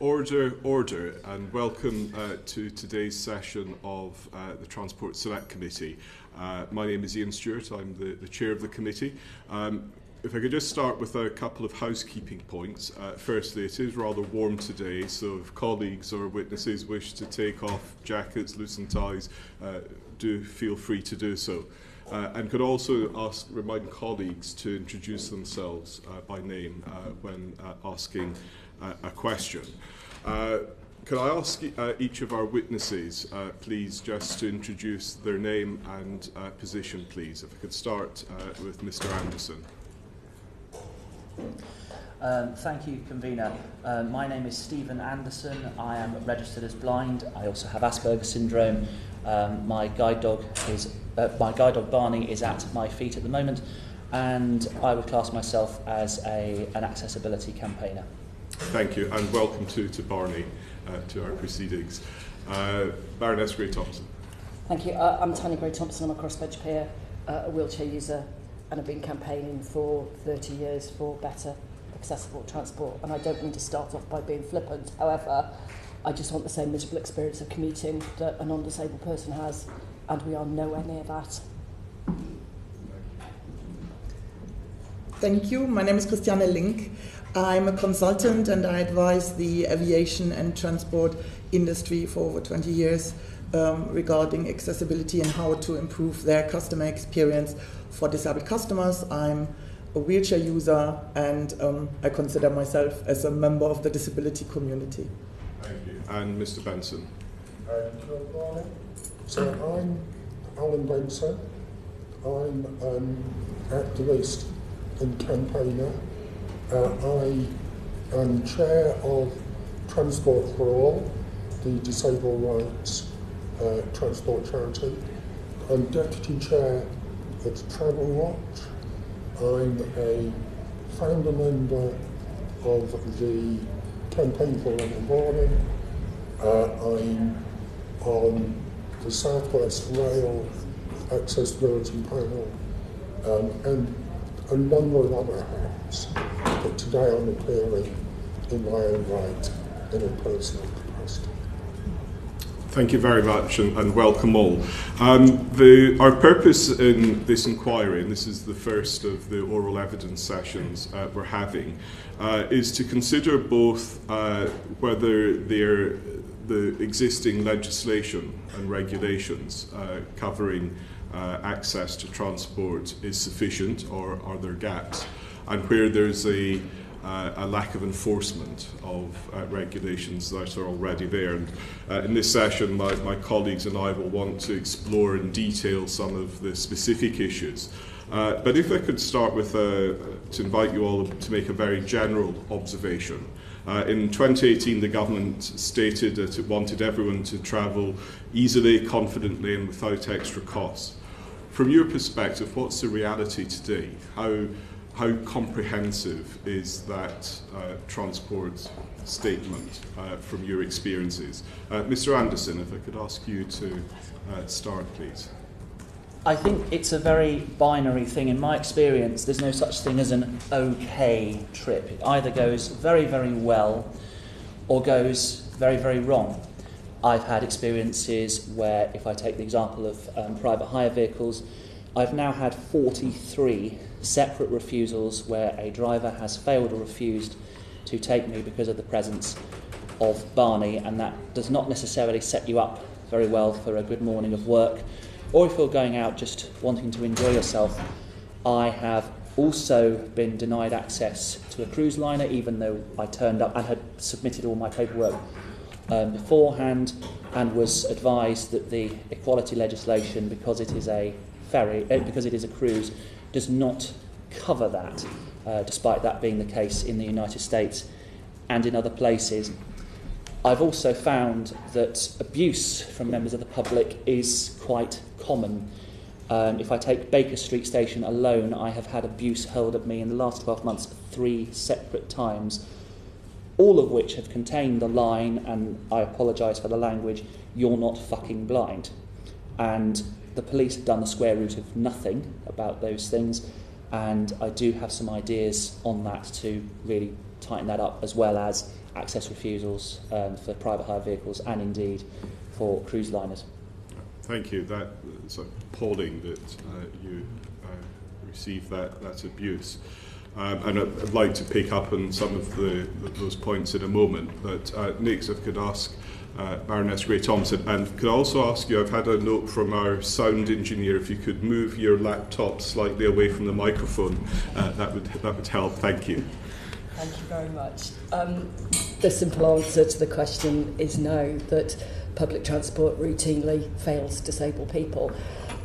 Order, order, and welcome uh, to today's session of uh, the Transport Select Committee. Uh, my name is Iain Stewart, I'm the, the chair of the committee. Um, if I could just start with a couple of housekeeping points. Uh, firstly, it is rather warm today, so if colleagues or witnesses wish to take off jackets, loosen ties, uh, do feel free to do so. Uh, and could also ask, remind colleagues to introduce themselves uh, by name uh, when uh, asking a question. Uh, could I ask uh, each of our witnesses, uh, please, just to introduce their name and uh, position, please? If I could start uh, with Mr. Anderson. Um, thank you, convener. Uh, my name is Stephen Anderson. I am registered as blind. I also have Asperger's syndrome. Um, my guide dog is my guide dog Barney is at my feet at the moment, and I would class myself as a, an accessibility campaigner. Thank you, and welcome to, to Barney, uh, to our proceedings. Uh, Baroness Grey Thompson. Thank you. Uh, I'm Tanni Grey Thompson. I'm a crossbench peer, uh, a wheelchair user, and I've been campaigning for 30 years for better accessible transport. And I don't mean to start off by being flippant. However, I just want the same miserable experience of commuting that a non-disabled person has, and we are nowhere near that. Thank you. My name is Christiane Link. I'm a consultant and I advise the aviation and transport industry for over 20 years um, regarding accessibility and how to improve their customer experience for disabled customers. I'm a wheelchair user and um, I consider myself as a member of the disability community. Thank you. And Mr. Benson. And so I'm Alan Benson. I'm an activist and campaigner. Uh, I am chair of Transport for All, the disabled rights uh, transport charity. I'm deputy chair at Travel Watch. I'm a founder member of the Campaign for Level Boarding. Uh, I'm on the Southwest Rail Accessibility Panel um, and a number of other But today I'm appearing in my own right in a personal capacity. Thank you very much and, and welcome all. Um, the, our purpose in this inquiry, and this is the first of the oral evidence sessions uh, we're having, uh, is to consider both uh, whether the existing legislation and regulations uh, covering uh, access to transport is sufficient or are there gaps, and where there's a uh, a lack of enforcement of uh, regulations that are already there. And uh, in this session, my, my colleagues and I will want to explore in detail some of the specific issues. Uh, but if I could start with uh, to invite you all to make a very general observation. Uh, in 2018, the government stated that it wanted everyone to travel easily, confidently, and without extra costs. From your perspective, what's the reality today? How how comprehensive is that uh, transport statement uh, from your experiences? Uh, Mr. Anderson, if I could ask you to uh, start, please. I think it's a very binary thing. In my experience, there's no such thing as an okay trip. It either goes very, very well or goes very, very wrong. I've had experiences where, if I take the example of um, private hire vehicles, I've now had 43 separate refusals where a driver has failed or refused to take me because of the presence of Barney, and that does not necessarily set you up very well for a good morning of work. Or if you're going out just wanting to enjoy yourself, I have also been denied access to a cruise liner, even though I turned up and had submitted all my paperwork um, beforehand and was advised that the equality legislation, because it is a ferry, uh, because it is a cruise, does not cover that, uh, despite that being the case in the United States and in other places. I've also found that abuse from members of the public is quite common. Um, if I take Baker Street Station alone, I have had abuse hurled at me in the last 12 months three separate times, all of which have contained the line, and I apologise for the language, you're not fucking blind. And the police have done the square root of nothing about those things, and I do have some ideas on that to really tighten that up, as well as access refusals um, for private hire vehicles and indeed for cruise liners. Thank you. That is appalling that uh, you uh, receive that, that abuse. Um, and I'd like to pick up on some of the, those points in a moment. But uh, if I could ask uh, Baroness Grey Thompson, and could I also ask you, I've had a note from our sound engineer, if you could move your laptop slightly away from the microphone, uh, that, would, that would help. Thank you. Thank you very much. Um, the simple answer to the question is no, that public transport routinely fails disabled people.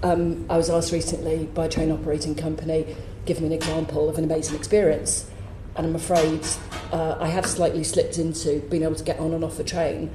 Um, I was asked recently by a train operating company give me an example of an amazing experience. And I'm afraid uh, I have slightly slipped into being able to get on and off a train.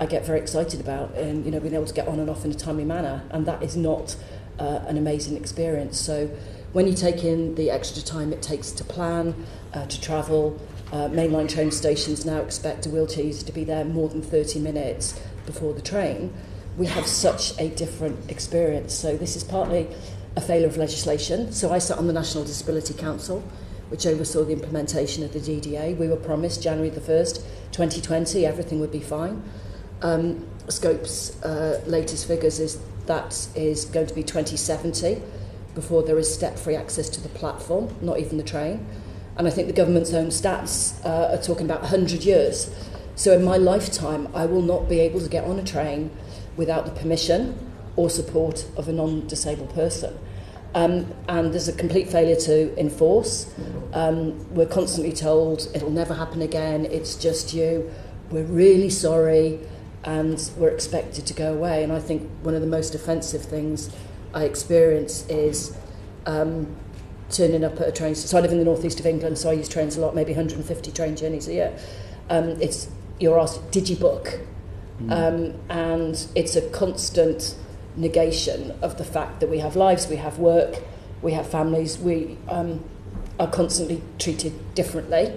I get very excited about and you know being able to get on and off in a timely manner, and that is not uh, an amazing experience. So when you take in the extra time it takes to plan, uh, to travel, uh, mainline train stations now expect a wheelchair user to be there more than 30 minutes before the train. We have such a different experience. So this is partly a failure of legislation. So I sat on the National Disability Council, which oversaw the implementation of the DDA. We were promised January the 1st, 2020, everything would be fine. Um, Scope's uh, latest figures is that is going to be 2070 before there is step-free access to the platform, not even the train. And I think the government's own stats uh, are talking about 100 years. So in my lifetime, I will not be able to get on a train without the permission or support of a non-disabled person. Um, and there's a complete failure to enforce. Um, we're constantly told it'll never happen again, it's just you, we're really sorry, and we're expected to go away. And I think one of the most offensive things I experience is um, turning up at a train. So I live in the northeast of England, so I use trains a lot, maybe 150 train journeys a year. Um, it's you're asked, did you book? Mm. Um, and it's a constant negation of the fact that we have lives, we have work, we have families, we um, are constantly treated differently.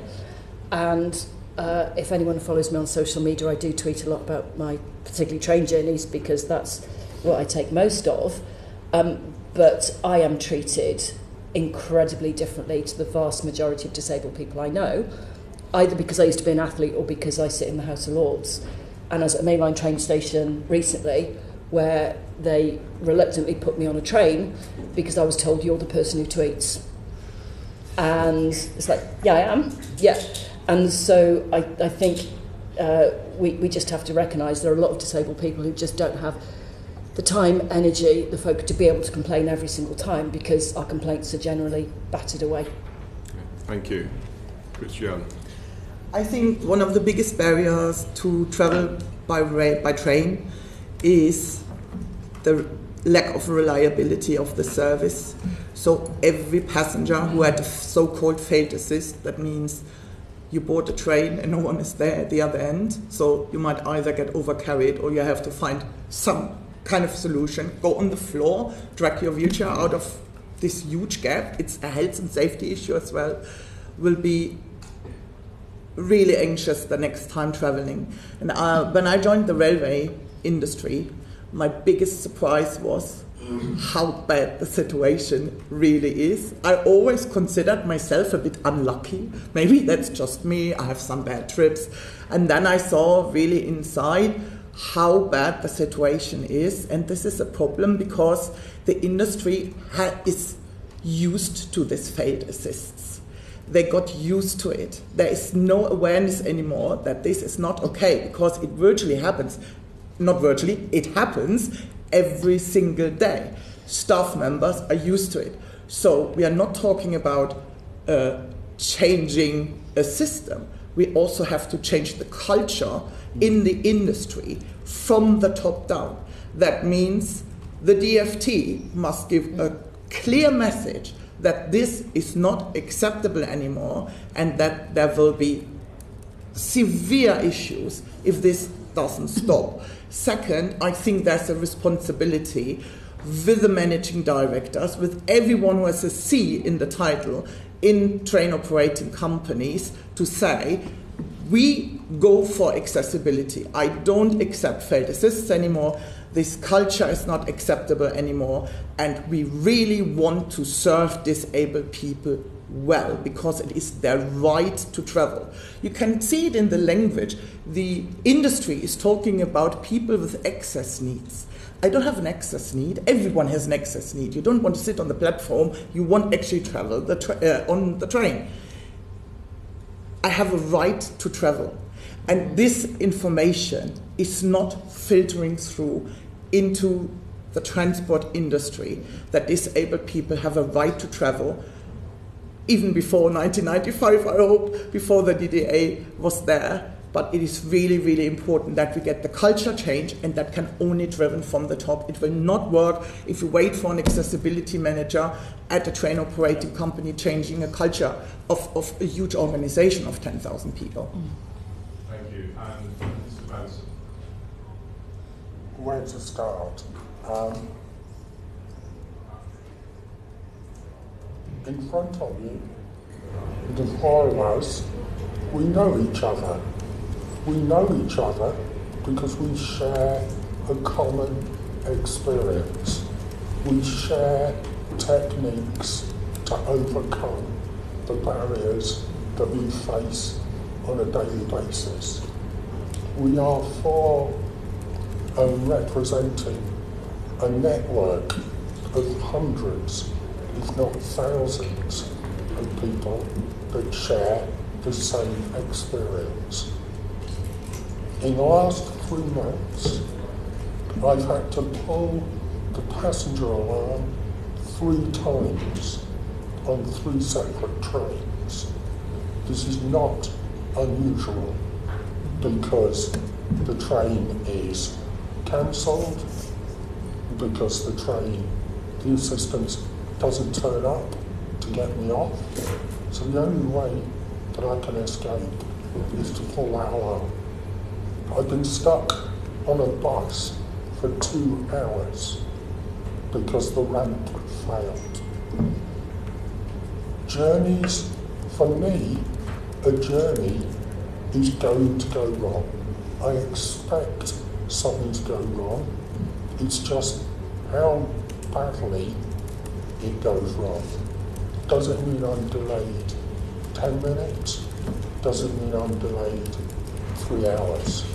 And uh, if anyone follows me on social media, I do tweet a lot about my particularly train journeys because that's what I take most of. Um, but I am treated incredibly differently to the vast majority of disabled people I know, either because I used to be an athlete or because I sit in the House of Lords. And as a mainline train station recently, where they reluctantly put me on a train because I was told you're the person who tweets. And it's like, yeah, I am. Yeah. And so I, I think uh, we, we just have to recognise there are a lot of disabled people who just don't have the time, energy, the focus to be able to complain every single time because our complaints are generally battered away. Thank you. Christiane. I think one of the biggest barriers to travel by, by train is the lack of reliability of the service. So every passenger who had a so-called failed assist, that means you board a train and no one is there at the other end. So you might either get overcarried or you have to find some kind of solution. Go on the floor, drag your wheelchair out of this huge gap. It's a health and safety issue as well. Will be really anxious the next time traveling. And uh, when I joined the railway industry, my biggest surprise was how bad the situation really is. I always considered myself a bit unlucky. Maybe that's just me, I have some bad trips. And then I saw really inside how bad the situation is. And this is a problem because the industry is used to this failed assists. They got used to it. There is no awareness anymore that this is not okay because it virtually happens not virtually, it happens every single day. Staff members are used to it. So we are not talking about uh, changing a system. We also have to change the culture in the industry from the top down. That means the DFT must give a clear message that this is not acceptable anymore and that there will be severe issues if this doesn't stop. Second, I think there's a responsibility with the managing directors, with everyone who has a C in the title in train operating companies to say, we go for accessibility. I don't accept failed assists anymore. This culture is not acceptable anymore, and we really want to serve disabled people well because it is their right to travel. You can see it in the language. The industry is talking about people with access needs. I don't have an access need. Everyone has an access need. You don't want to sit on the platform. You want actually travel the tra- uh, on the train. I have a right to travel. And this information is not filtering through into the transport industry that disabled people have a right to travel even before 1995, I hope, before the DDA was there. But it is really, really important that we get the culture change, and that can only driven from the top. It will not work if you wait for an accessibility manager at a train operating company changing a culture of, of a huge organization of 10,000 people. Thank you. And Mr. Benson. Where to start? Um, in front of you, the four of us, we know each other. We know each other because we share a common experience. We share techniques to overcome the barriers that we face on a daily basis. We are for and representing a network of hundreds not thousands, of people that share the same experience. In the last three months, I've had to pull the passenger alarm three times on three separate trains. This is not unusual because the train is cancelled, because the train, the assistance doesn't turn up to get me off. So the only way that I can escape is to pull alarm. I've been stuck on a bus for two hours because the ramp failed. Journeys, for me, a journey is going to go wrong. I expect something to go wrong. It's just how badly it goes wrong. Doesn't mean I'm delayed 10 minutes? doesn't mean I'm delayed three hours?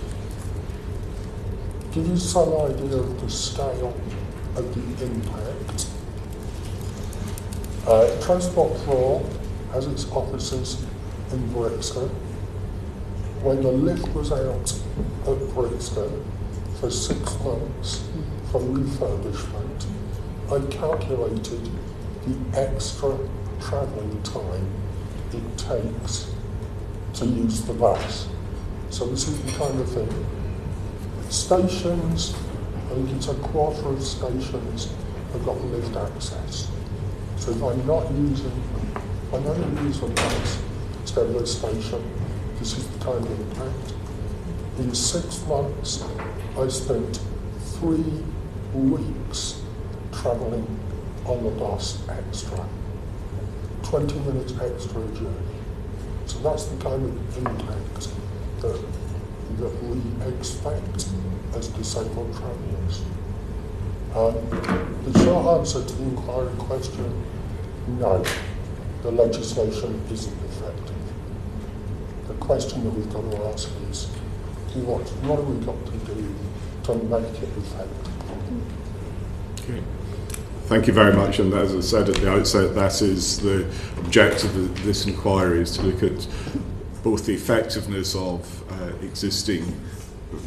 Give you some idea of the scale of the impact. Uh, Transport for has its offices in Brixton. When the lift was out at Brixton for six months for refurbishment, I calculated the extra travelling time it takes to use the bus. So this is the kind of thing. Stations, I think it's a quarter of stations have got lift access. So if I'm not using, I'm only using a bus instead of a station, this is the kind of impact. In six months, I spent three weeks travelling on the bus extra. 20 minutes extra journey. So that's the kind of impact that, that we expect as disabled travellers. Um, the short answer to the inquiry question, no, the legislation isn't effective. The question that we've got to ask is, what, what have we got to do to make it effective? Okay. Thank you very much. And as I said at the outset, that is the objective of this inquiry is to look at both the effectiveness of uh, existing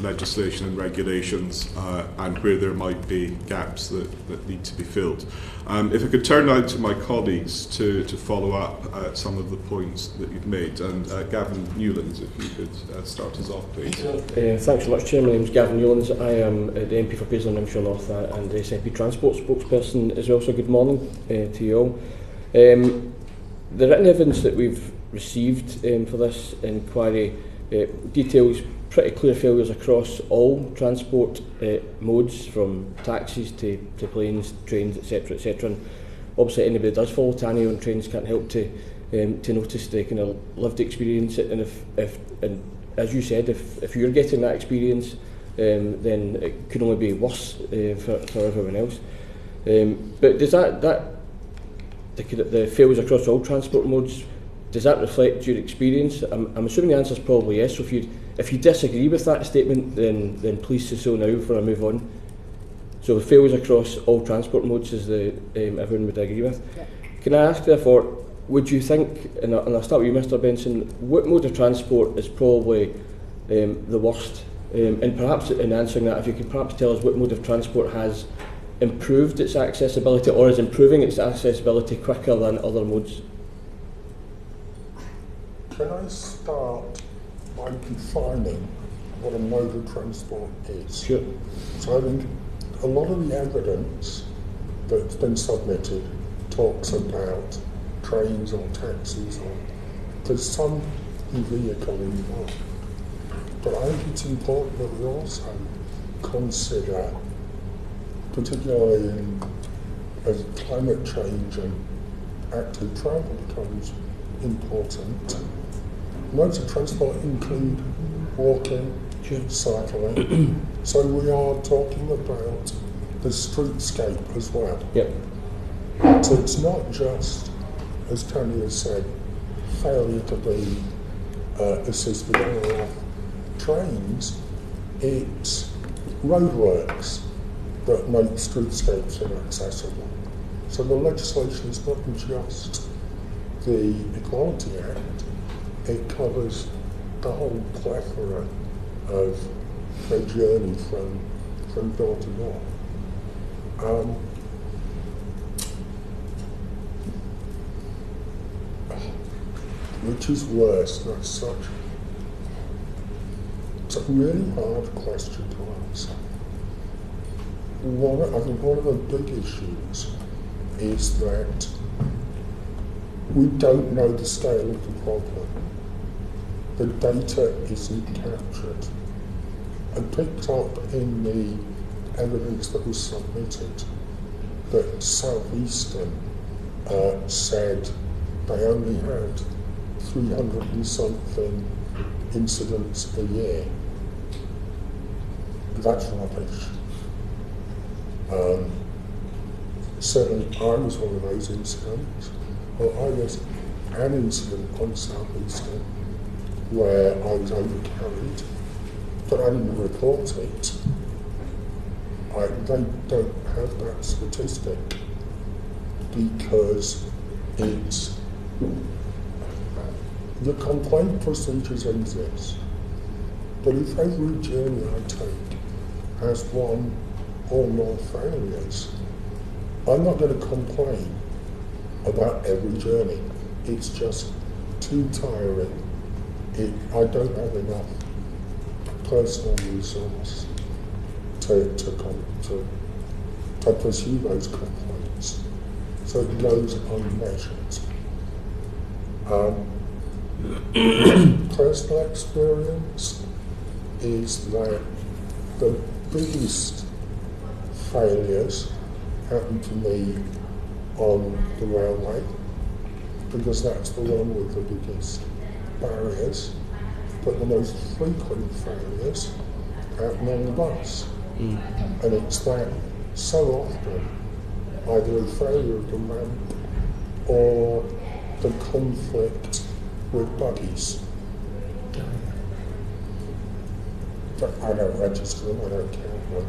legislation and regulations uh, and where there might be gaps that, that need to be filled. Um, if I could turn now to my colleagues to, to follow up uh, some of the points that you've made. And uh, Gavin Newlands, if you could uh, start us off, please. Uh, thanks so much, Chair. My name is Gavin Newlands. I am uh, the MP for Paisley and Renfrewshire North and the SNP Transport spokesperson as well. So good morning to you all. Um, the written evidence that we've received um, for this inquiry details pretty clear failures across all transport uh, modes, from taxis to, to planes, trains, etc. etc. And obviously, anybody that does follow Tanni on trains can't help to um, to notice the kind of lived experience. And if, if and as you said, if, if you're getting that experience, um, then it could only be worse uh, for, for everyone else. Um, but does that, that the, the failures across all transport modes, does that reflect your experience? I'm, I'm assuming the answer is probably yes. So if you, if you disagree with that statement, then, then please say so now before I move on. So the failures across all transport modes is the um, everyone would agree with. Yeah. Can I ask therefore, would you think, and, I, and I'll start with you Mr Benson, what mode of transport is probably um, the worst? Um, and perhaps in answering that, if you could perhaps tell us what mode of transport has improved its accessibility or is improving its accessibility quicker than other modes? Can I start by defining what a mode of transport is? Sure. So I think a lot of the evidence that's been submitted talks about trains or taxis or there's some vehicle involved. But I think it's important that we also consider, particularly in, as climate change and active travel becomes important, modes of transport include walking, cycling. so we are talking about the streetscape as well. Yep. So it's not just, as Tanni has said, failure to be uh, assisted on trains. It's roadworks that make streetscapes inaccessible. So the legislation is not just the Equality Act, it covers the whole plethora of the journey from, from door to door. Um, which is worse? That's such it's a really hard question to answer. One, I think one of the big issues is that we don't know the scale of the problem. The data isn't captured. I picked up in the evidence that was submitted that Southeastern uh, said they only had 300 and something incidents a year. That's rubbish. Um, certainly, I was one of those incidents. Well, I was an incident on Southeastern where I was overcarried, but I didn't report it. I, they don't have that statistic because it's the complaint procedures exist, but if every journey I take has one or more failures, I'm not going to complain about every journey. It's just too tiring. It, I don't have enough personal resource to, to, to, to pursue those complaints. So it goes unmeasured. Um, personal experience is that the biggest failures happen to me on the railway because that's the one with the biggest barriers, but the most frequent failures happen on the bus. And it's that so often either a failure of the ramp or the conflict with buggies. But I don't register them, I don't count them.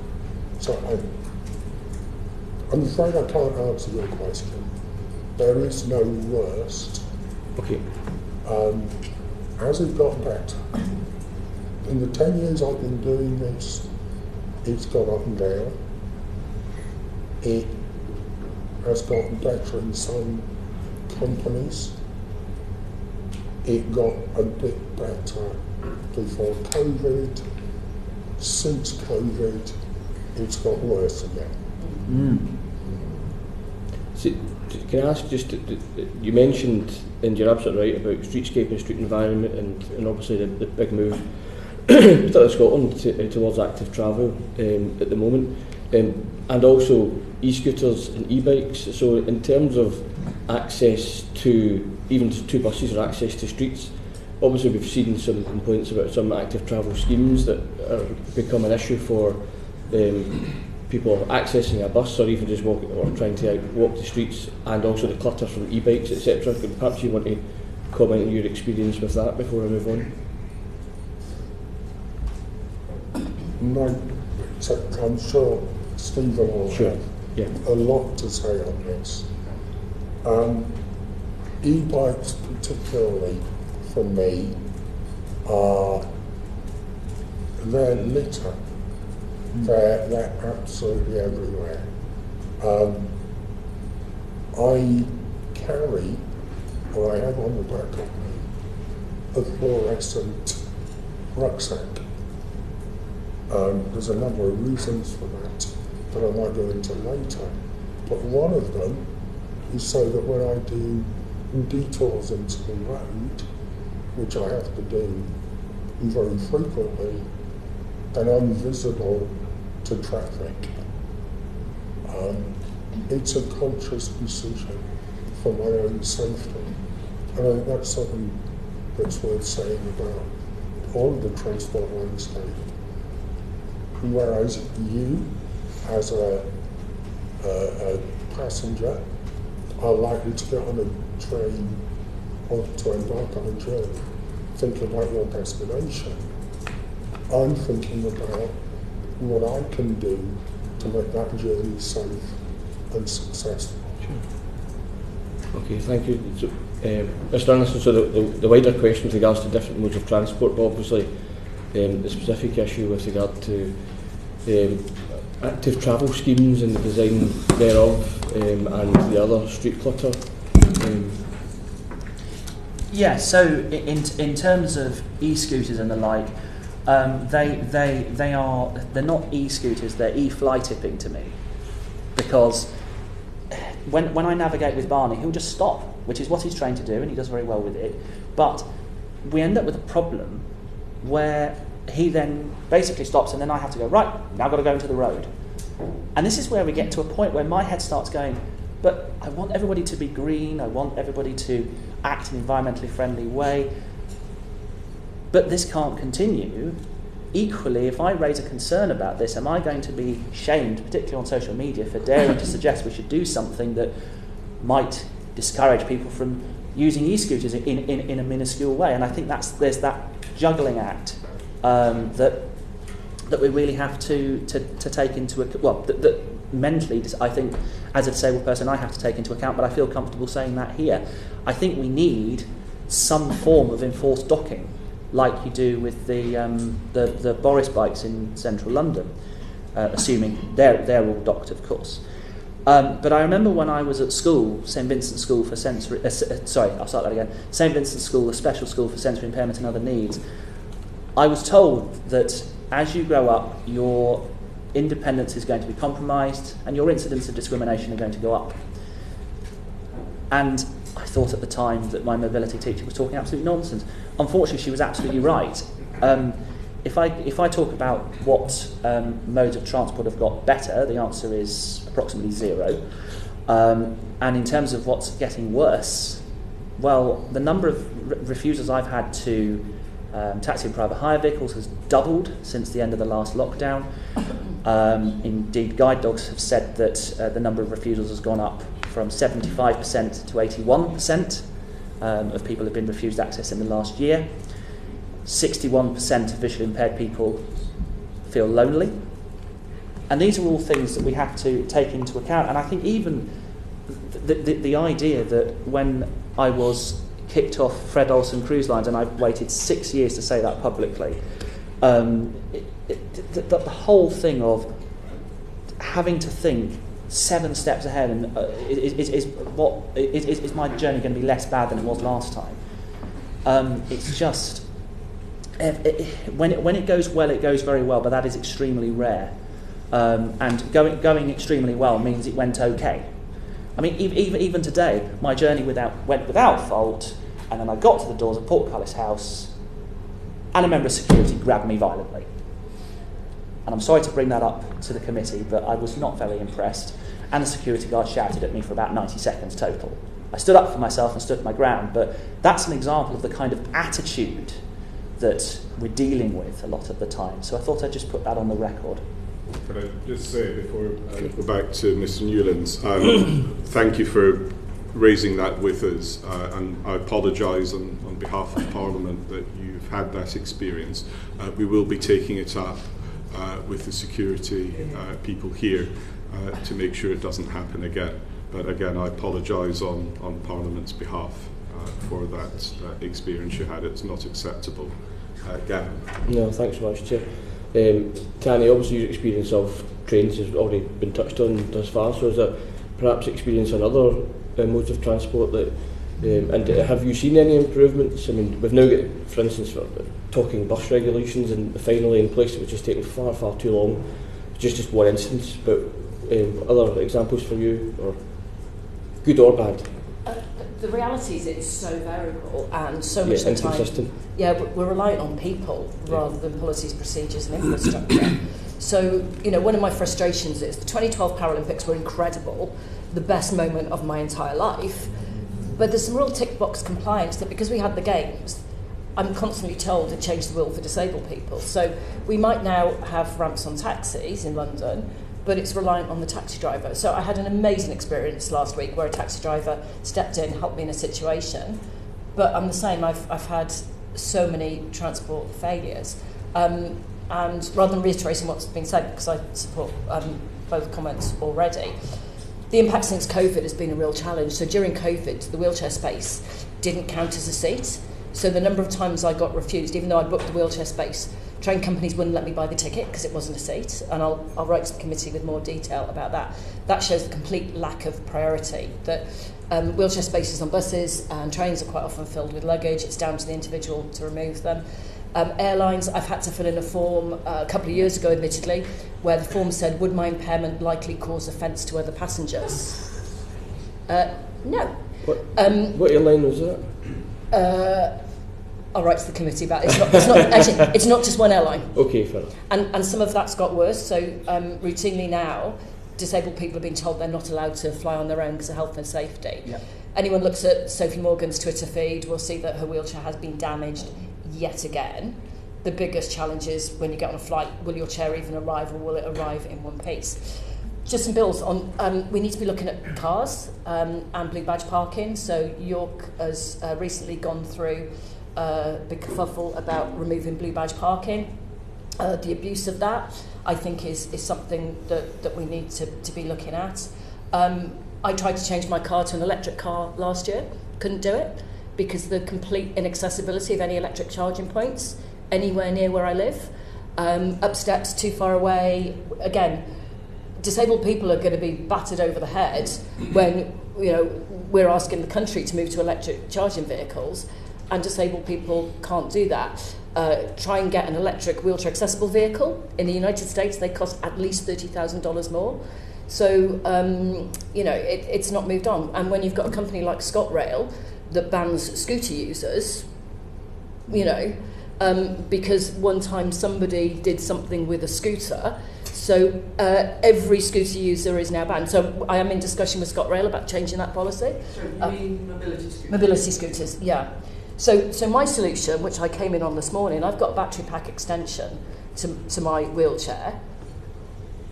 So I, I'm afraid I can't answer your question. There is no worst. Okay. Um, has it got better? In the 10 years I've been doing this, it's gone up and down. It has gotten better in some companies. It got a bit better before COVID. Since COVID, it's got worse again. Hmm. So, can I ask just, you mentioned, and you're absolutely right, about streetscape and street environment and, and obviously the, the big move, particularly Scotland, to, towards active travel um, at the moment, um, and also e-scooters and e-bikes. So in terms of access to, even to buses or access to streets, obviously we've seen some complaints about some active travel schemes that are become an issue for um, people accessing a bus or even just walking or trying to out, walk the streets and also the clutter from e-bikes etc. Perhaps you want to comment on your experience with that before I move on. No, I'm sure Stephen will Sure. have Yeah. a lot to say on this. Um, e-bikes particularly for me are they're litter. They're, they're absolutely everywhere. Um, I carry, or I have on the back of me, a fluorescent rucksack. Um, there's a number of reasons for that that I might go into later. But one of them is so that when I do detours into the road, which I have to do very frequently, then I'm visible to traffic. Um, it's a conscious decision for my own safety. And I think that's something that's worth saying about all of the transport landscape. Whereas you, as a, a, a passenger, are likely to get on a train or to embark on a journey thinking about your destination. I'm thinking about what I can do to make that journey safe and successful. Okay, thank you. So, um, Mr Anderson, so the, the, the wider question with regards to different modes of transport, but obviously um, the specific issue with regard to um, active travel schemes and the design thereof um, and the other street clutter. Um, Yeah, so in, in terms of e-scooters and the like, um, they, they, they are, they're not e-scooters, they're e-fly tipping to me. Because when, when I navigate with Barney, he'll just stop, which is what he's trained to do, and he does very well with it. But we end up with a problem where he then basically stops, and then I have to go, right, now I've got to go into the road. And this is where we get to a point where my head starts going, but I want everybody to be green, I want everybody to act in an environmentally friendly way. But this can't continue. Equally, if I raise a concern about this, am I going to be shamed, particularly on social media, for daring to suggest we should do something that might discourage people from using e-scooters in, in, in a minuscule way? And I think that's, there's that juggling act um, that that we really have to, to, to take into account. Well, that, that mentally, I think, as a disabled person, I have to take into account, but I feel comfortable saying that here. I think we need some form of enforced docking, like you do with the, um, the, the Boris bikes in central London, uh, assuming they're, they're all docked, of course. Um, but I remember when I was at school, St Vincent's School for Sensory, uh, uh, sorry, I'll start that again. St Vincent's School, a special school for sensory impairment and other needs. I was told that as you grow up, your independence is going to be compromised and your incidents of discrimination are going to go up. And I thought at the time that my mobility teacher was talking absolute nonsense. Unfortunately, she was absolutely right. Um, if, I, if I talk about what um, modes of transport have got better, the answer is approximately zero. Um, and in terms of what's getting worse, well, the number of re- refusals I've had to um, taxi and private hire vehicles has doubled since the end of the last lockdown. Um, indeed, guide dogs have said that uh, the number of refusals has gone up from 75% to 81% um, of people have been refused access in the last year. 61% of visually impaired people feel lonely. And these are all things that we have to take into account. And I think even the, the, the idea that when I was kicked off Fred Olsen Cruise Lines, and I've waited six years to say that publicly, um, it, it, the, the whole thing of having to think seven steps ahead and uh, is, is, is what is, is my journey going to be less bad than it was last time? Um, it's just if, it, when it, when it goes well, it goes very well, but that is extremely rare. Um, and going going extremely well means it went okay. I mean, even, even, even today, my journey without, went without fault, and then I got to the doors of Portcullis House, and a member of security grabbed me violently. And I'm sorry to bring that up to the committee, but I was not very impressed, and the security guard shouted at me for about 90 seconds total. I stood up for myself and stood my ground. But that's an example of the kind of attitude that we're dealing with a lot of the time. So I thought I'd just put that on the record. Can I just say before I go back to Mr. Newlands, um, thank you for raising that with us, uh, and I apologise on, on behalf of Parliament that you've had that experience. Uh, we will be taking it up uh, with the security uh, people here uh, to make sure it doesn't happen again. But again, I apologise on, on Parliament's behalf uh, for that uh, experience you had. It's not acceptable. Uh, Gavin. No, thanks so much, Chair. Um, obviously your experience of trains has already been touched on thus far, so is there perhaps experience on other uh, modes of transport that um, and have you seen any improvements? I mean, we've now got, for instance, for talking bus regulations and finally in place, which has taken far, far too long. Just just one instance, but um, other examples for you, or good or bad? Uh, the reality is it's so variable and so much yeah, of the time yeah we're reliant on people rather than policies procedures and infrastructure. So you know one of my frustrations is the 2012 Paralympics were incredible the best moment of my entire life. But there's some real tick box compliance that because we had the games I'm constantly told to change the rule for disabled people. So we might now have ramps on taxis in London but it's reliant on the taxi driver. So I had an amazing experience last week where a taxi driver stepped in, helped me in a situation. But I'm the same, I've, I've had so many transport failures. Um, and rather than reiterating what's been said, because I support um, both comments already, the impact since COVID has been a real challenge. So during COVID, the wheelchair space didn't count as a seat. So the number of times I got refused, even though I booked the wheelchair space, train companies wouldn't let me buy the ticket because it wasn't a seat, and I'll, I'll write to the committee with more detail about that. That shows the complete lack of priority. That um, wheelchair spaces on buses and trains are quite often filled with luggage. It's down to the individual to remove them. Um, airlines, I've had to fill in a form uh, a couple of years ago, admittedly, where the form said, "Would my impairment likely cause offence to other passengers?" Uh, no. What, Um, what airline was that? uh, I'll write to the committee about it. It's not, it's not, actually, it's not just one airline. Okay, fair enough. And, and some of that's got worse. So um, routinely now, disabled people are being told they're not allowed to fly on their own because of health and safety. Yeah. Anyone looks at Sophie Morgan's Twitter feed will see that her wheelchair has been damaged yet again. The biggest challenge is when you get on a flight, will your chair even arrive or will it arrive in one piece? Just some bills on. Um, we need to be looking at cars um, and blue badge parking. So York has uh, recently gone through big kerfuffle about removing blue badge parking. Uh, the abuse of that, I think, is, is something that, that we need to, to be looking at. Um, I tried to change my car to an electric car last year, couldn't do it because the complete inaccessibility of any electric charging points anywhere near where I live. Um, up steps too far away. Again, disabled people are going to be battered over the head when you know we're asking the country to move to electric charging vehicles, and disabled people can't do that. Uh, try and get an electric wheelchair accessible vehicle in the United States. They cost at least thirty thousand dollars more. So um, you know it, it's not moved on. And when you've got a company like ScotRail that bans scooter users, you know, um, because one time somebody did something with a scooter. So uh, every scooter user is now banned. So I am in discussion with ScotRail about changing that policy. Sorry, you Uh, mean mobility scooters? Mobility scooters, yeah. So, so my solution, which I came in on this morning, I've got a battery pack extension to, to my wheelchair.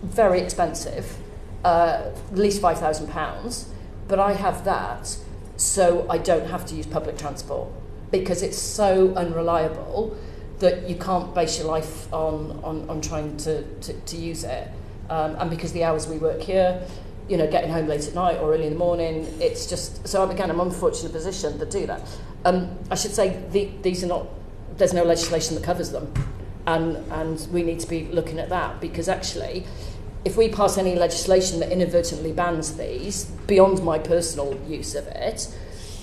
Very expensive, uh, at least five thousand pounds, but I have that, so I don't have to use public transport because it's so unreliable that you can't base your life on on, on trying to, to, to use it. Um, and because the hours we work here, you know, getting home late at night or early in the morning, it's just so I'm, again I'm unfortunate position to do that. Um, I should say the, these are not there's no legislation that covers them, and and we need to be looking at that because actually, if we pass any legislation that inadvertently bans these beyond my personal use of it,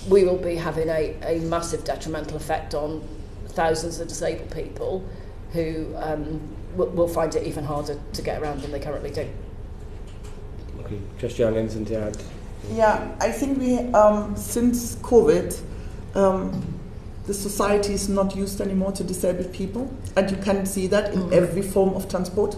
we will be having a, a massive detrimental effect on thousands of disabled people who um, will, will find it even harder to get around than they currently do. Okay, Christiane, anything to add? Yeah, I think we, um, since COVID, um, the society is not used anymore to disabled people, and you can see that in every form of transport.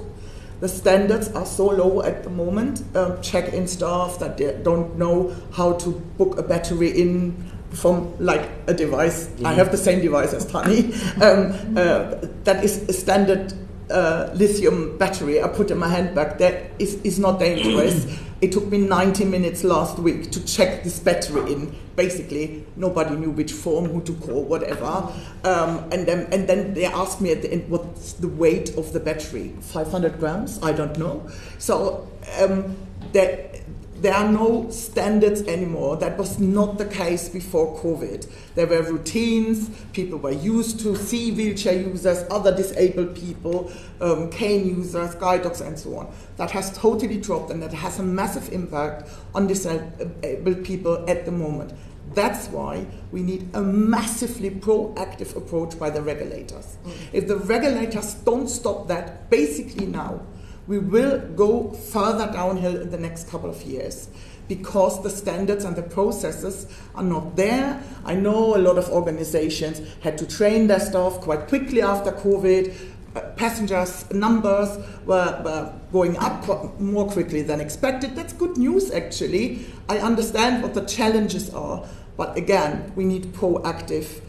the standards are so low at the moment. Um, check-in staff that they don't know how to book a battery in from like a device. Mm-hmm. I have the same device as Tanni. Um, uh, that is a standard uh, lithium battery I put in my handbag. That is, is not dangerous. it took me 90 minutes last week to check this battery in. Basically, nobody knew which form, who to call, whatever. Um, and then and then they asked me at the end, what's the weight of the battery? 500 grams? I don't know. So um, that there are no standards anymore. That was not the case before COVID. There were routines, people were used to see wheelchair users, other disabled people, um, cane users, guide dogs, and so on. That has totally dropped and that has a massive impact on disabled people at the moment. That's why we need a massively proactive approach by the regulators. Mm. If the regulators don't stop that basically now, we will go further downhill in the next couple of years because the standards and the processes are not there. I know a lot of organizations had to train their staff quite quickly after COVID. Uh, passengers numbers were, were going up more quickly than expected. That's good news, actually. I understand what the challenges are, but again, we need proactive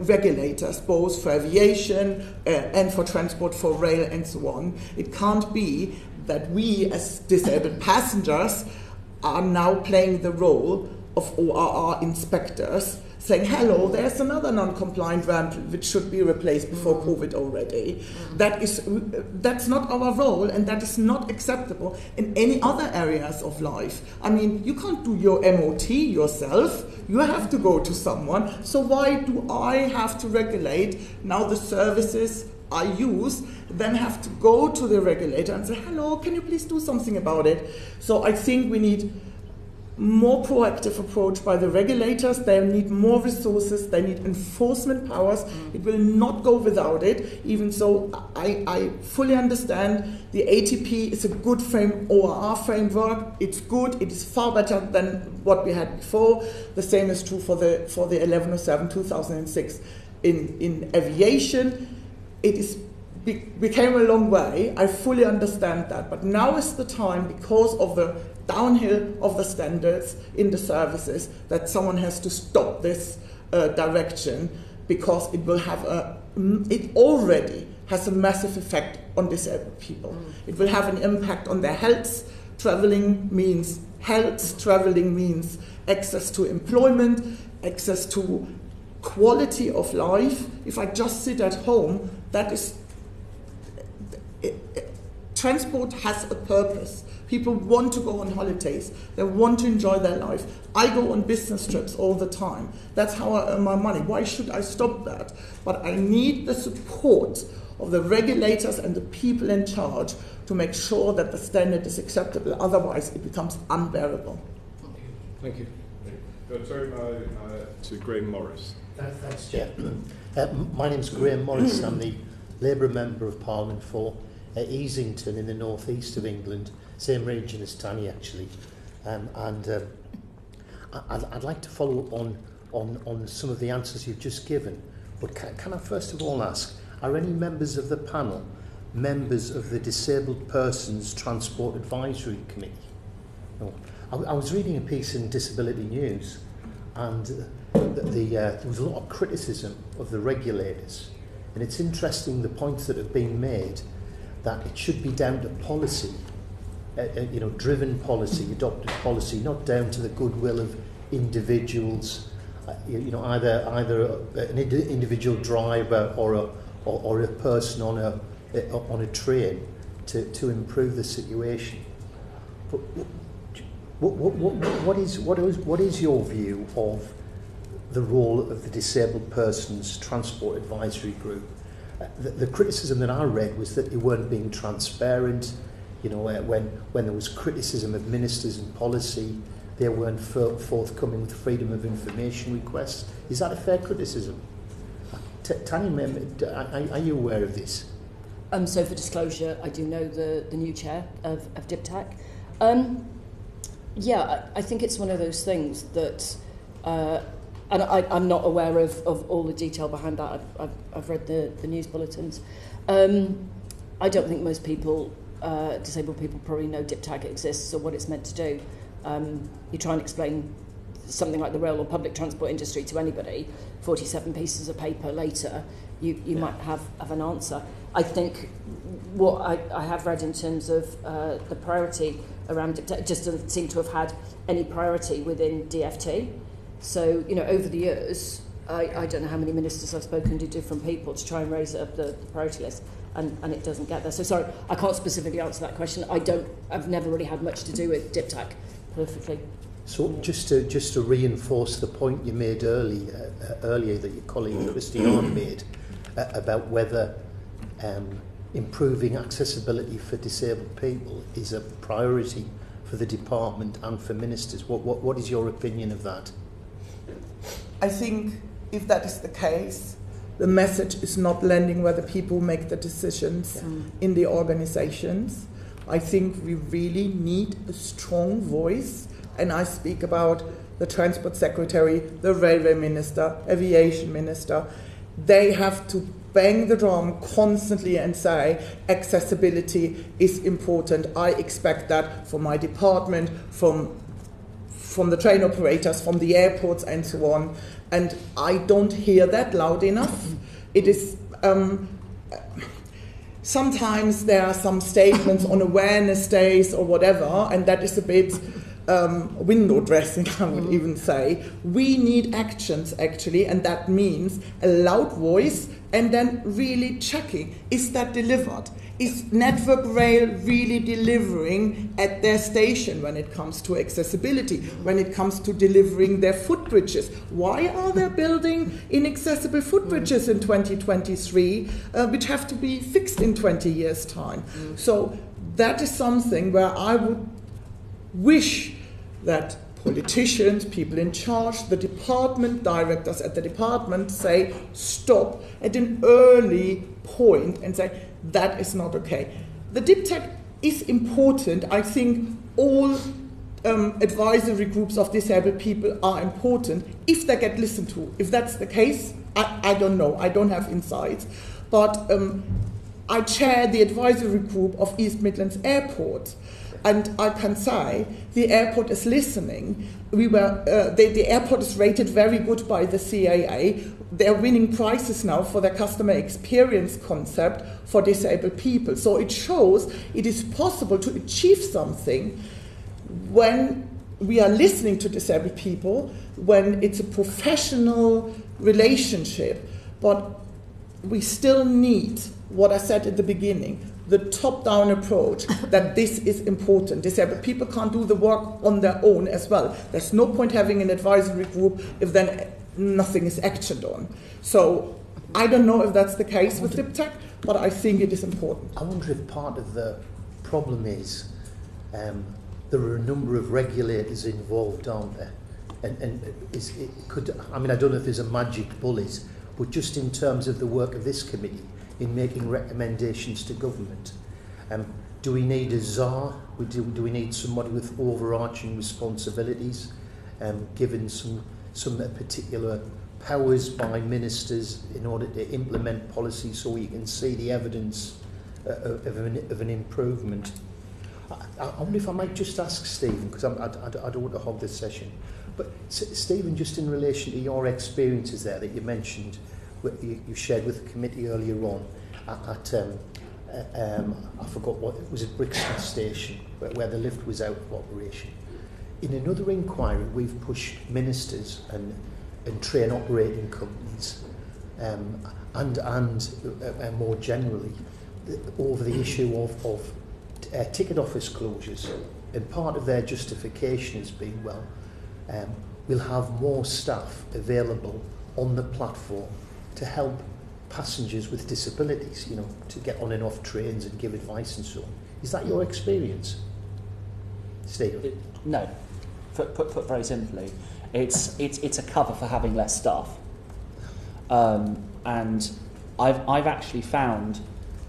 regulators, both for aviation uh, and for transport, for rail, and so on. It can't be that we, as disabled passengers, are now playing the role of ORR inspectors saying, hello, there's another non-compliant ramp which should be replaced before mm. COVID already. Mm. That is, that's not our role and that is not acceptable in any other areas of life. I mean, you can't do your MOT yourself. You have to go to someone. So why do I have to regulate now the services I use, then have to go to the regulator and say, hello, can you please do something about it? So I think we need more proactive approach by the regulators. They need more resources. They need enforcement powers. Mm. It will not go without it. Even so, I, I fully understand the ATP is a good frame ORR framework. It's good. It is far better than what we had before. The same is true for the for the 1107 2006 in in aviation. It is we came a long way. I fully understand that. But now is the time, because of the downhill of the standards in the services that someone has to stop this uh, direction because it will have a it already has a massive effect on disabled people. Mm. It will have an impact on their health. Traveling means health, traveling means access to employment, access to quality of life. If I just sit at home, that is. It, it, transport has a purpose. People want to go on holidays. They want to enjoy their life. I go on business trips all the time. That's how I earn my money. Why should I stop that? But I need the support of the regulators and the people in charge to make sure that the standard is acceptable. Otherwise, it becomes unbearable. Thank you. Go turn uh, uh, to Graham Morris. Thanks, Chair. Uh, my name's Graham Morris. I'm the Labour Member of Parliament for uh, Easington in the northeast of England same region as Tanni actually. Um, and um, I'd, I'd like to follow on, on, on some of the answers you've just given. But can, can I first of all ask, are any members of the panel members of the Disabled Persons Transport Advisory Committee? No. I, I was reading a piece in Disability News and the, the, uh, there was a lot of criticism of the regulators. And it's interesting the points that have been made that it should be down to policy uh, uh, you know, driven policy, adopted policy, not down to the goodwill of individuals, uh, you, know, either either an individual driver or a or, or a person on a on a train to, to improve the situation. But what, what, what, what, is, what, is, what is your view of the role of the Disabled Persons Transport Advisory Group? Uh, the, the criticism that I read was that they weren't being transparent, You know, when, when there was criticism of ministers and policy, they weren't forthcoming with freedom of information requests. Is that a fair criticism? T Tanni, are, are you aware of this? Um, so for disclosure, I do know the, the new chair of, of DPTAC. Um, yeah, I, I think it's one of those things that, uh, and I, I'm not aware of, of all the detail behind that. I've, I've, I've read the, the news bulletins. Um, I don't think most people uh, disabled people probably know DPTAC exists or what it's meant to do. Um, you try and explain something like the rail or public transport industry to anybody, 47 pieces of paper later, you, you yeah. might have, have an answer. I think what I, I have read in terms of uh, the priority around it just doesn't seem to have had any priority within DFT. So, you know, over the years, I, I don't know how many ministers I've spoken to different people to try and raise it up the, the priority list, and, and it doesn't get there. So, sorry, I can't specifically answer that question. I don't, I've never really had much to do with DPTAC perfectly. So just to just to reinforce the point you made earlier, uh, earlier that your colleague Christiane made uh, about whether um, improving accessibility for disabled people is a priority for the department and for ministers. What, what, what is your opinion of that? I think if that is the case, the message is not landing where the people make the decisions yeah. in the organizations. I think we really need a strong voice, and I speak about the transport secretary, the railway minister, aviation minister. They have to bang the drum constantly and say accessibility is important. I expect that from my department, from from the train operators, from the airports, and so on. And I don't hear that loud enough. It is. Um, sometimes there are some statements on awareness days or whatever, and that is a bit um, window dressing, I would even say. We need actions actually, and that means a loud voice and then really checking is that delivered? Is Network Rail really delivering at their station when it comes to accessibility, when it comes to delivering their footbridges? Why are they building inaccessible footbridges in 2023, uh, which have to be fixed in 20 years' time? So that is something where I would wish that politicians, people in charge, the department directors at the department say stop at an early point and say that is not okay. The DPTAC is important. I think all um, advisory groups of disabled people are important if they get listened to. If that's the case, I, I don't know. I don't have insights. But um, I chair the advisory group of East Midlands Airport. And I can say the airport is listening. We were, uh, the, the airport is rated very good by the CAA. They're winning prizes now for their customer experience concept for disabled people. So it shows it is possible to achieve something when we are listening to disabled people, when it's a professional relationship. But we still need what I said at the beginning the top down approach that this is important. Disabled people can't do the work on their own as well. There's no point having an advisory group if then nothing is actioned on. So I don't know if that's the case with DPTAC, but I think it is important. I wonder if part of the problem is um, there are a number of regulators involved, aren't there? And, and is, it could, I mean, I don't know if there's a magic bullet, but just in terms of the work of this committee, in making recommendations to government. Um, do we need a czar? Do, do we need somebody with overarching responsibilities, um, given some, some particular powers by ministers in order to implement policy so we can see the evidence uh, of, an, of an improvement? I, I wonder if I might just ask Stephen, because I, I, I don't want to hog this session. But Stephen, just in relation to your experiences there that you mentioned, you, shared with the committee earlier on at, at um, uh, um, I forgot what it was at Brixton Station where, where the lift was out of operation. In another inquiry, we've pushed ministers and, and train operating companies um, and, and uh, uh, more generally over the issue of, of uh, ticket office closures. And part of their justification has been, well, um, we'll have more staff available on the platform to help passengers with disabilities, you know, to get on and off trains and give advice and so on. Is that your experience, Steve? No. Put, put, put very simply, it's, it's, it's a cover for having less staff. Um, and I've, I've actually found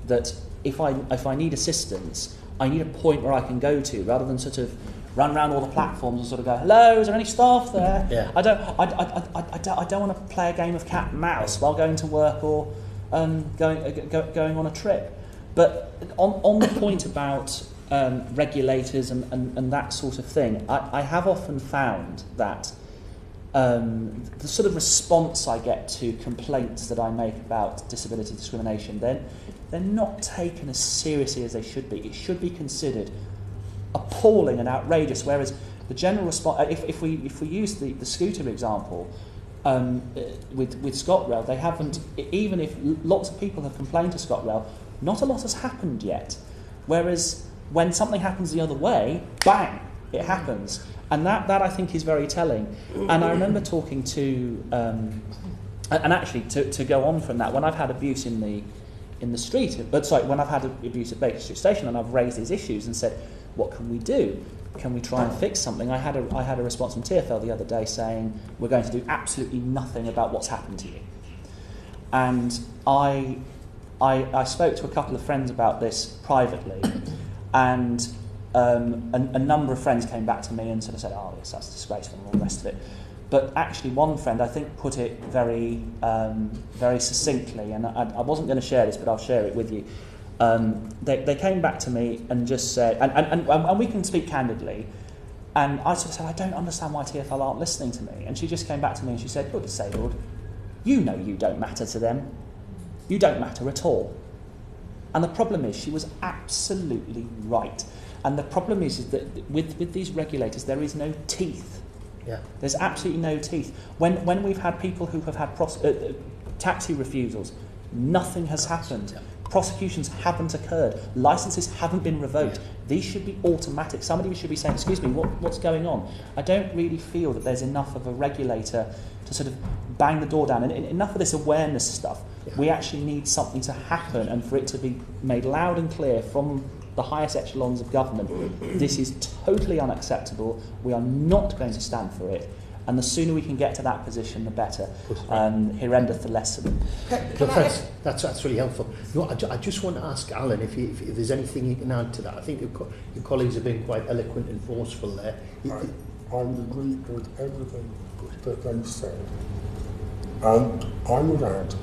that if I, if I need assistance, I need a point where I can go to rather than sort of run around all the platforms and sort of go, hello, is there any staff there? Yeah. I don't, I, I, I, I, don't, I don't want to play a game of cat and mouse while going to work or um, going, uh, go, going on a trip. But on, on the point about um, regulators and, and, and that sort of thing, I, I have often found that um, the sort of response I get to complaints that I make about disability discrimination, then they're not taken as seriously as they should be. It should be considered appalling and outrageous, whereas the general response, if, if, we, if we use the, the scooter example, um, uh, with, with ScotRail, they haven't, even if lots of people have complained to ScotRail, not a lot has happened yet. Whereas when something happens the other way, bang, it happens. And that, that I think is very telling. And I remember talking to, um, and actually to, to go on from that, when I've had abuse in the, in the street, but sorry, when I've had abuse at Baker Street Station and I've raised these issues and said, what can we do? Can we try and fix something? I had a, I had a response from TFL the other day saying, we're going to do absolutely nothing about what's happened to you. And I, I, I spoke to a couple of friends about this privately, and um, a, a number of friends came back to me and sort of said, oh, yes, that's disgraceful and all the rest of it. But actually, one friend I think put it very, um, very succinctly, and I, I wasn't going to share this, but I'll share it with you. Um, they, they came back to me and just said, and, and, and, and we can speak candidly, and I sort of said, I don't understand why TFL aren't listening to me. And she just came back to me and she said, You're disabled. You know you don't matter to them. You don't matter at all. And the problem is, she was absolutely right. And the problem is, is that with, with these regulators, there is no teeth. Yeah. There's absolutely no teeth. When, when we've had people who have had pros- uh, uh, taxi refusals, nothing has happened. Prosecutions haven't occurred. Licenses haven't been revoked. These should be automatic. Somebody should be saying, excuse me, what, what's going on? I don't really feel that there's enough of a regulator to sort of bang the door down. And, and enough of this awareness stuff. We actually need something to happen and for it to be made loud and clear from the highest echelons of government. This is totally unacceptable. We are not going to stand for it. And the sooner we can get to that position, the better. Um, here endeth the lesson. Can, can I. That's, that's really helpful. You know, I, I just want to ask Alan if, you, if, if there's anything you can add to that. I think your, co- your colleagues have been quite eloquent and forceful there. I, I would agree with everything that they've said. And I would add,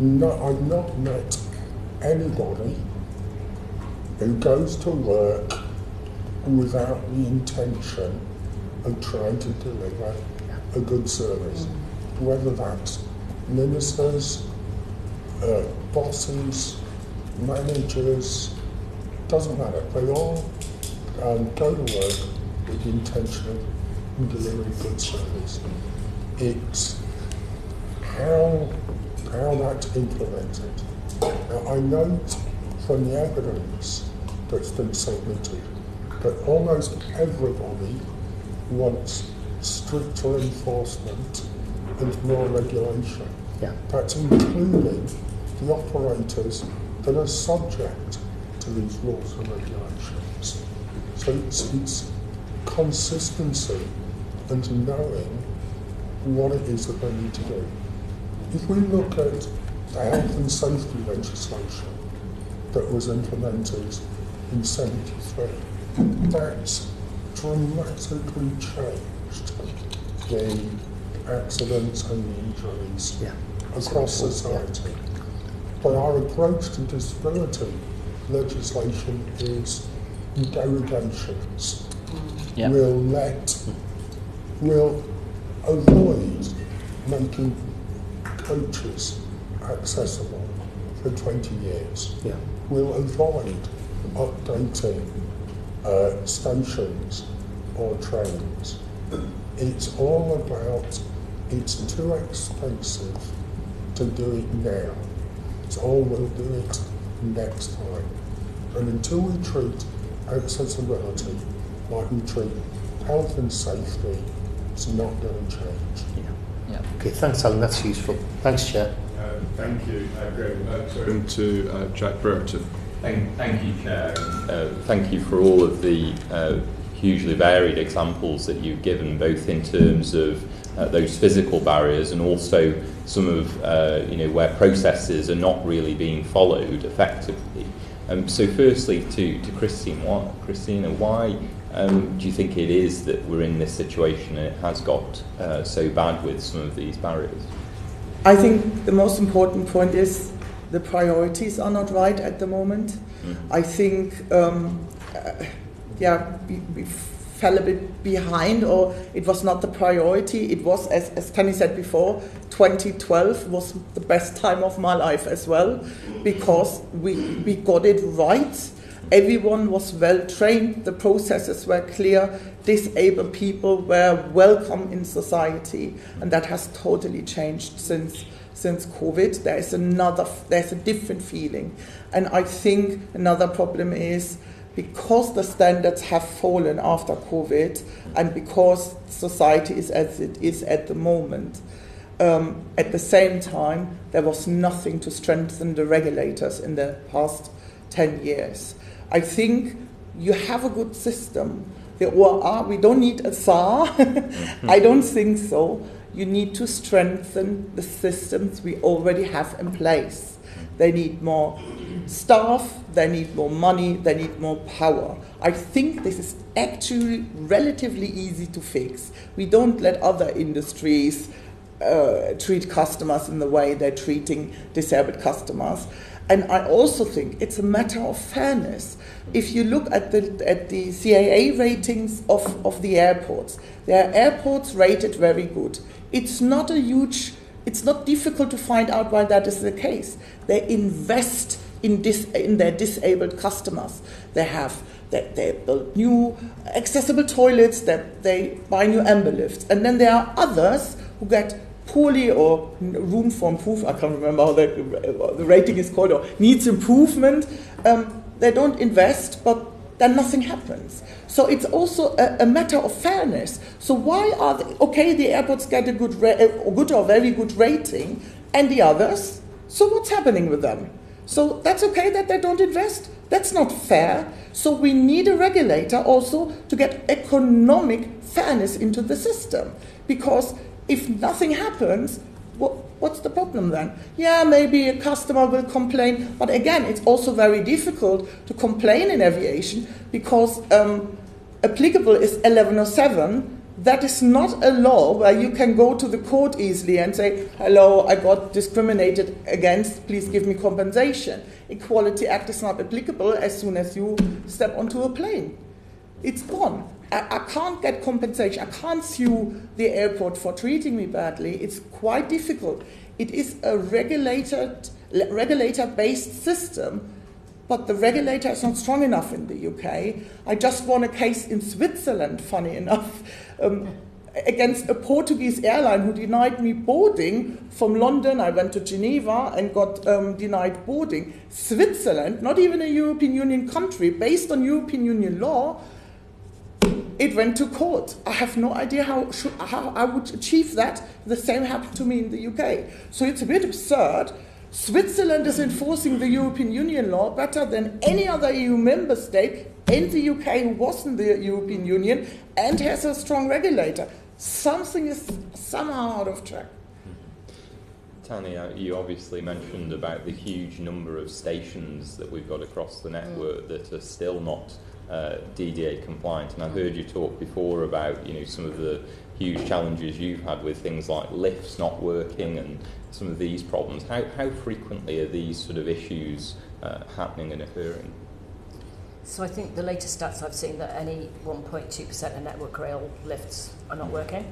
no, I've not met anybody who goes to work without the intention of trying to deliver a good service. Whether that's ministers, uh, bosses, managers, doesn't matter. They all um, go to work with the intention of delivering good service. It's how, how that's implemented. Now, I note from the evidence that's been submitted that almost everybody wants stricter enforcement and more regulation. Yeah. That's including the operators that are subject to these rules and regulations. So it's, it's consistency and knowing what it is that they need to do. If we look at the health and safety legislation that was implemented in 73, that's dramatically changed the accidents and injuries Yeah. across society. But our approach to disability legislation is derogations. Yeah. We'll let, we'll avoid making coaches accessible for 20 years. Yeah. We'll avoid updating uh, stations or trains. It's all about, it's too expensive to do it now. So we'll do it next time. And until we treat accessibility like we treat health and safety, it's not going to change. Yeah. yeah. Okay, thanks, Alan. That's useful. Thanks, Chair. Uh, thank you, uh, Graham. Uh, turn to uh, Jack Brereton. Thank, thank you, Chair. Uh, thank you for all of the uh, hugely varied examples that you've given, both in terms of uh, those physical barriers and also some of uh, you know where processes are not really being followed effectively. Um, so, firstly, to to Christine, why, Christiane, why um, do you think it is that we're in this situation and it has got uh, so bad with some of these barriers? I think the most important point is the priorities are not right at the moment. I think, um, uh, yeah, we, we fell a bit behind, or it was not the priority. It was, as, as Penny said before, 2012 was the best time of my life as well, because we, we got it right. Everyone was well trained, the processes were clear, disabled people were welcome in society, and that has totally changed since since COVID. There is another, there's a different feeling. And I think another problem is because the standards have fallen after COVID and because society is as it is at the moment, um, at the same time, there was nothing to strengthen the regulators in the past 10 years. I think you have a good system. The OR, we don't need a czar. I don't think so you need to strengthen the systems we already have in place. They need more staff, they need more money, they need more power. I think this is actually relatively easy to fix. We don't let other industries uh, treat customers in the way they're treating disabled customers. And I also think it's a matter of fairness. If you look at the, at the CAA ratings of, of the airports, there are airports rated very good. It's not a huge, it's not difficult to find out why that is the case. They invest in, dis, in their disabled customers. They have they, they build new accessible toilets, that they buy new ambulifts. And then there are others who get poorly or room for improvement, I can't remember how the, the rating is called, or needs improvement. Um, they don't invest, but then nothing happens. So it's also a, a, matter of fairness. So why are they, okay? The airports get a good, ra- a good or very good rating, and the others. So what's happening with them? So that's okay that they don't invest. That's not fair. So we need a regulator also to get economic fairness into the system, because if nothing happens, what, What's the problem then? Yeah, maybe a customer will complain, but again, it's also very difficult to complain in aviation because um, applicable is 1107. That is not a law where you can go to the court easily and say, Hello, I got discriminated against, please give me compensation. Equality Act is not applicable as soon as you step onto a plane. It's gone. I, can't get compensation. I can't sue the airport for treating me badly. It's quite difficult. It is a regulated, regulator-based system, but the regulator is not strong enough in the UK. I just won a case in Switzerland, funny enough, um, against a Portuguese airline who denied me boarding from London. I went to Geneva and got um, denied boarding. Switzerland, not even a European Union country, based on European Union law, it went to court. I have no idea how, should, how I would achieve that. The same happened to me in the UK. So it's a bit absurd. Switzerland is enforcing the European Union law better than any other EU member state in the UK who was in the European Union and has a strong regulator. Something is somehow out of track. Tanni, you obviously mentioned about the huge number of stations that we've got across the network that are still not uh, DDA compliant. And I heard you talk before about you know some of the huge challenges you've had with things like lifts not working and some of these problems. How, how frequently are these sort of issues uh, happening and occurring? So I think the latest stats I've seen that any 1.2% of network rail lifts are not working.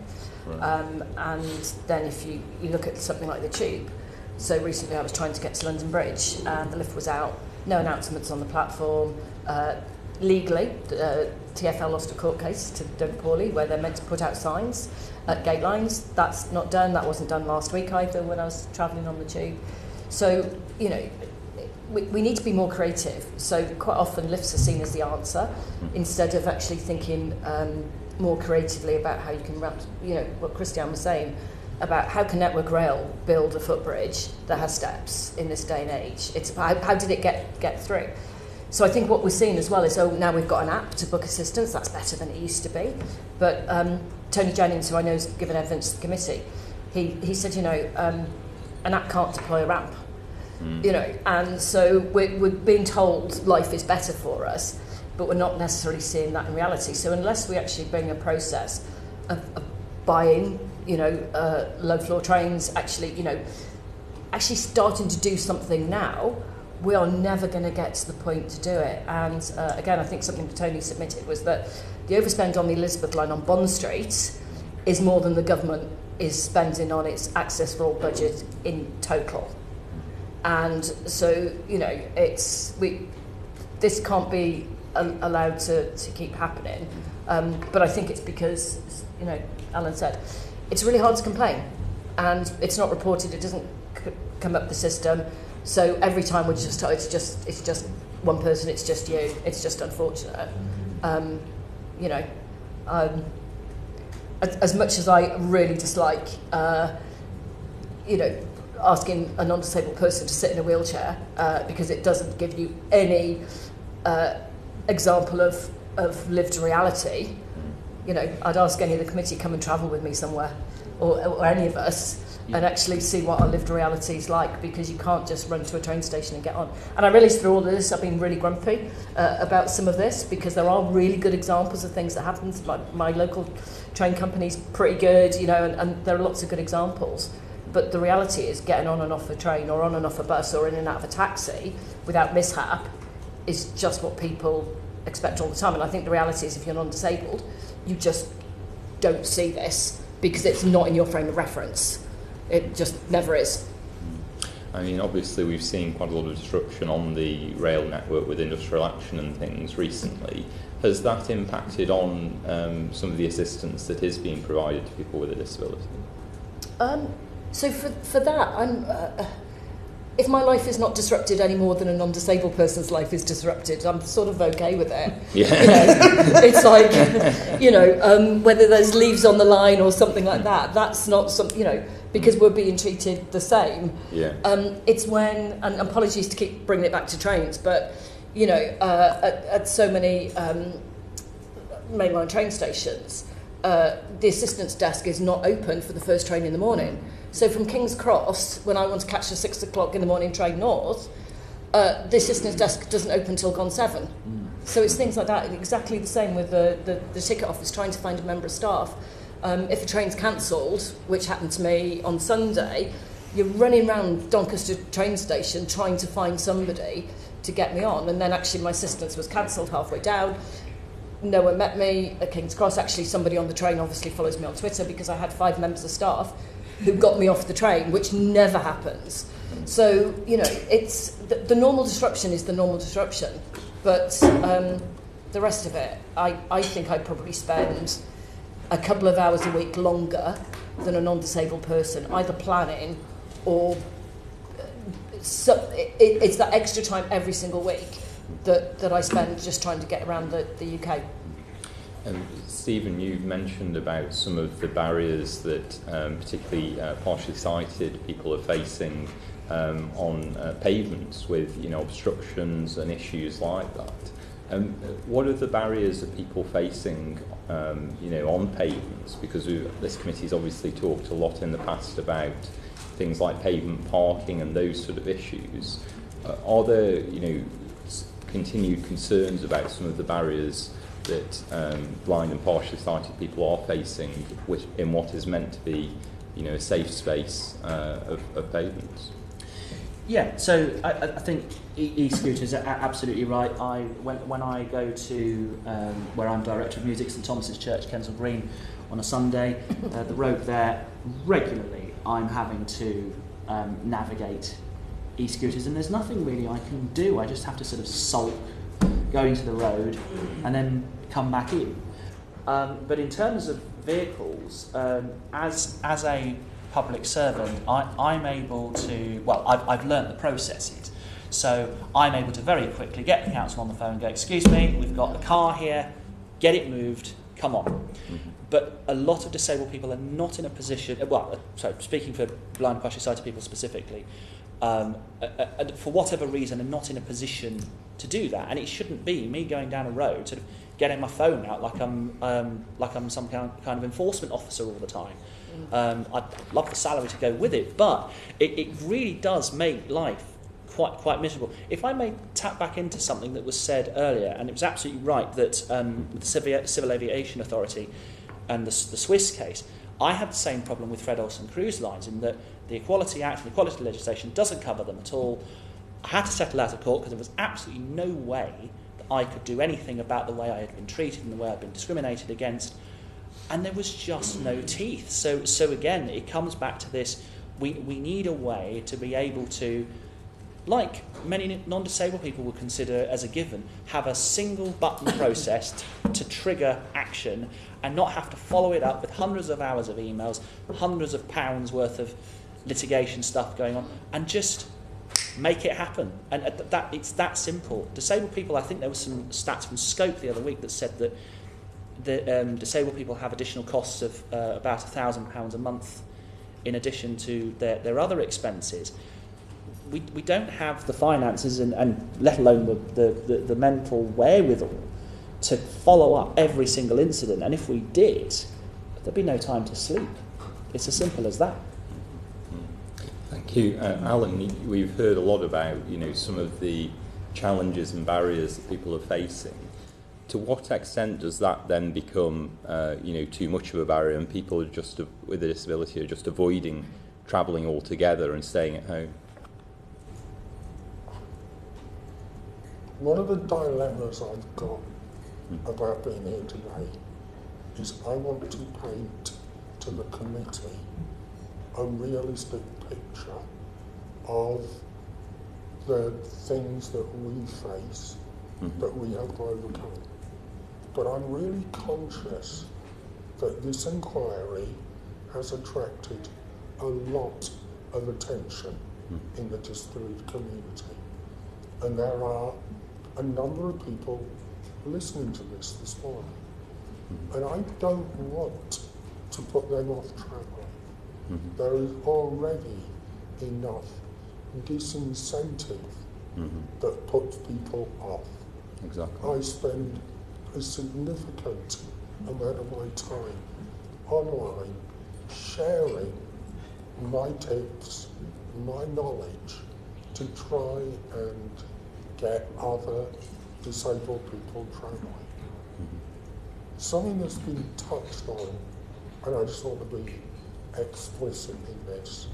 Right. Um, and then if you, you look at something like the tube, so recently I was trying to get to London Bridge and the lift was out, no announcements on the platform, uh, legally, uh, TFL lost a court case to Doug Paulley where they're meant to put out signs at gate lines. That's not done. That wasn't done last week either when I was travelling on the tube. So, you know, we, we need to be more creative. So quite often lifts are seen as the answer instead of actually thinking um, more creatively about how you can wrap, you know, what Christiane was saying about how can Network Rail build a footbridge that has steps in this day and age. It's how, how did it get, get through? So I think what we're seeing as well is, oh, now we've got an app to book assistance. That's better than it used to be. But um, Tony Jennings, who I know has given evidence to the committee, he, he said, you know, um, an app can't deploy a ramp. Mm. You know, and so we're, we're being told life is better for us, but we're not necessarily seeing that in reality. So unless we actually bring a process of, of buying, you know, uh, low floor trains, actually, you know, actually starting to do something now, we are never going to get to the point to do it. And uh, again, I think something that Tony submitted was that the overspend on the Elizabeth line on Bond Street is more than the government is spending on its access for all budget in total. And so, you know, it's we this can't be a- allowed to, to keep happening. Um, but I think it's because, you know, Alan said, it's really hard to complain. And it's not reported, it doesn't c- come up the system. So every time we're just, it's just, it's just one person, it's just you. It's just unfortunate. Um, you know, um, as, as much as I really dislike, uh, you know, asking a non-disabled person to sit in a wheelchair uh, because it doesn't give you any uh, example of, of lived reality. You know, I'd ask any of the committee come and travel with me somewhere, or, or any of us, and actually see what our lived reality is like because you can't just run to a train station and get on. And I realise through all of this, I've been really grumpy uh, about some of this because there are really good examples of things that happen. My, my local train company's pretty good, you know, and, and there are lots of good examples. But the reality is getting on and off a train or on and off a bus or in and out of a taxi without mishap is just what people expect all the time. And I think the reality is if you're non-disabled, you just don't see this because it's not in your frame of reference. It just never is. I mean, obviously, we've seen quite a lot of disruption on the rail network with industrial action and things recently. Has that impacted on um, some of the assistance that is being provided to people with a disability? Um, so for, for that, I'm, uh, if my life is not disrupted any more than a non-disabled person's life is disrupted, I'm sort of okay with it. Yeah. You know, it's like, you know, um, whether there's leaves on the line or something like that, that's not some, you know, because we're being treated the same. Yeah. Um, it's when, and apologies to keep bringing it back to trains, but, you know, uh, at, at so many um, mainline train stations, uh, the assistance desk is not open for the first train in the morning. So from King's Cross, when I want to catch the six o'clock in the morning train north, uh, the assistance desk doesn't open till gone seven. So it's things like that. Exactly the same with the, the, the ticket office trying to find a member of staff. Um, if a train's cancelled, which happened to me on Sunday, you're running around Doncaster train station trying to find somebody to get me on. And then actually my assistance was cancelled halfway down. No one met me at King's Cross. Actually, somebody on the train obviously follows me on Twitter because I had five members of staff who got me off the train, which never happens. So, you know, it's the, the normal disruption is the normal disruption. But um, the rest of it, I, I think I probably spend a couple of hours a week longer than a non-disabled person, either planning or uh, so, it, it's that extra time every single week that, that I spend just trying to get around the, the UK. Um, Stephen, you've mentioned about some of the barriers that um, particularly uh, partially sighted people are facing um, on uh, pavements with you know obstructions and issues like that. Um, what are the barriers that people facing um, you know on pavements? Because we, this committee's obviously talked a lot in the past about things like pavement parking and those sort of issues. Uh, are there you know continued concerns about some of the barriers? that um, blind and partially sighted people are facing which, in what is meant to be you know, a safe space uh, of, of pavements. Yeah, so I, I think e-scooters are absolutely right. I when when I go to um, where I'm director of music, St Thomas's Church, Kensal Green, on a Sunday, uh, the road there regularly I'm having to um, navigate e-scooters, and there's nothing really I can do. I just have to sort of sulk, go into the road, and then come back in. Um, but in terms of vehicles, um, as as a public servant, I, I'm able to, well, I've, I've learnt the processes. So I'm able to very quickly get the council on the phone and go, excuse me, we've got the car here, get it moved, come on. But a lot of disabled people are not in a position, uh, well, uh, sorry, speaking for blind partially sighted people specifically, um, uh, uh, for whatever reason, are not in a position to do that. And it shouldn't be me going down a road, sort of getting my phone out like I'm, um, like I'm some kind of enforcement officer all the time. Um, I'd love the salary to go with it, but it, it really does make life quite quite miserable. If I may tap back into something that was said earlier, and it was absolutely right that um, the Civil Aviation Authority and the, the Swiss case, I had the same problem with Fred Olsen Cruise Lines in that The Equality Act and the equality legislation doesn't cover them at all. I had to settle out of court because there was absolutely no way that I could do anything about the way I had been treated and the way I'd been discriminated against. And there was just no teeth. So, so again, it comes back to this we, we need a way to be able to, like many non disabled people would consider as a given, have a single button process to trigger action and not have to follow it up with hundreds of hours of emails, hundreds of pounds worth of litigation stuff going on, and just make it happen. And that it's that simple. Disabled people, I think there were some stats from Scope the other week that said that the um, disabled people have additional costs of uh, about a thousand pounds a month in addition to their, their other expenses. We, we don't have the finances and, and let alone the, the, the, the mental wherewithal to follow up every single incident. And if we did, there'd be no time to sleep. It's as simple as that. Thank you, uh, Alan. We've heard a lot about you know some of the challenges and barriers that people are facing. To what extent does that then become uh, you know too much of a barrier, and people just with a disability are just avoiding travelling altogether and staying at home? One of the dilemmas I've got about being here today is I want to paint to the committee a realistic picture of the things that we face mm-hmm. that we have to overcome. But I'm really conscious that this inquiry has attracted a lot of attention mm-hmm. in the disability community. And there are a number of people listening to this this morning. Mm-hmm. And I don't want to put them off track. Mm-hmm. There is already enough disincentive mm-hmm. that puts people off. Exactly. I spend a significant amount of my time online sharing my tips, my knowledge to try and get other disabled people traveling. Something that's been touched on, and I just want to be explicit in this.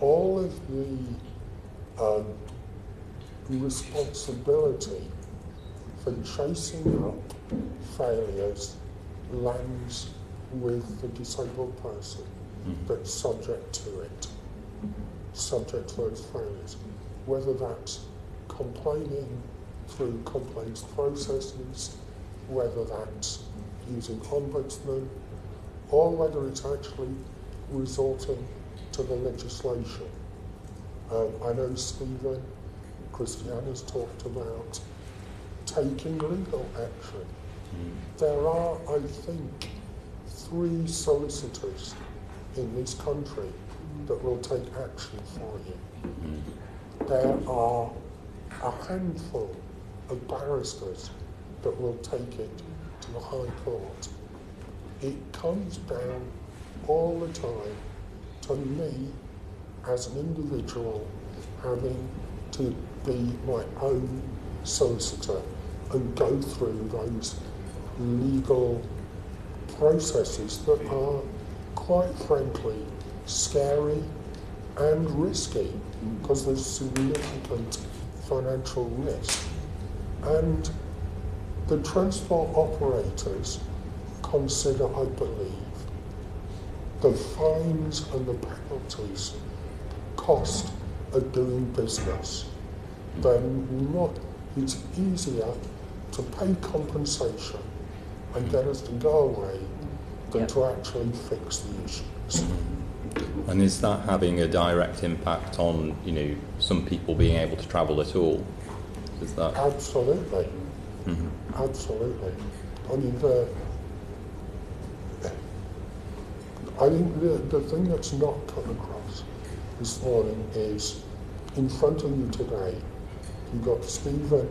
All of the um, responsibility for chasing up failures lands with the disabled person mm-hmm. that's subject to it, subject to those failures. Whether that's complaining through complaints processes, whether that's using ombudsman, or whether it's actually resorting to the legislation. Um, I know Stephen, Christiane has talked about taking legal action. Mm. There are, I think, three solicitors in this country that will take action for you. Mm. There are a handful of barristers that will take it to the High Court it comes down all the time to me as an individual having to be my own solicitor and go through those legal processes that are quite frankly scary and risky because there's significant financial risk. And the transport operators consider, I believe, the fines and the penalties cost of doing business, then not, it's easier to pay compensation and get us to go away than yep. to actually fix the issues. And is that having a direct impact on, you know, some people being able to travel at all? Is that absolutely, mm-hmm. absolutely? I mean, the I think the, the thing that's not come across this morning is in front of you today, you've got Stephen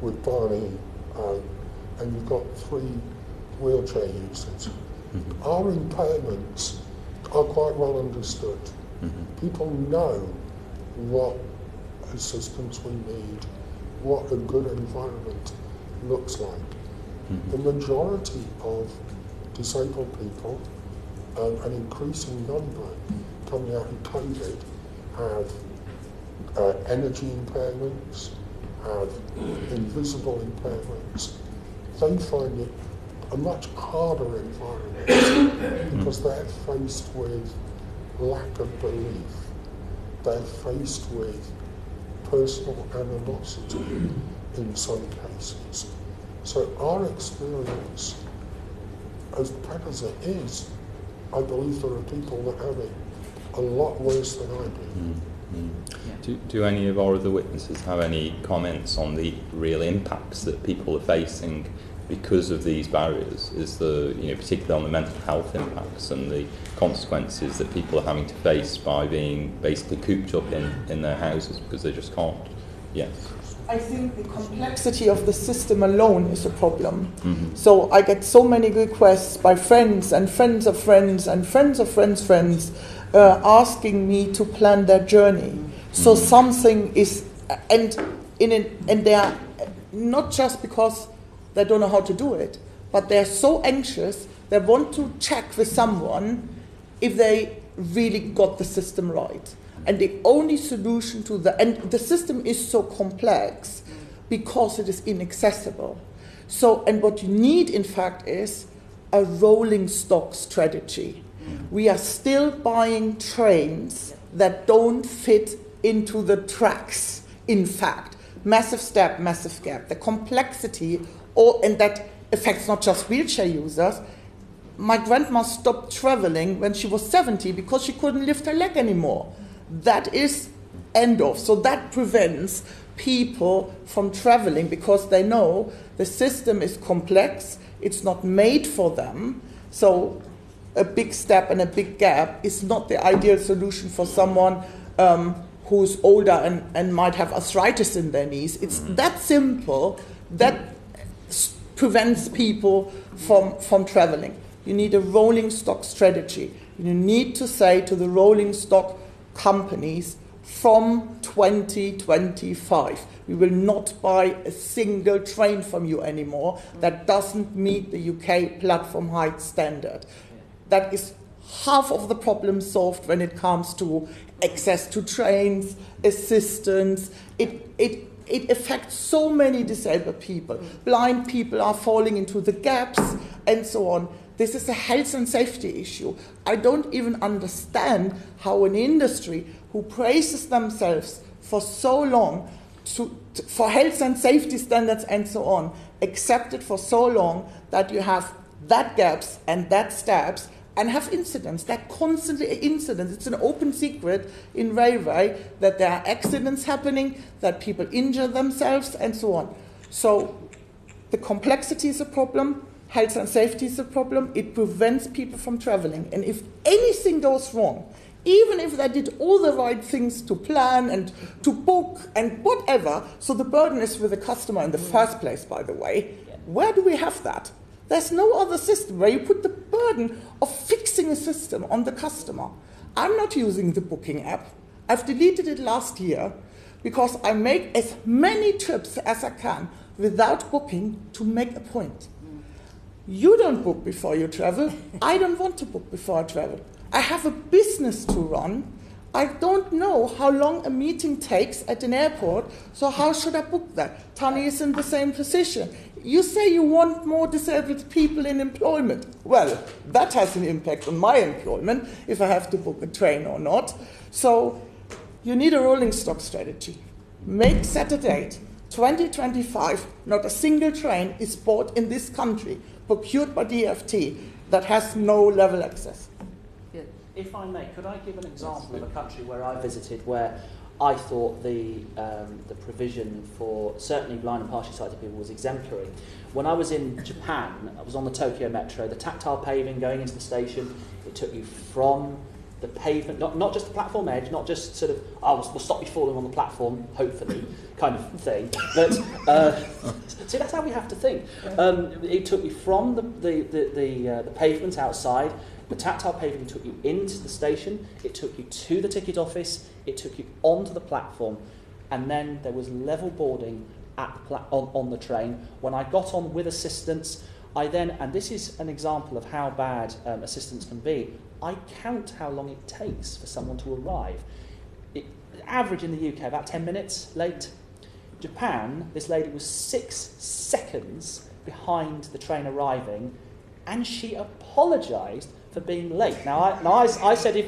with Barney, uh, and you've got three wheelchair users. Mm-hmm. Our impairments are quite well understood. Mm-hmm. People know what assistance we need, what a good environment looks like. Mm-hmm. The majority of disabled people um, an increasing number coming out in COVID have uh, energy impairments, have invisible impairments, they find it a much harder environment because they're faced with lack of belief. They're faced with personal animosity in some cases. So our experience, as it is, I believe there are people that have it a lot worse than I do. Mm. Do, do any of our other witnesses have any comments on the real impacts that people are facing because of these barriers? Is the you know particularly on the mental health impacts and the consequences that people are having to face by being basically cooped up in, in their houses because they just can't? Yes. I think the complexity of the system alone is a problem. Mm-hmm. So I get so many requests by friends and friends of friends and friends of friends' friends uh, asking me to plan their journey. So mm-hmm. something is, and in an, and they are not just because they don't know how to do it, but they're so anxious they want to check with someone if they really got the system right. And the only solution to the and the system is so complex because it is inaccessible. So and what you need in fact is a rolling stock strategy. We are still buying trains that don't fit into the tracks, in fact. Massive step, massive gap. The complexity, or, and that affects not just wheelchair users. My grandma stopped traveling when she was 70 because she couldn't lift her leg anymore that is end of. So that prevents people from traveling because they know the system is complex, it's not made for them. So a big step and a big gap is not the ideal solution for someone um, who's older and, and might have arthritis in their knees. It's mm-hmm. that simple that prevents people from, from traveling. You need a rolling stock strategy. You need to say to the rolling stock companies from 2025. We will not buy a single train from you anymore that doesn't meet the UK platform height standard. That is half of the problem solved when it comes to access to trains, assistance. It, it, it affects so many disabled people. Blind people are falling into the gaps and so on. This is a health and safety issue. I don't even understand how an industry who praises themselves for so long to, to, for health and safety standards and so on accepted for so long that you have that gaps and that steps and have incidents. There are constantly incidents. It's an open secret in railway that there are accidents happening, that people injure themselves, and so on. So the complexity is a problem health and safety is a problem. It prevents people from traveling. And if anything goes wrong, even if they did all the right things to plan and to book and whatever, so the burden is with the customer in the first place, by the way, where do we have that? There's no other system where you put the burden of fixing a system on the customer. I'm not using the booking app. I've deleted it last year because I make as many trips as I can without booking to make a point. You don't book before you travel. I don't want to book before I travel. I have a business to run. I don't know how long a meeting takes at an airport, so how should I book that? Tanni is in the same position. You say you want more disabled people in employment. Well, that has an impact on my employment if I have to book a train or not. So you need a rolling stock strategy. Make set a date. 2025, not a single train is bought in this country procured by DFT that has no level access. If I may, could I give an example of a country where I visited where I thought the, um, the provision for certainly blind and partially sighted people was exemplary. When I was in Japan, I was on the Tokyo Metro, the tactile paving going into the station, it took you from the pavement, not, not just the platform edge, not just sort of, oh, we'll, we'll stop you falling on the platform, hopefully, kind of thing. But, uh, see, that's how we have to think. Um, it took you from the, the, the, the, uh, the pavement outside, the tactile paving took you into the station, it took you to the ticket office, it took you onto the platform, and then there was level boarding at the pla- on, on the train. When I got on with assistance, I then, and this is an example of how bad um, assistance can be, I count how long it takes for someone to arrive. It, average in the UK, about 10 minutes late. Japan, this lady was six seconds behind the train arriving, and she apologised for being late. Now, I, now I, I said if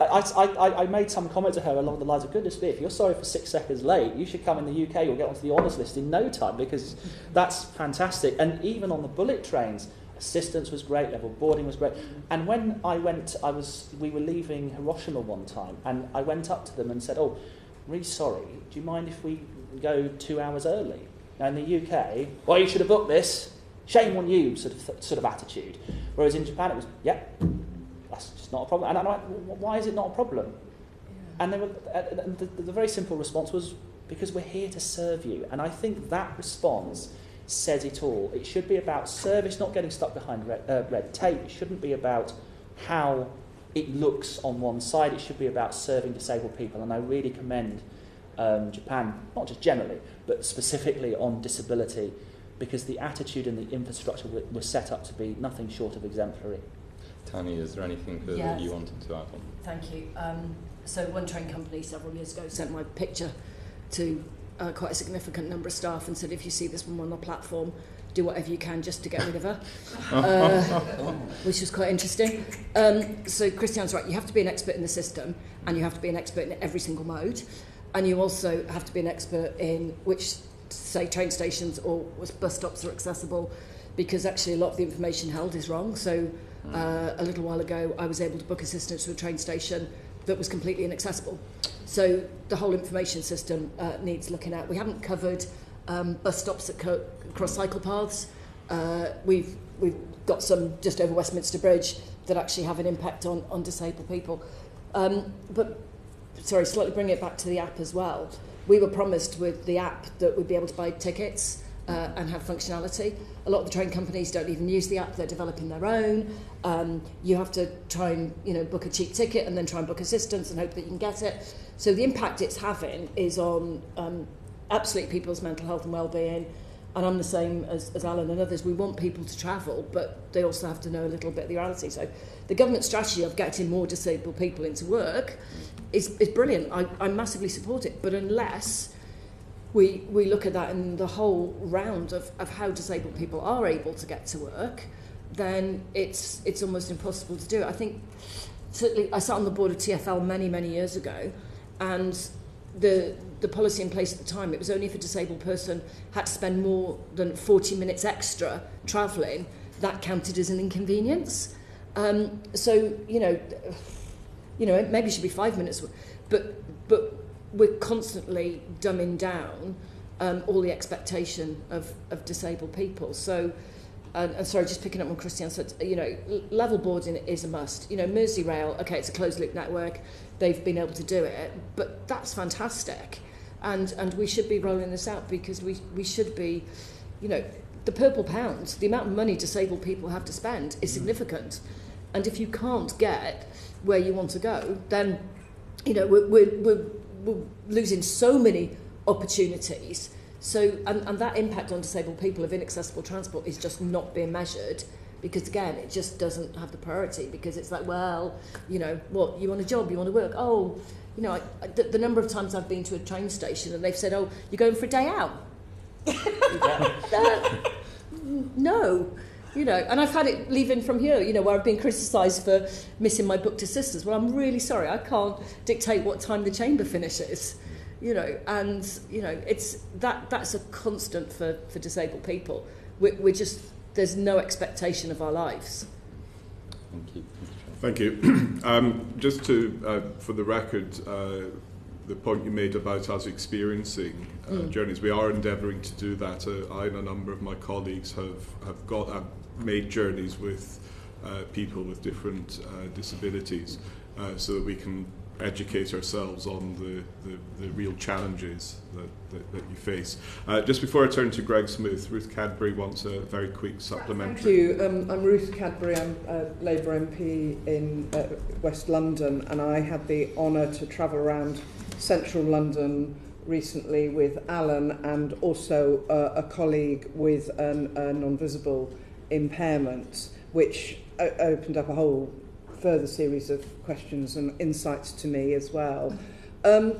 I, I, I made some comment to her along the lines of, "Goodness me, if you're sorry for six seconds late, you should come in the UK. You'll get onto the honours list in no time because that's fantastic." And even on the bullet trains, assistance was great, level boarding was great. And when I went, I was we were leaving Hiroshima one time, and I went up to them and said, "Oh, really sorry. Do you mind if we go two hours early?" Now in the UK, well, you should have booked this. Shame on you, sort of sort of attitude. Whereas in Japan, it was, yeah, that's just not a problem. And I'm like, why is it not a problem? Yeah. And, they were, and the, the very simple response was, because we're here to serve you. And I think that response says it all. It should be about service, not getting stuck behind red, uh, red tape. It shouldn't be about how it looks on one side. It should be about serving disabled people. And I really commend um, Japan, not just generally, but specifically on disability, because the attitude and the infrastructure were, were set up to be nothing short of exemplary. Tanni, is there anything that yes. you wanted to add on? Thank you. Um, so one train company several years ago sent my picture to uh, quite a significant number of staff and said, if you see this woman on the platform, do whatever you can just to get rid of her, uh, which was quite interesting. Um, so Christiane's right, you have to be an expert in the system and you have to be an expert in every single mode. And you also have to be an expert in which, say, train stations or bus stops are accessible because actually a lot of the information held is wrong. So uh, a little while ago, I was able to book assistance to a train station that was completely inaccessible. So the whole information system uh, needs looking at. We haven't covered um, bus stops that co- cross cycle paths. Uh, we've we've got some just over Westminster Bridge that actually have an impact on on disabled people. Um, but sorry, slightly bring it back to the app as well. we were promised with the app that we'd be able to buy tickets uh, and have functionality. A lot of the train companies don't even use the app; they're developing their own. Um, you have to try and you know book a cheap ticket and then try and book assistance and hope that you can get it. So the impact it's having is on um, absolute people's mental health and well-being. And I'm the same as, as Alan and others. We want people to travel, but they also have to know a little bit of the reality. So the government strategy of getting more disabled people into work is, is brilliant. I, I massively support it. But unless we, we look at that in the whole round of, of how disabled people are able to get to work, then it's, it's almost impossible to do it. I think, certainly, I sat on the board of TFL many, many years ago, and the, the policy in place at the time, it was only if a disabled person had to spend more than 40 minutes extra travelling, that counted as an inconvenience. Um, so, you know, you know, maybe it should be five minutes, but, but we're constantly dumbing down um, all the expectation of, of disabled people. So, and, and sorry, just picking up on Christiane said, you know, level boarding is a must. You know, Merseyrail, okay, it's a closed loop network, they've been able to do it, but that's fantastic. And, and we should be rolling this out because we, we should be, you know, the purple pound, the amount of money disabled people have to spend is significant. And if you can't get where you want to go, then, you know, we're, we're, we're we're losing so many opportunities. So, and, and that impact on disabled people of inaccessible transport is just not being measured because again, it just doesn't have the priority because it's like, well, you know, what you want a job, you want to work. Oh, you know, I, the, the number of times I've been to a train station and they've said, oh, you're going for a day out. uh, no, you know, and I've had it leaving from here, you know, where I've been criticised for missing my book to sisters. Well, I'm really sorry, I can't dictate what time the chamber finishes, you know, and you know, it's that that's a constant for for disabled people. We're, we're just there's no expectation of our lives. Thank you. Thank you. um, just to, uh, for the record, uh, the point you made about us experiencing uh, mm. journeys, we are endeavouring to do that. Uh, I and a number of my colleagues have, have got uh, made journeys with uh, people with different uh, disabilities uh, so that we can educate ourselves on the, the, the real challenges that, that, that you face. Uh, just before I turn to Greg Smith, Ruth Cadbury wants a very quick supplementary. Thank you. Um, I'm Ruth Cadbury, I'm a Labour MP in uh, West London, and I had the honour to travel around central London recently with Alan and also uh, a colleague with an, a non-visible impairment, which o- opened up a whole further series of questions and insights to me as well. Um,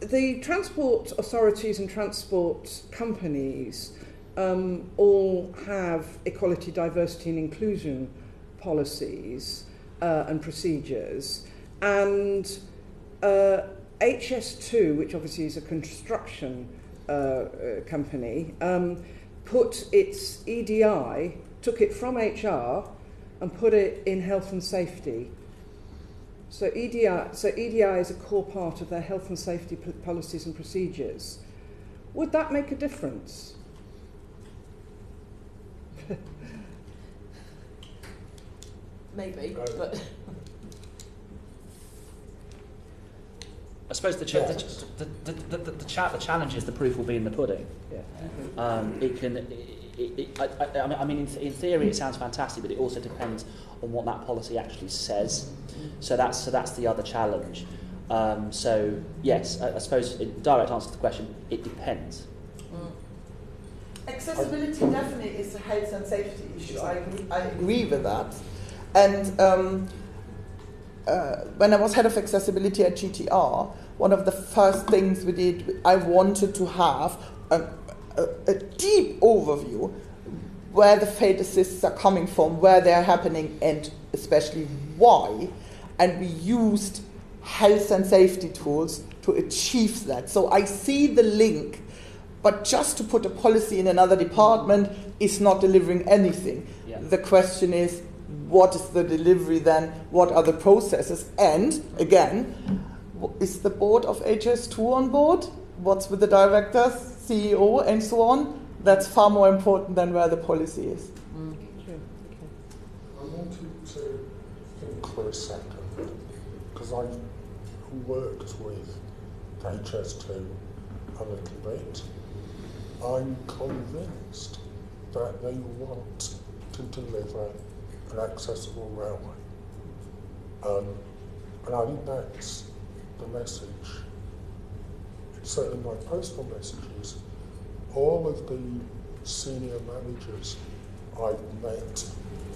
the transport authorities and transport companies um, all have equality, diversity, and inclusion policies uh, and procedures, and uh, HS2, which obviously is a construction uh, uh, company, um, put its EDI, took it from HR and put it in health and safety. So EDI, so EDI is a core part of their health and safety p- policies and procedures. Would that make a difference? Maybe, but I suppose the, cha- the, the, the, the, the, the, cha- the challenge is the proof will be in the pudding. Um, it can, it, it, I, I, mean- in, in theory, it sounds fantastic, but it also depends on what that policy actually says. So that's so that's the other challenge. Um, so yes, I, I suppose in direct answer to the question, it depends. Accessibility definitely is a health and safety issue. I agree, I agree with that. And um, uh, when I was head of accessibility at GTR, one of the first things we did, I wanted to have a, a deep overview where the assists are coming from, where they are happening, and especially why. And we used health and safety tools to achieve that. So I see the link, but just to put a policy in another department is not delivering anything. Yeah. The question is, what is the delivery then? What are the processes? And again, is the board of HS2 on board? What's with the directors, CEO, and so on? That's far more important than where the policy is. I wanted to think for a second, because I've worked with HS2 a little bit. I'm convinced that they want to deliver an accessible railway. Um, and I think that's the message. Certainly my personal message is all of the senior managers I've met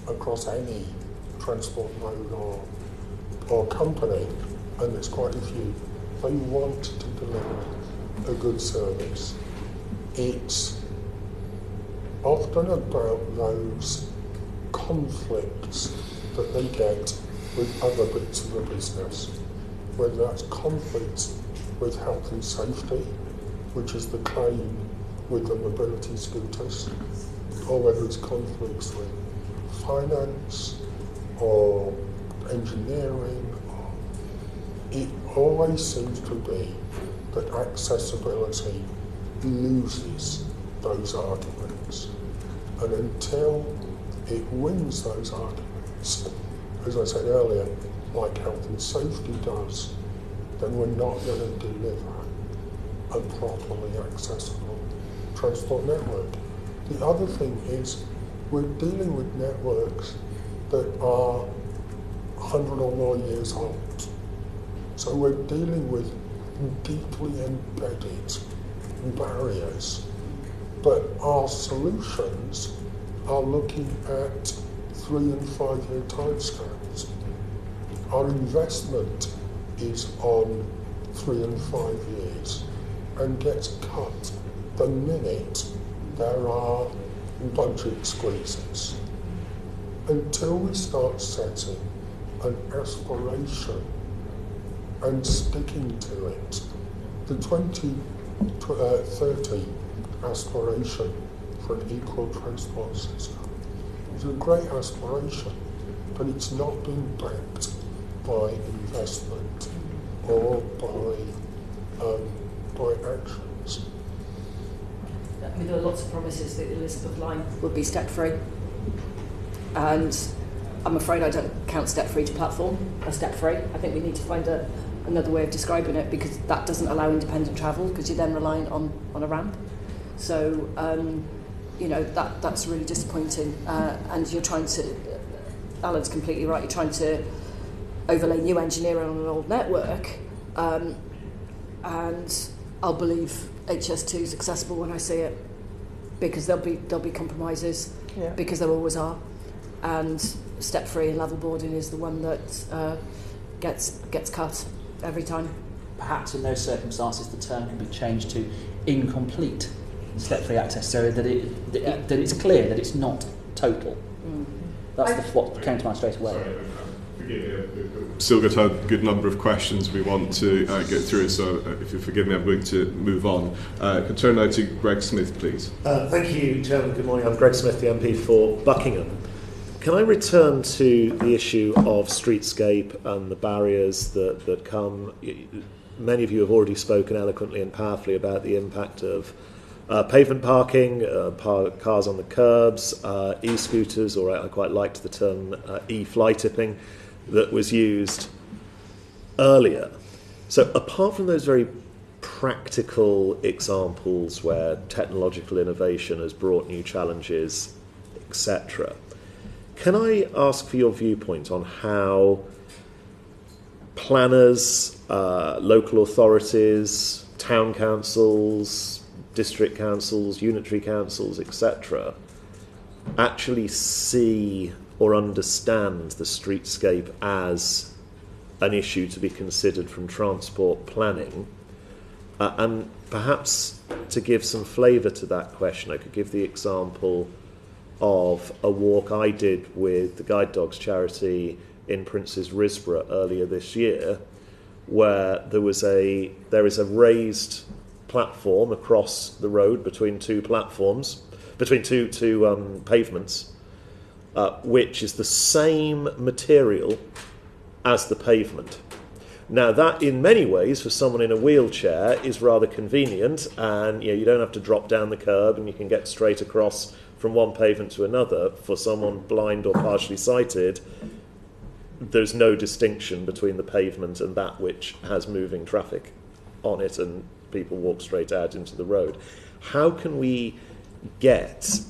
across any transport mode or, or company, and there's quite a few, they want to deliver a good service. It's often about those conflicts that they get with other bits of the business, whether that's conflicts with health and safety, which is the claim with the mobility scooters, or whether it's conflicts with finance or engineering. It always seems to be that accessibility loses those arguments. And until it wins those arguments, as I said earlier, like health and safety does, then we're not going to deliver a properly accessible transport network. The other thing is we're dealing with networks that are 100 or more years old. So we're dealing with deeply embedded barriers. But our solutions are looking at three and five year timescales. Our investment is on three and five years and gets cut the minute there are budget squeezes. Until we start setting an aspiration and sticking to it, the 2030 uh, aspiration for an equal transport system is a great aspiration, but it's not been backed by investment by, um, by actions. I mean, there are lots of promises that Elizabeth line would be step free. And I'm afraid I don't count step free to platform as step free. I think we need to find a, another way of describing it because that doesn't allow independent travel because you're then reliant on, on a ramp. So, um, you know, that, that's really disappointing. Uh, and you're trying to, Alan's completely right, you're trying to overlay new engineering on an old network. Um, and I'll believe HS2 is accessible when I see it. because there'll be there'll be compromises Yeah. because there always are, and step free and level boarding is the one that uh, gets gets cut every time. Perhaps in those circumstances the term can be changed to incomplete step-free access so that, it, that, it, that it's clear that it's not total. That's the, what came to mind straight away. Still got a good number of questions we want to uh, get through, so uh, if you forgive me, I'm going to move on. Uh, can turn now to Greg Smith, please. Uh, thank you, Chairman. Good morning. I'm Greg Smith, the MP for Buckingham. Can I return to the issue of streetscape and the barriers that, that come? Many of you have already spoken eloquently and powerfully about the impact of uh, pavement parking, uh, par- cars on the curbs, uh, e-scooters, or I I quite liked the term uh, e-fly tipping that was used earlier. So, apart from those very practical examples where technological innovation has brought new challenges, etc., can I ask for your viewpoint on how planners, uh, local authorities, town councils, district councils, unitary councils, etc., actually see or understand the streetscape as an issue to be considered from transport planning. Uh, and perhaps to give some flavour to that question, I could give the example of a walk I did with the Guide Dogs charity in Princes Risborough earlier this year, where there was a there is a raised platform across the road between two platforms, between two two um, pavements, uh, which is the same material as the pavement. Now that, in many ways, for someone in a wheelchair, is rather convenient, and you know you don't have to drop down the curb, and you can get straight across from one pavement to another. For someone blind or partially sighted, there's no distinction between the pavement and that which has moving traffic on it, and people walk straight out into the road. How can we get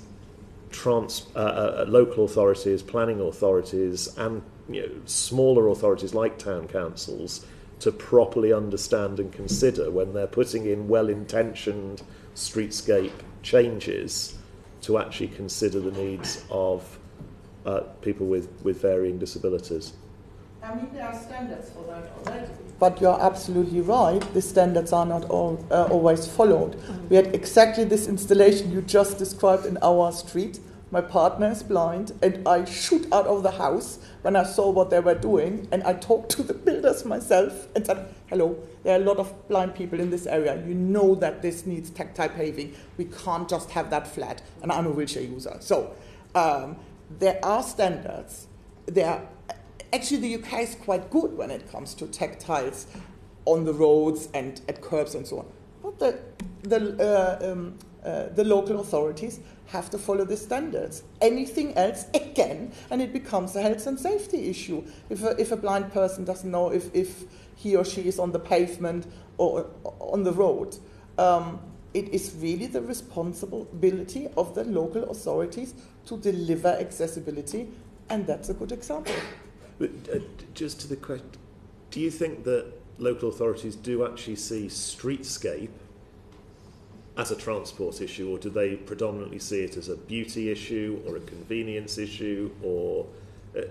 trans, uh, uh, local authorities, planning authorities, and you know, smaller authorities like town councils to properly understand and consider when they're putting in well-intentioned streetscape changes to actually consider the needs of uh, people with, with varying disabilities. I mean, there are standards for that already. But you're absolutely right, the standards are not all, uh, always followed. We had exactly this installation you just described in our street. My partner is blind, and I shoot out of the house when I saw what they were doing, and I talked to the builders myself and said, Hello, there are a lot of blind people in this area. You know that this needs tactile paving. We can't just have that flat, and I'm a wheelchair user. So um, there are standards. There actually the UK is quite good when it comes to tactiles on the roads and at curbs and so on. But the the uh, um, uh, the local authorities have to follow the standards. Anything else, again, and it becomes a health and safety issue. If a, if a blind person doesn't know if, if he or she is on the pavement or on the road, um, it is really the responsibility of the local authorities to deliver accessibility, and that's a good example. But, uh, just to the question, do you think that local authorities do actually see streetscape as a transport issue, or do they predominantly see it as a beauty issue or a convenience issue, or uh,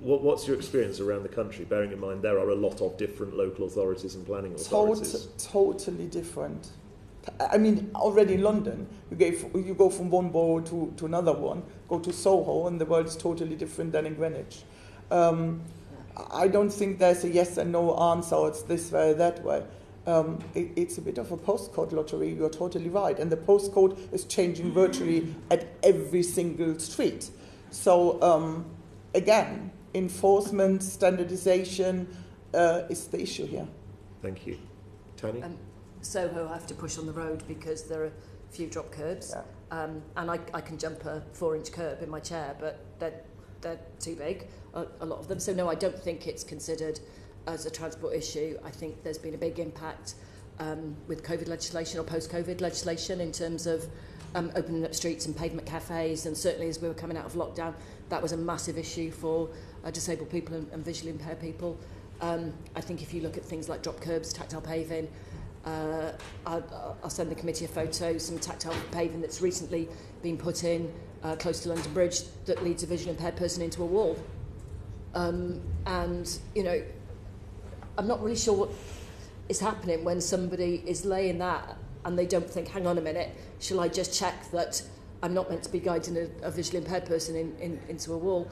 what, what's your experience around the country? Bearing in mind there are a lot of different local authorities and planning authorities. Tot- totally different. I mean, already in London, you, gave, you go from one borough to, to another one, go to Soho, and the world is totally different than in Greenwich. Um, I don't think there's a yes and no answer, it's this way or that way. Um, it, it's a bit of a postcode lottery, you're totally right. And the postcode is changing virtually at every single street. So, um, again, enforcement, standardization uh, is the issue here. Thank you. Tanni? Um, Soho I have to push on the road because there are a few drop curbs. Yeah. Um, and I, I can jump a four inch curb in my chair, but they're, they're too big, a, a lot of them. So, no, I don't think it's considered as a transport issue. I think there's been a big impact um, with COVID legislation or post COVID legislation in terms of um, opening up streets and pavement cafes. And certainly as we were coming out of lockdown, that was a massive issue for uh, disabled people and, and visually impaired people. Um, I think if you look at things like drop curbs, tactile paving, Uh, I'll, I'll send the committee a photo, some tactile paving that's recently been put in uh, close to London Bridge that leads a vision impaired person into a wall. Um, and, you know, I'm not really sure what is happening when somebody is laying that and they don't think, hang on a minute, shall I just check that I'm not meant to be guiding a, a visually impaired person in, in, into a wall?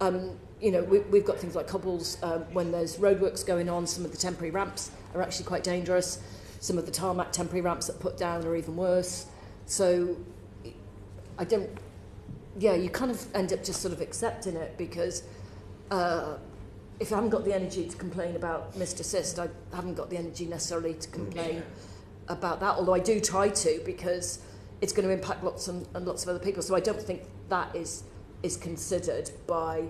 Um, you know, we, we've got things like cobbles um, when there's roadworks going on. Some of the temporary ramps are actually quite dangerous. Some of the tarmac temporary ramps that put down are even worse. So I don't, yeah, you kind of end up just sort of accepting it because uh, if I haven't got the energy to complain about Mr. Sist, I haven't got the energy necessarily to complain about that, although I do try to because it's going to impact lots and, and lots of other people. So I don't think that is is considered by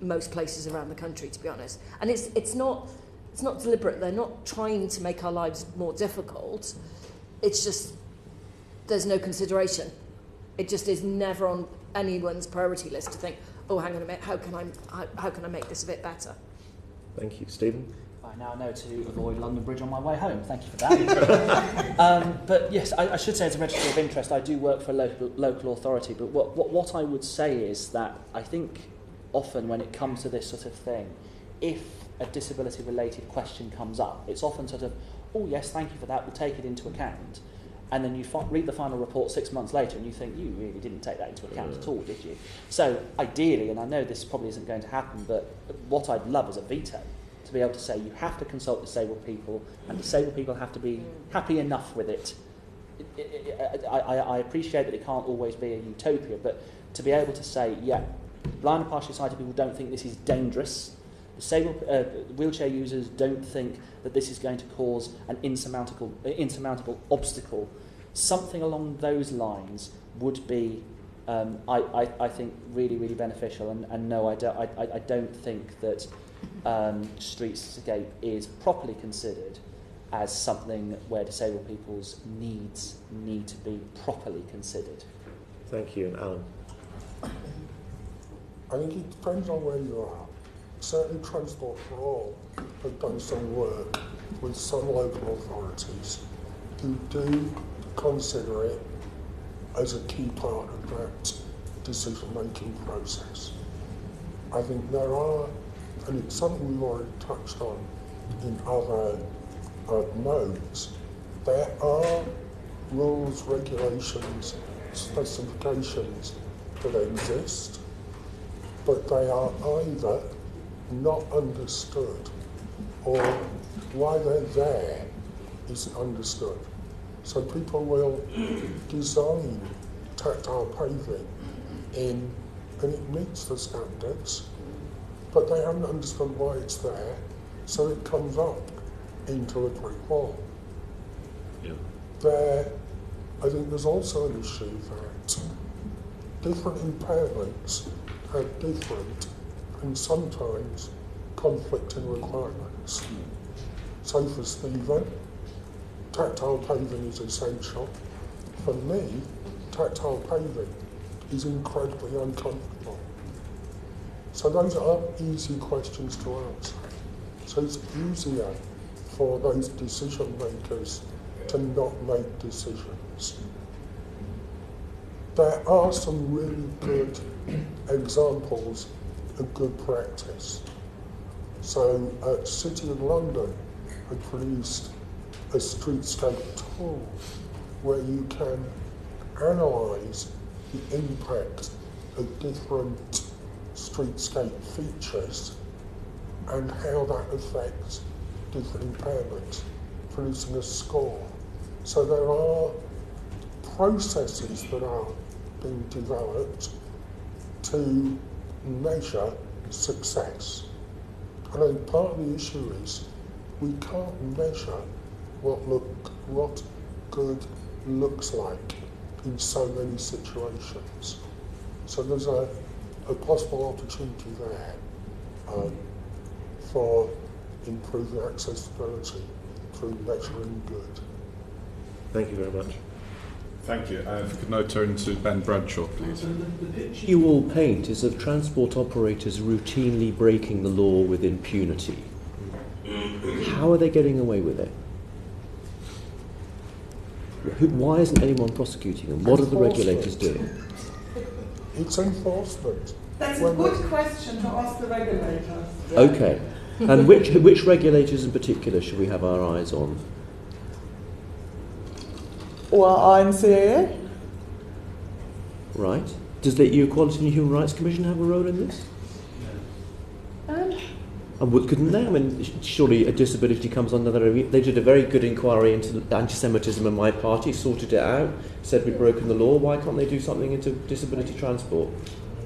most places around the country, to be honest. And it's it's not it's not deliberate. They're not trying to make our lives more difficult. It's just there's no consideration. It just is never on anyone's priority list to think, oh, hang on a minute, how can I how, how can I make this a bit better? Thank you, Stephen. I now know to avoid London Bridge on my way home. Thank you for that. um, but yes, I, I, should say as a register of interest, I do work for a local, local authority. But what, what, what I would say is that I think often when it comes to this sort of thing, if a disability related question comes up, it's often sort of, oh, yes, thank you for that, we'll take it into account. And then you fi- read the final report six months later and you think, you really didn't take that into account at all, did you? So, ideally, and I know this probably isn't going to happen, but what I'd love is a veto to be able to say you have to consult disabled people and disabled people have to be happy enough with it. I, I, I appreciate that it can't always be a utopia, but to be able to say, yeah, blind and partially sighted people don't think this is dangerous, disabled uh, wheelchair users don't think that this is going to cause an insurmountable, insurmountable obstacle. Something along those lines would be, um, I, I, I think, really, really beneficial. And, and no, I don't, I, I don't think that um, streetscape is properly considered as something where disabled people's needs need to be properly considered. Thank you, and Alan. I think it depends on where you are. Certainly Transport for All have done some work with some local authorities who do consider it as a key part of that decision-making process. I think there are and it's something we've already touched on in other uh, modes, there are rules, regulations, specifications that exist, but they are either not understood or why they're there isn't understood. So people will design tactile paving in, and it meets the standards, but they haven't understood why it's there, so it comes up into a brick wall. Yeah. There, I think there's also an issue that different impairments have different and sometimes conflicting requirements. So for Stephen, tactile paving is essential. For me, tactile paving is incredibly uncomfortable. So those are easy questions to answer. So it's easier for those decision makers to not make decisions. There are some really good examples of good practice. So uh, City of London have produced a streetscape tool where you can analyse the impact of different streetscape features and how that affects different impairments, producing a score. So there are processes that are being developed to measure success. And I think part of the issue is we can't measure what look what good looks like in so many situations. So there's a a possible opportunity there um, for improving accessibility through measuring good. Thank you very much. Thank you. Uh, if we could now turn to Ben Bradshaw, please. The picture you all paint is of transport operators routinely breaking the law with impunity. How are they getting away with it? Who, why isn't anyone prosecuting them? What are the regulators doing? It's enforcement. That's a good question to ask the regulators. Okay. And which, which regulators in particular should we have our eyes on? Well, I'm CAA. Right? Does the EU Equality and Human Rights Commission have a role in this? Um, And would, couldn't they? I mean, surely a disability comes under their. They did a very good inquiry into anti-Semitism in my party, sorted it out, said we've broken the law. Why can't they do something into disability transport?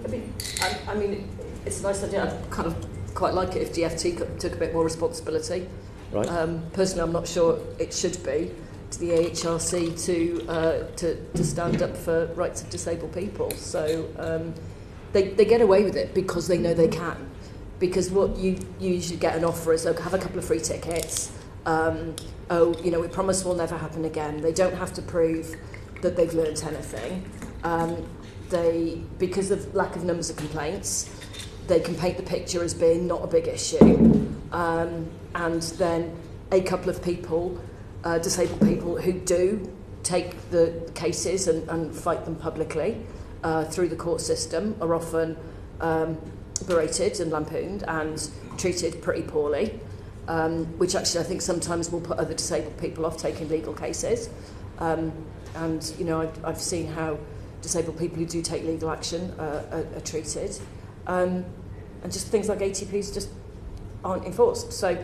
I mean, I, I mean, it's a nice idea. I'd kind of quite like it if DFT took a bit more responsibility. Right? Um, personally, I'm not sure it should be to the EHRC to, uh, to, to stand up for rights of disabled people. So um, they, they get away with it because they know they can. Because what you, you usually get an offer is, okay, have a couple of free tickets. Um, oh, you know, we promise will never happen again. They don't have to prove that they've learnt anything. Um, they, because of lack of numbers of complaints, they can paint the picture as being not a big issue. Um, and then a couple of people, uh, disabled people who do take the cases and, and fight them publicly uh, through the court system are often um, berated and lampooned and treated pretty poorly, um, which actually I think sometimes will put other disabled people off taking legal cases. Um, and, you know, I've, I've seen how disabled people who do take legal action uh, are, are treated. Um, and just things like ATPs just aren't enforced. So,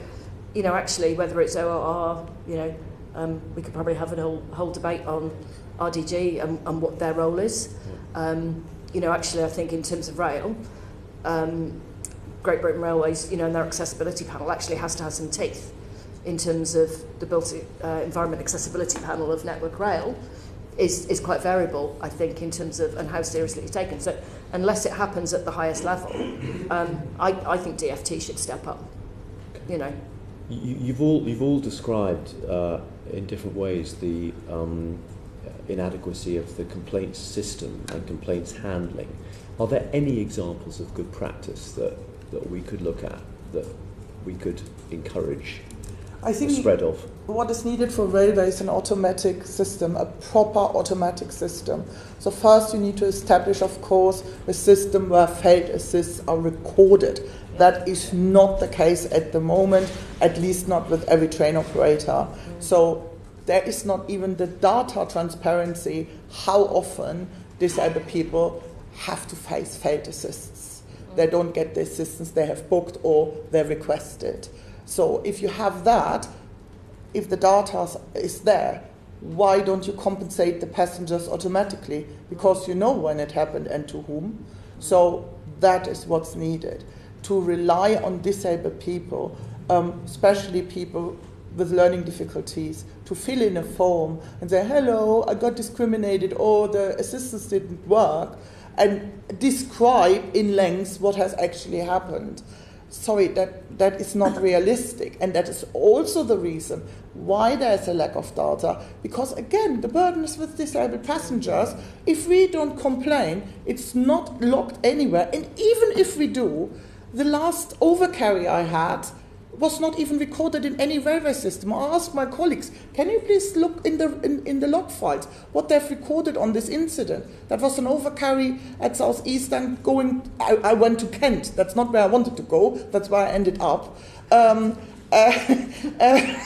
you know, actually, whether it's ORR, you know, um, we could probably have a whole, whole debate on RDG and, and what their role is. Um, you know, actually, I think in terms of rail, um, Great British Railways, you know, and their accessibility panel actually has to have some teeth in terms of the built uh, environment accessibility panel of Network Rail is, is quite variable, I think, in terms of and how seriously it's taken. So unless it happens at the highest level, um, I, I think DFT should step up. You know, You, you've all you've all described uh, in different ways the um, inadequacy of the complaints system and complaints handling. Are there any examples of good practice that, that we could look at that we could encourage I the think spread of? what is needed for railway is an automatic system, a proper automatic system. So first you need to establish, of course, a system where failed assists are recorded. That is not the case at the moment, at least not with every train operator. So there is not even the data transparency how often disabled people have to face failed assists. They don't get the assistance they have booked or they requested. So if you have that, if the data is there, why don't you compensate the passengers automatically? Because you know when it happened and to whom. So that is what's needed. To rely on disabled people, um, especially people with learning difficulties, to fill in a form and say, hello, I got discriminated, or the assistance didn't work, and describe in length what has actually happened sorry, that, that is not realistic. And that is also the reason why there's a lack of data. Because again, the burden is with disabled passengers. If we don't complain, it's not logged anywhere. And even if we do, the last overcarry I had was not even recorded in any railway system. I asked my colleagues, can you please look in the, in, in the log files what they've recorded on this incident? That was an overcarry at Southeastern going, I, I went to Kent. That's not where I wanted to go. That's where I ended up. Um, uh, uh,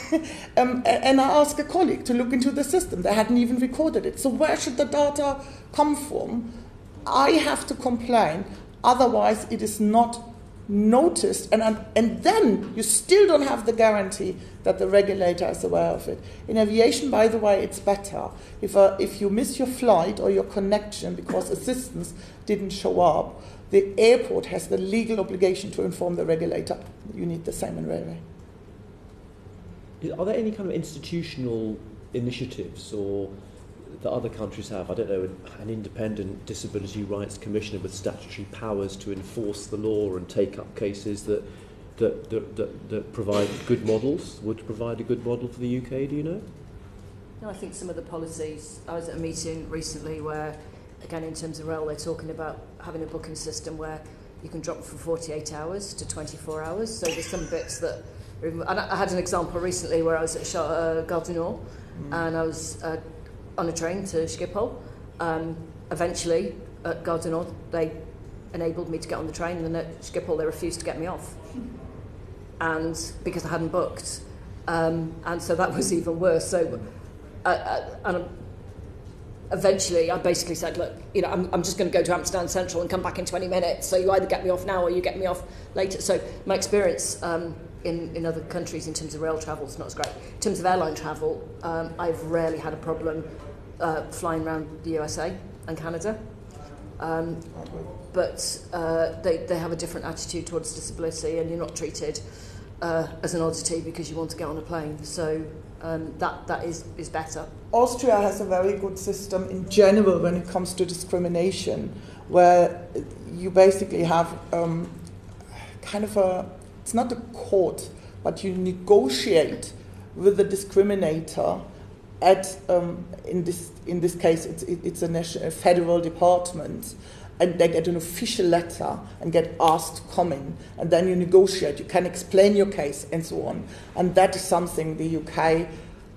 um, and I asked a colleague to look into the system. They hadn't even recorded it. So where should the data come from? I have to complain. Otherwise, it is not noticed, and, and then you still don't have the guarantee that the regulator is aware of it. In aviation, by the way, it's better. If, uh, if you miss your flight or your connection because assistance didn't show up, the airport has the legal obligation to inform the regulator. You need the same in railway. Are there any kind of institutional initiatives or that other countries have? I don't know, an independent disability rights commissioner with statutory powers to enforce the law and take up cases that that, that, that, that provide good models, would provide a good model for the UK, do you know? No, I think some of the policies, I was at a meeting recently where, again, in terms of rail, they're talking about having a booking system where you can drop from 48 hours to 24 hours. So there's some bits that, and I had an example recently where I was at Char- uh, Gare du Nord, mm. and I was uh, on a train to Schiphol. Um, eventually, at Gare du Nord, they enabled me to get on the train, and then at Schiphol, they refused to get me off. And because I hadn't booked. Um, and so that was even worse. So, uh, uh, and eventually, I basically said, look, you know, I'm, I'm just going to go to Amsterdam Central and come back in 20 minutes. So you either get me off now or you get me off later. So my experience um, in, in other countries in terms of rail travel is not as great. In terms of airline travel, um, I've rarely had a problem uh, flying around the USA and Canada. Um, but uh, they, they have a different attitude towards disability and you're not treated uh, as an oddity because you want to get on a plane. So um, that, that is, is better. Austria has a very good system in general when it comes to discrimination, where you basically have um, kind of a, it's not a court, but you negotiate with the discriminator at, um, in, this, in this case, it's, it's a, national, federal department and they get an official letter and get asked to come in, and then you negotiate. You can explain your case and so on. And that is something the UK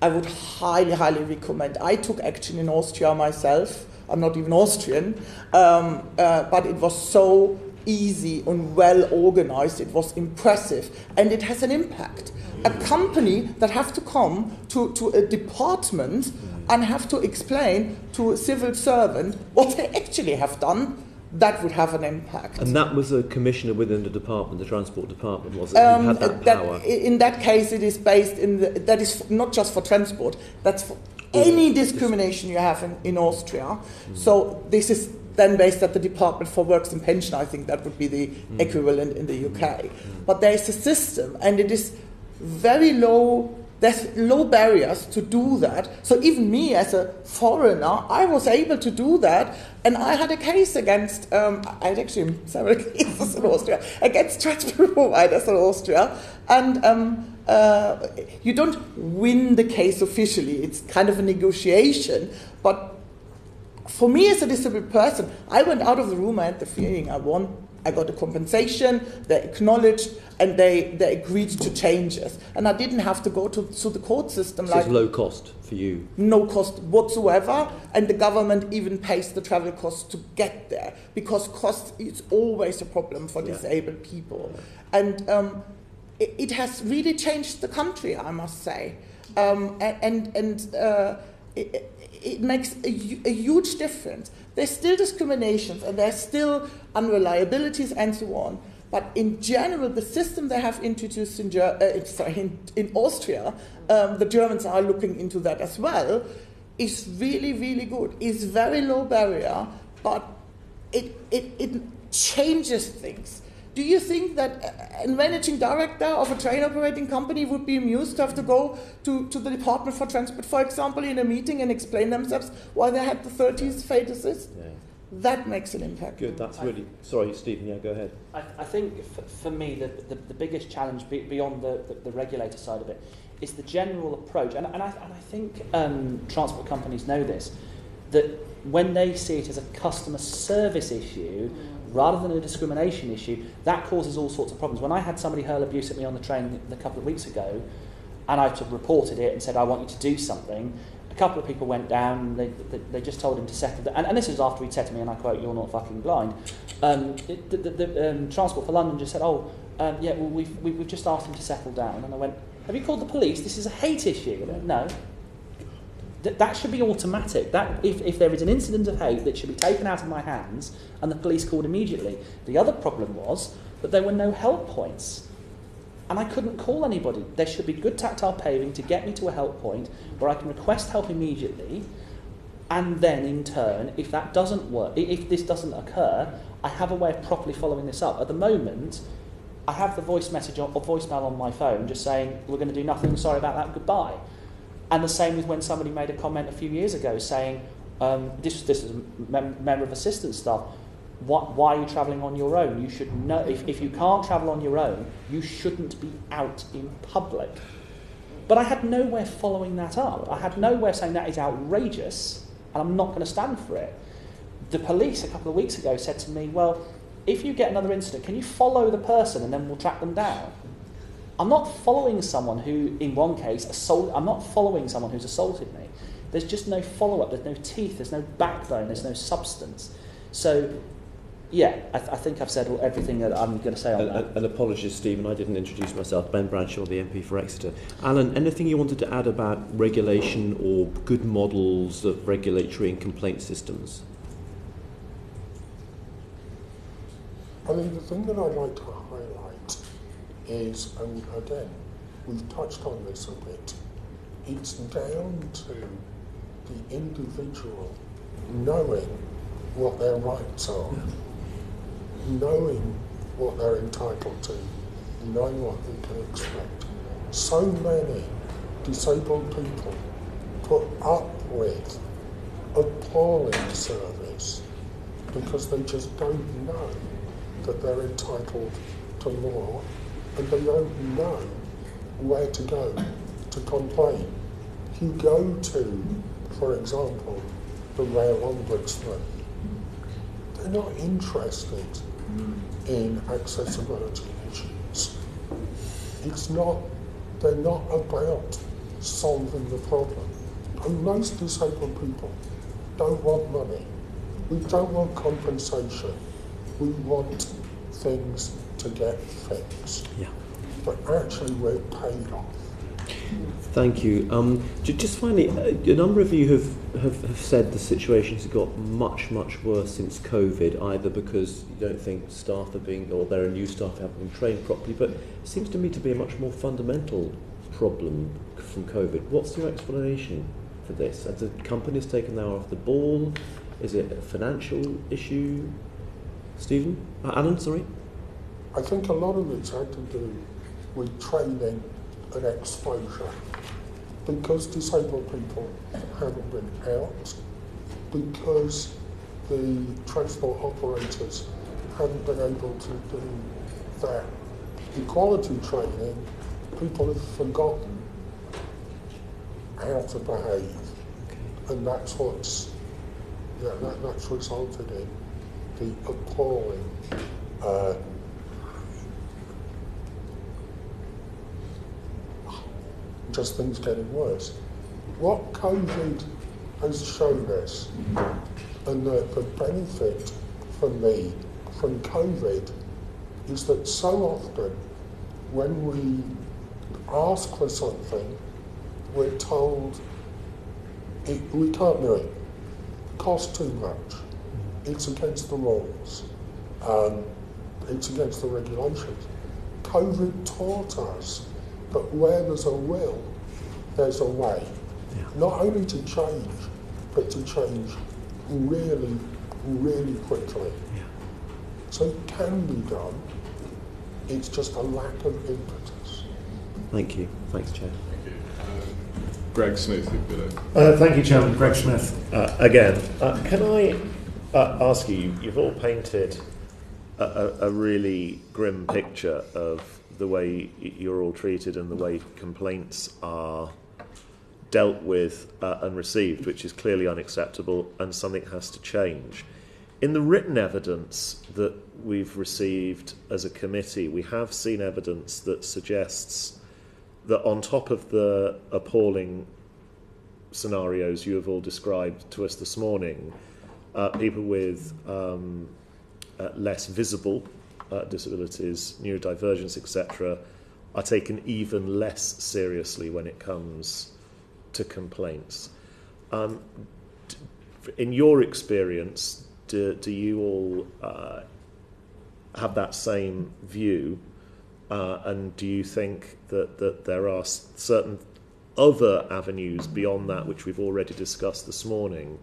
I would highly, highly recommend. I took action in Austria myself. I'm not even Austrian, um, uh, but it was so easy and well organized. It was impressive, and it has an impact. A company that have to come to, to a department and have to explain to a civil servant what they actually have done that would have an impact. And that was a commissioner within the department, the transport department, was it? Um, had that, that power? In that case, it is based in the, that is not just for transport. That's for any discrimination you have in, in Austria. Mm. So this is then based at the Department for Works and Pension. I think that would be the mm. equivalent in the UK. Mm. But there is a system, and it is very low there's low barriers to do that. So even me as a foreigner, I was able to do that. And I had a case against, um, I had actually several cases in Austria, against transport providers in Austria. And um, uh, you don't win the case officially, it's kind of a negotiation. But for me as a disabled person, I went out of the room, I had the feeling I won I got a compensation, they acknowledged, and they, they agreed to changes. And I didn't have to go to, to the court system. So like it's low cost for you? No cost whatsoever, and the government even pays the travel costs to get there, because cost is always a problem for yeah. disabled people. And um, it, it, has really changed the country, I must say. Um, and and uh, it, it makes a, a, huge difference. There's still discriminations and there's still unreliabilities and so on. But in general, the system they have introduced in, uh, sorry, in, in Austria, um, the Germans are looking into that as well, is really, really good. It's very low barrier, but it, it, it changes things. Do you think that a managing director of a train operating company would be amused to have to go to, to the Department for Transport, for example, in a meeting and explain themselves why they had the 30s failed assist? Yeah. That makes an impact. Good, that's really. Sorry, Stephen, yeah, go ahead. I, I think for, for me, the, the, the biggest challenge be, beyond the, the, the regulator side of it is the general approach. And, and, I, and I think um, transport companies know this that when they see it as a customer service issue, rather than a discrimination issue, that causes all sorts of problems. When I had somebody hurl abuse at me on the train a couple of weeks ago, and I reported it and said, I want you to do something, a couple of people went down they, they, they just told him to settle. And, and this was after he'd said to me, and I quote, You're not fucking blind. Um, it, the, the, um, Transport for London just said, Oh, um, yeah, well, we've, we've just asked him to settle down. And I went, Have you called the police? This is a hate issue. No. Th- that should be automatic. That if, if there is an incident of hate, that should be taken out of my hands and the police called immediately. The other problem was that there were no help points. And I couldn't call anybody. There should be good tactile paving to get me to a help point where I can request help immediately. And then, in turn, if that doesn't work, if this doesn't occur, I have a way of properly following this up. At the moment, I have the voice message or voicemail on my phone just saying, We're going to do nothing, sorry about that, goodbye. And the same with when somebody made a comment a few years ago saying, um, this, this is a mem- member of assistance staff, what, why are you travelling on your own? You should know, if, if you can't travel on your own, you shouldn't be out in public. But I had nowhere following that up. I had nowhere saying that is outrageous and I'm not going to stand for it. The police a couple of weeks ago said to me, well, if you get another incident, can you follow the person and then we'll track them down? I'm not following someone who, in one case, assault, I'm not following someone who's assaulted me. there's just no follow up, there's no teeth, there's no backbone, there's no substance. So, yeah, I, th- I think I've said all, everything that I'm going to say on And, that. and, and apologies, Stephen, I didn't introduce myself. Ben Bradshaw, the MP for Exeter. Alan, anything you wanted to add about regulation or good models of regulatory and complaint systems? I mean, the thing that I'd like to highlight is, and again, we've touched on this a bit, it's down to the individual knowing what their rights are, knowing what they're entitled to, knowing what they can expect. So many disabled people put up with appalling service because they just don't know that they're entitled to law and they don't know where to go to complain. You go to, for example, the rail ombudsman. They're not interested in accessibility issues. It's not, they're not about solving the problem. And most disabled people don't want money. We don't want compensation. We want things to get fixed. Yeah. But actually, we're paid off. Thank you. Um, just finally, uh, a number of you have, have, have said the situation has got much, much worse since COVID, either because you don't think staff are being, or there are new staff who haven't been trained properly, but it seems to me to be a much more fundamental problem from COVID. What's your explanation for this? Have the companies taken their off the ball? Is it a financial issue? Stephen? Uh, Alan, sorry? I think a lot of it's had to do with training and exposure. Because disabled people haven't been out, because the transport operators haven't been able to do that equality training, people have forgotten how to behave. And that's what's, yeah, that, that's resulted in the appalling uh, just things getting worse. What COVID has shown us, and the, the benefit for me from COVID, is that so often when we ask for something, we're told it, we can't do it. Costs too much. It's against the rules. Um, it's against the regulations. COVID taught us but where there's a will, there's a way. Not only to change, but to change really, really quickly. So it can be done. It's just a lack of impetus. Thank you. Thanks, Chair. Thank you. Greg Smith, you've been Uh, thank you, Chairman. Greg Smith. Uh, again, uh, can I uh, ask you? You've all painted a, a, a really grim picture of the way you're all treated and the way complaints are dealt with uh, and received, which is clearly unacceptable, and something has to change. In the written evidence that we've received as a committee, we have seen evidence that suggests that on top of the appalling scenarios you have all described to us this morning, uh, people with um, uh, less visible uh, disabilities, neurodivergence, etc., are taken even less seriously when it comes to complaints. Um, in your experience, do, do you all uh, have that same view? Uh, and do you think that, that there are certain other avenues beyond that which we've already discussed this morning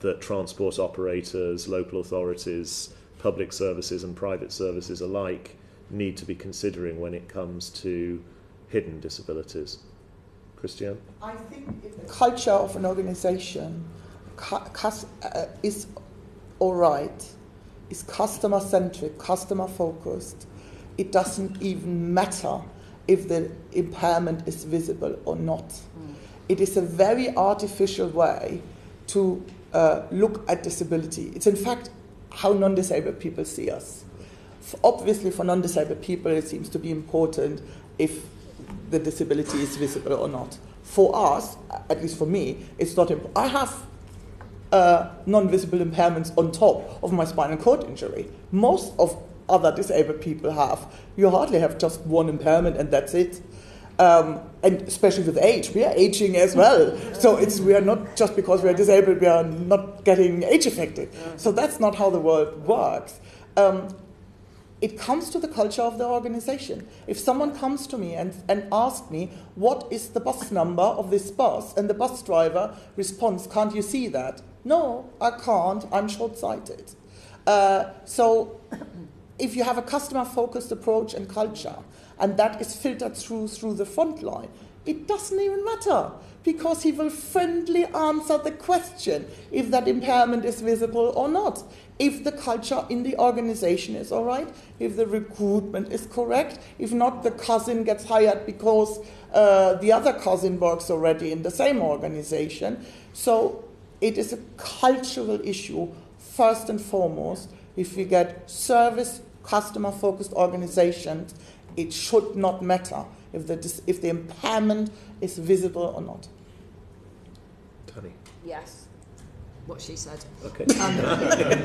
that transport operators, local authorities, public services, and private services alike need to be considering when it comes to hidden disabilities? Christiane? I think the culture of an organization cu- cus- uh, is all right, is customer centric, customer focused, it doesn't even matter if the impairment is visible or not. It is a very artificial way to uh, look at disability. It's in fact how non disabled people see us. Obviously, for non disabled people, it seems to be important if the disability is visible or not. For us, at least for me, it's not. Imp- I have uh, non-visible impairments on top of my spinal cord injury. Most of other disabled people have. You hardly have just one impairment and that's it. Um, and especially with age, we are aging as well. So it's we are not just because we are disabled, we are not getting age affected. So that's not how the world works. Um, it comes to the culture of the organization. If someone comes to me and, and asks me, what is the bus number of this bus? And the bus driver responds, can't you see that? No, I can't, I'm short sighted. Uh, so if you have a customer focused approach and culture, and that is filtered through through the front line, it doesn't even matter because he will friendly answer the question if that impairment is visible or not. If the culture in the organization is all right, if the recruitment is correct, if not, the cousin gets hired because uh, the other cousin works already in the same organization. So it is a cultural issue, first and foremost. If we get service customer focused organizations, it should not matter if the, dis- if the impairment is visible or not. Tanni. Yes, what she said. Okay. Um,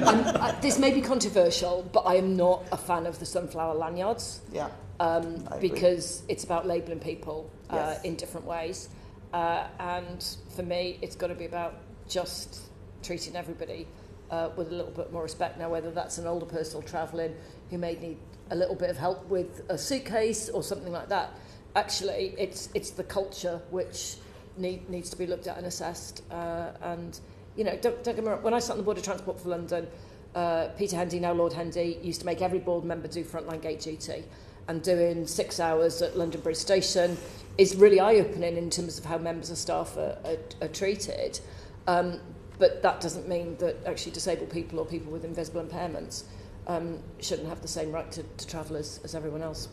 I'm- this may be controversial, but I am not a fan of the sunflower lanyards. Yeah. Um, because it's about labelling people uh, Yes. in different ways. Uh, and for me, it's got to be about just treating everybody uh, with a little bit more respect. Now, whether that's an older person travelling who may need a little bit of help with a suitcase or something like that. Actually, it's it's the culture which need, needs to be looked at and assessed. Uh, and you know, don't, don't get me wrong. When I sat on the board of transport for London, uh, Peter Hendy, now Lord Hendy, used to make every board member do frontline gate duty. And doing six hours at London Bridge Station is really eye-opening in terms of how members of staff are, are, are treated. Um, but that doesn't mean that actually disabled people or people with invisible impairments um, shouldn't have the same right to, to travel as, as everyone else.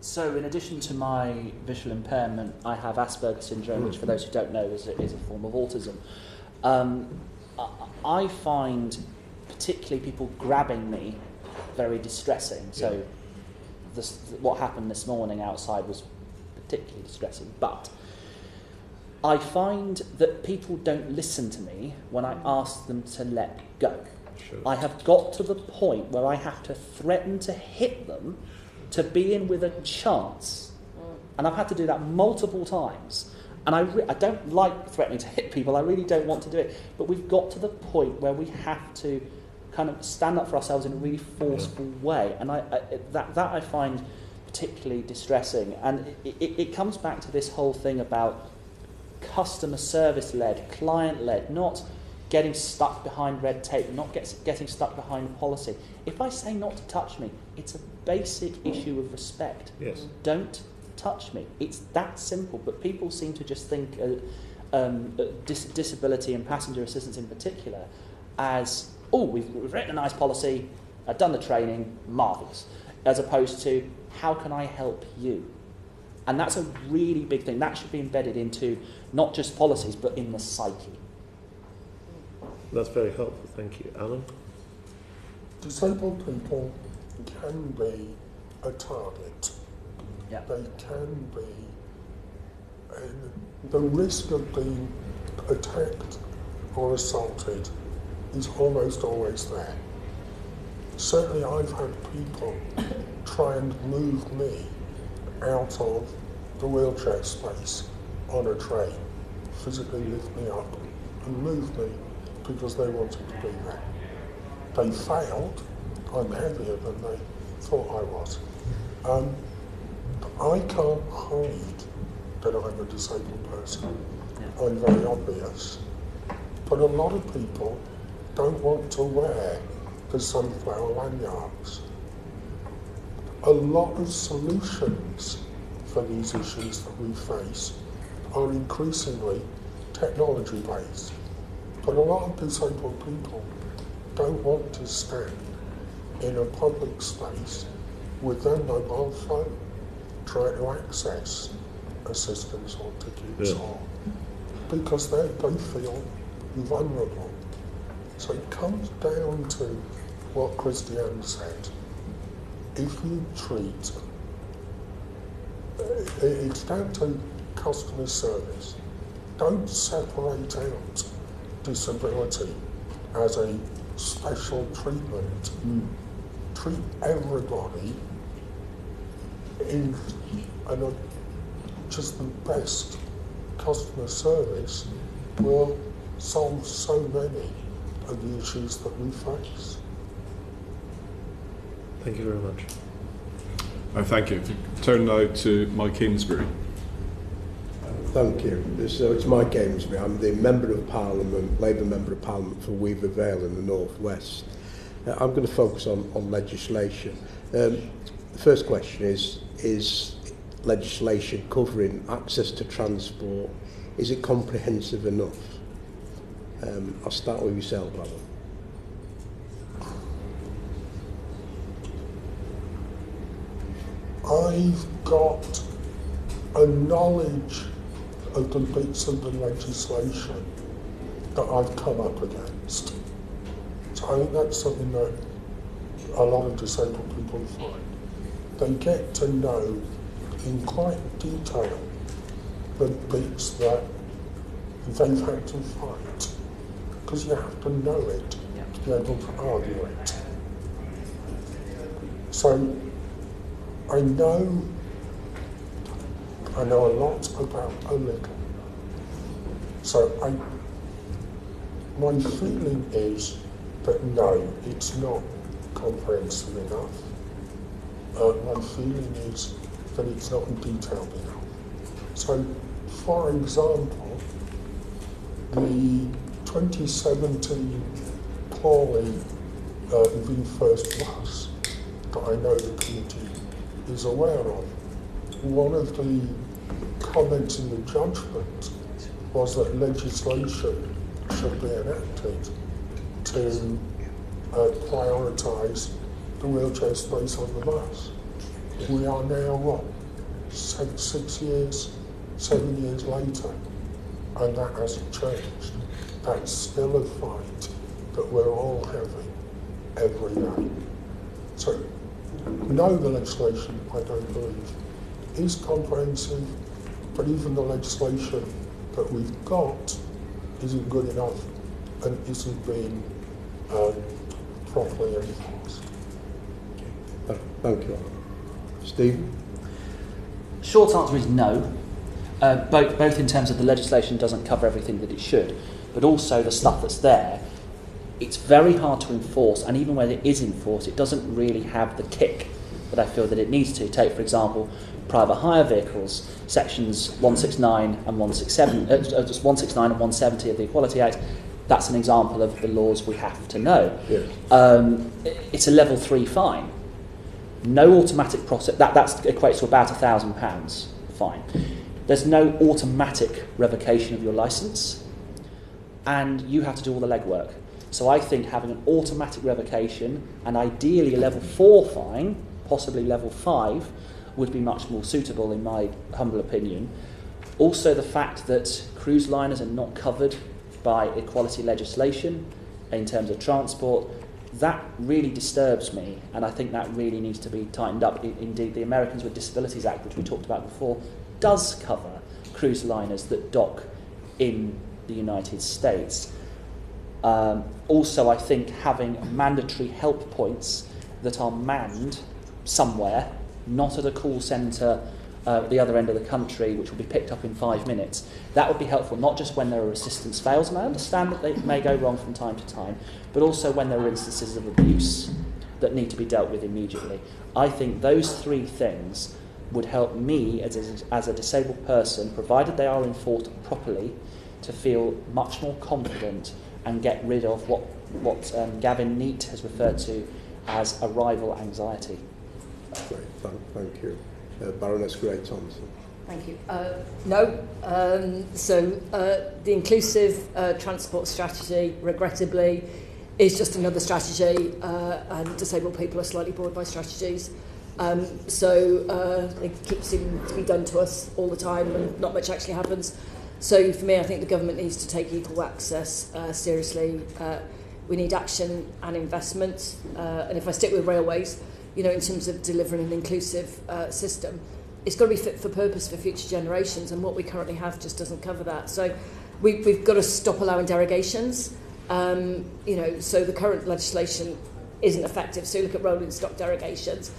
So, in addition to my visual impairment, I have Asperger's syndrome, which, for those who don't know, is a, is a form of autism. Um, I, I find particularly people grabbing me very distressing. So, this, what happened this morning outside was particularly distressing. But I find that people don't listen to me when I ask them to let go. Sure. I have got to the point where I have to threaten to hit them to be in with a chance. Mm. And I've had to do that multiple times. And I, re- I don't like threatening to hit people, I really don't want to do it. But we've got to the point where we have to kind of stand up for ourselves in a really forceful way. And I, I, that, that I find particularly distressing. And it, it, it comes back to this whole thing about customer service led, client led, not getting stuck behind red tape, not get, getting stuck behind policy. If I say not to touch me, it's a basic issue of respect. Yes. Don't touch me. It's that simple. But people seem to just think uh, um, uh, dis- disability and passenger assistance in particular as, oh, we've, we've written a nice policy, I've done the training, marvellous, as opposed to, how can I help you? And that's a really big thing. That should be embedded into not just policies, but in the psyche. That's very helpful. Thank you. Alan? Disabled people can be a target. Yeah. They can be. And the risk of being attacked or assaulted is almost always there. Certainly, I've had people try and move me out of the wheelchair space on a train, physically lift me up and move me because they wanted to be there. They failed. I'm heavier than they thought I was. Um, I can't hide that I'm a disabled person. I'm very obvious. But a lot of people don't want to wear the sunflower lanyards. A lot of solutions for these issues that we face are increasingly technology based. But a lot of disabled people don't want to stand in a public space with their mobile phone trying to access assistance or tickets Yeah. or because they, they feel vulnerable. So it comes down to what Christiane said. If you treat, uh, it's down to customer service. Don't separate out disability as a special treatment. Mm. Treat everybody in and a, just the best customer service will solve so many of the issues that we face. Thank you very much. Uh, thank you. If you turn now to Mike Amesbury. Thank you. So it's Mike Amesbury. I'm the Member of Parliament, Labour Member of Parliament for Weaver Vale in the North West. Uh, I'm going to focus on, on legislation. Um, the first question is, is legislation covering access to transport, is it comprehensive enough? Um, I'll start with yourself, Alan. I've got a knowledge of the bits of the legislation that I've come up against. So I think that's something that a lot of disabled people find. They get to know in quite detail the bits that they've had to fight. Because you have to know it to be able to argue it. So I know I know a lot about a little. So I my feeling is that no, it's not comprehensive enough. Uh, my feeling is that it's not detailed enough. So, for example, the 2017 Paulley uh, V First Bus that I know the committee is aware of. One of the comments in the judgment was that legislation should be enacted to uh, prioritise the wheelchair space on the bus. We are now, what, six, six years, seven years later, and that hasn't changed. That's still a fight that we're all having every day. So, no, the legislation, I don't believe, is comprehensive, but even the legislation that we've got isn't good enough and isn't being um, properly enforced. Thank you. Steve? Short answer is no. Uh, both, both in terms of the legislation doesn't cover everything that it should, but also the stuff that's there, it's very hard to enforce, and even when it is enforced, it doesn't really have the kick that I feel that it needs to. Take, for example, private hire vehicles, sections 169 and 167, uh, uh, just 169 and 170 of the Equality Act. That's an example of the laws we have to know. Yes. Um, it's a level three fine. No automatic process. That that's equates to about a thousand pounds fine. There's no automatic revocation of your license, and you have to do all the legwork. So I think having an automatic revocation and ideally a level four fine, possibly level five, would be much more suitable in my humble opinion. Also, the fact that cruise liners are not covered by equality legislation in terms of transport, that really disturbs me, and I think that really needs to be tightened up. Indeed, the Americans with Disabilities Act, which we talked about before, does cover cruise liners that dock in the United States. Um, also, I think having mandatory help points that are manned somewhere, not at a call centre uh, at the other end of the country, which will be picked up in five minutes, that would be helpful, not just when there are assistance fails, and I understand that they may go wrong from time to time, but also when there are instances of abuse that need to be dealt with immediately. I think those three things would help me as a, as a disabled person, provided they are enforced properly, to feel much more confident and get rid of what, what um, Gavin Neate has referred to as arrival anxiety. Great, thank, thank you. Uh, Baroness Grey Thompson. Thank you. Uh, no. Um, so uh, the inclusive uh, transport strategy, regrettably, is just another strategy, uh, and disabled people are slightly bored by strategies. Um, so uh, it keeps seeming to be done to us all the time, and not much actually happens. So for me, I think the government needs to take equal access uh, seriously. Uh, we need action and investment. Uh, and if I stick with railways, you know, in terms of delivering an inclusive uh, system, it's got to be fit for purpose for future generations, and what we currently have just doesn't cover that. So we, we've got to stop allowing derogations. Um, you know, so the current legislation isn't effective. So look at rolling stock derogations.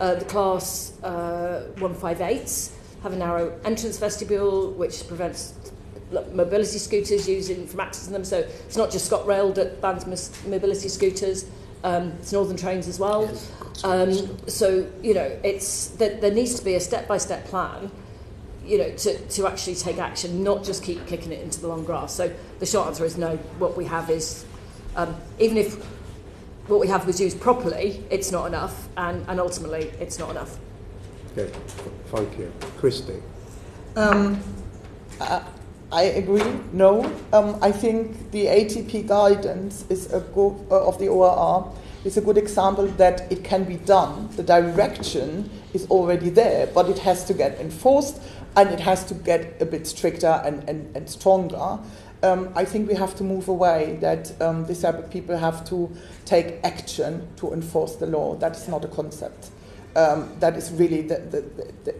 Uh, the class uh, 158s have a narrow entrance vestibule, which prevents mobility scooters using from accessing them. So it's not just ScotRail that bans mobility scooters. Um, it's Northern Trains as well. Um, so you know, it's that there needs to be a step-by-step plan. You know, to, to actually take action, not just keep kicking it into the long grass. So the short answer is no. What we have is, um, even if what we have was used properly, it's not enough, and, and ultimately, it's not enough. Okay, thank you, Christy. Um, I, I agree. No, um, I think the ATP guidance is a good uh, of the ORR is a good example that it can be done. The direction is already there, but it has to get enforced and it has to get a bit stricter and, and, and stronger. Um, I think we have to move away that um, disabled people have to take action to enforce the law. That is not a concept. Um, that is really the, the, the,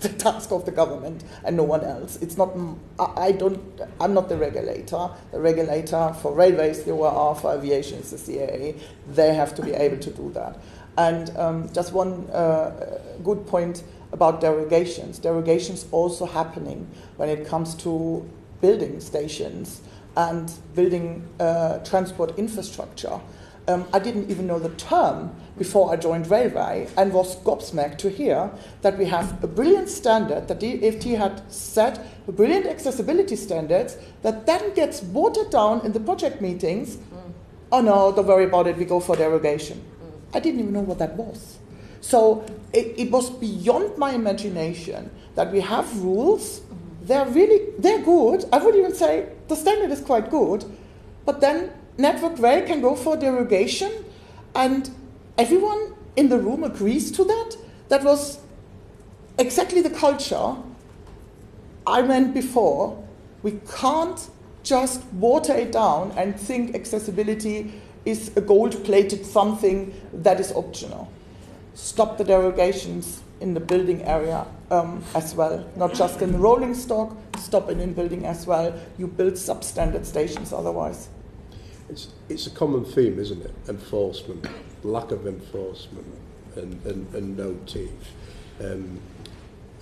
the task of the government and no one else. It's not. I don't. I'm not the regulator. The regulator for railways, the ORR for aviation is the CAA. They have to be able to do that. And um, just one uh, good point about derogations. Derogations also happening when it comes to building stations and building uh, transport infrastructure. Um, I didn't even know the term before I joined Railway and was gobsmacked to hear that we have a brilliant standard that the DfT had set, a brilliant accessibility standards that then gets watered down in the project meetings. Mm. Oh no, don't worry about it, we go for derogation. Mm. I didn't even know what that was. So it, it was beyond my imagination that we have rules. Mm. They're really, they're good. I would even say the standard is quite good. But then Network Rail can go for derogation, and everyone in the room agrees to that. That was exactly the culture I meant before. We can't just water it down and think accessibility is a gold plated something that is optional. Stop the derogations in the building area um, as well, not just in the rolling stock, stop it in building as well. You build substandard stations otherwise. It's, it's a common theme, isn't it? Enforcement, lack of enforcement, and, and, and no teeth. Um,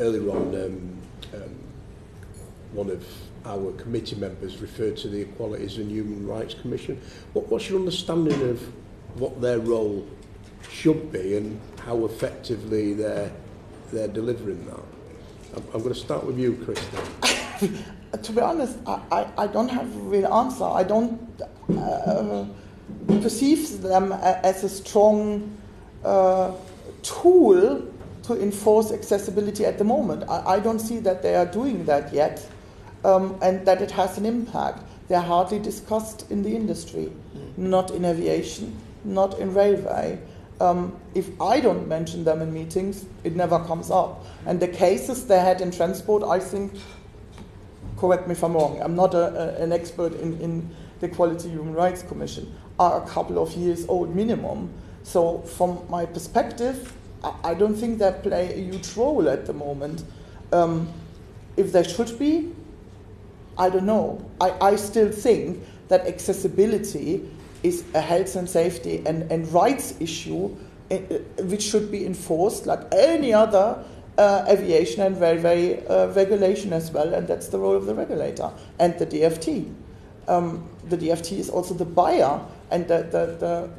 earlier on, um, um, one of our committee members referred to the Equalities and Human Rights Commission. What, what's your understanding of what their role should be and how effectively they're, they're delivering that? I'm, I'm going to start with you, Krista. to be honest, I, I, I don't have a real answer. I don't uh, perceive them as a strong uh, tool to enforce accessibility at the moment. I, I, don't see that they are doing that yet um, and that it has an impact. They're hardly discussed in the industry, mm. not in aviation, not in railway. Um, if I don't mention them in meetings, it never comes up. And the cases they had in transport, I think, correct me if I'm wrong, I'm not a, a, an expert in, in the Equality Human Rights Commission, are a couple of years old minimum. So, from my perspective, I, I don't think they play a huge role at the moment. Um, if they should be, I don't know. I, I still think that accessibility is a health and safety and, and rights issue uh, which should be enforced like any other uh, aviation and railway uh, regulation as well, and that's the role of the regulator and the DFT. Um, the DFT is also the buyer and the, the, the,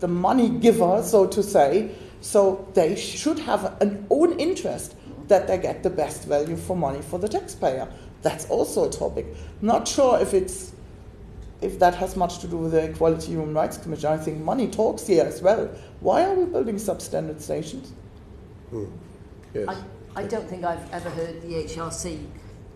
the money giver, so to say, so they should have an own interest that they get the best value for money for the taxpayer. That's also a topic. Not sure if it's if that has much to do with the Equality Human Rights Commission. I think money talks here as well. Why are we building substandard stations? Hmm. Yes. I, I don't think I've ever heard the HRC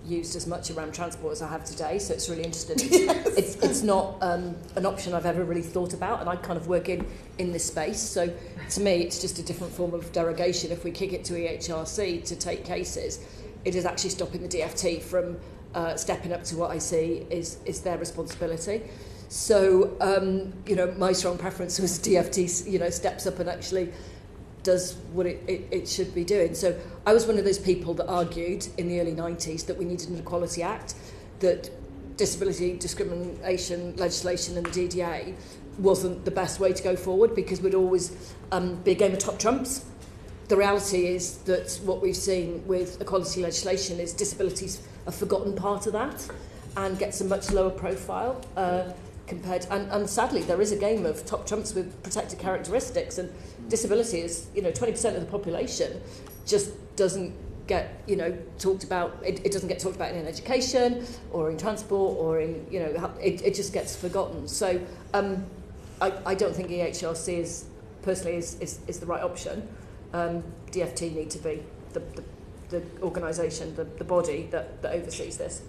used as much around transport as I have today, so it's really interesting. yes. it's, it's not um, an option I've ever really thought about, and I kind of work in, in this space. So to me, it's just a different form of derogation. If we kick it to EHRC to take cases, it is actually stopping the DFT from uh, stepping up to what I see is, is their responsibility. So, um, you know, my strong preference was DFT, you know, steps up and actually does what it, it, it should be doing. So I was one of those people that argued in the early 90s that we needed an Equality Act, that disability discrimination legislation and the DDA wasn't the best way to go forward because we'd always um, be a game of top trumps. The reality is that what we've seen with equality legislation is disabilities a forgotten part of that and gets a much lower profile uh, compared and, and sadly there is a game of top trumps with protected characteristics and disability is you know 20% of the population just doesn't get you know talked about it, it doesn't get talked about in education or in transport or in you know it, it just gets forgotten. So um, I, I don't think EHRC is personally is, is, is the right option. Um, DFT need to be the, the, the organisation the, the body that, that oversees this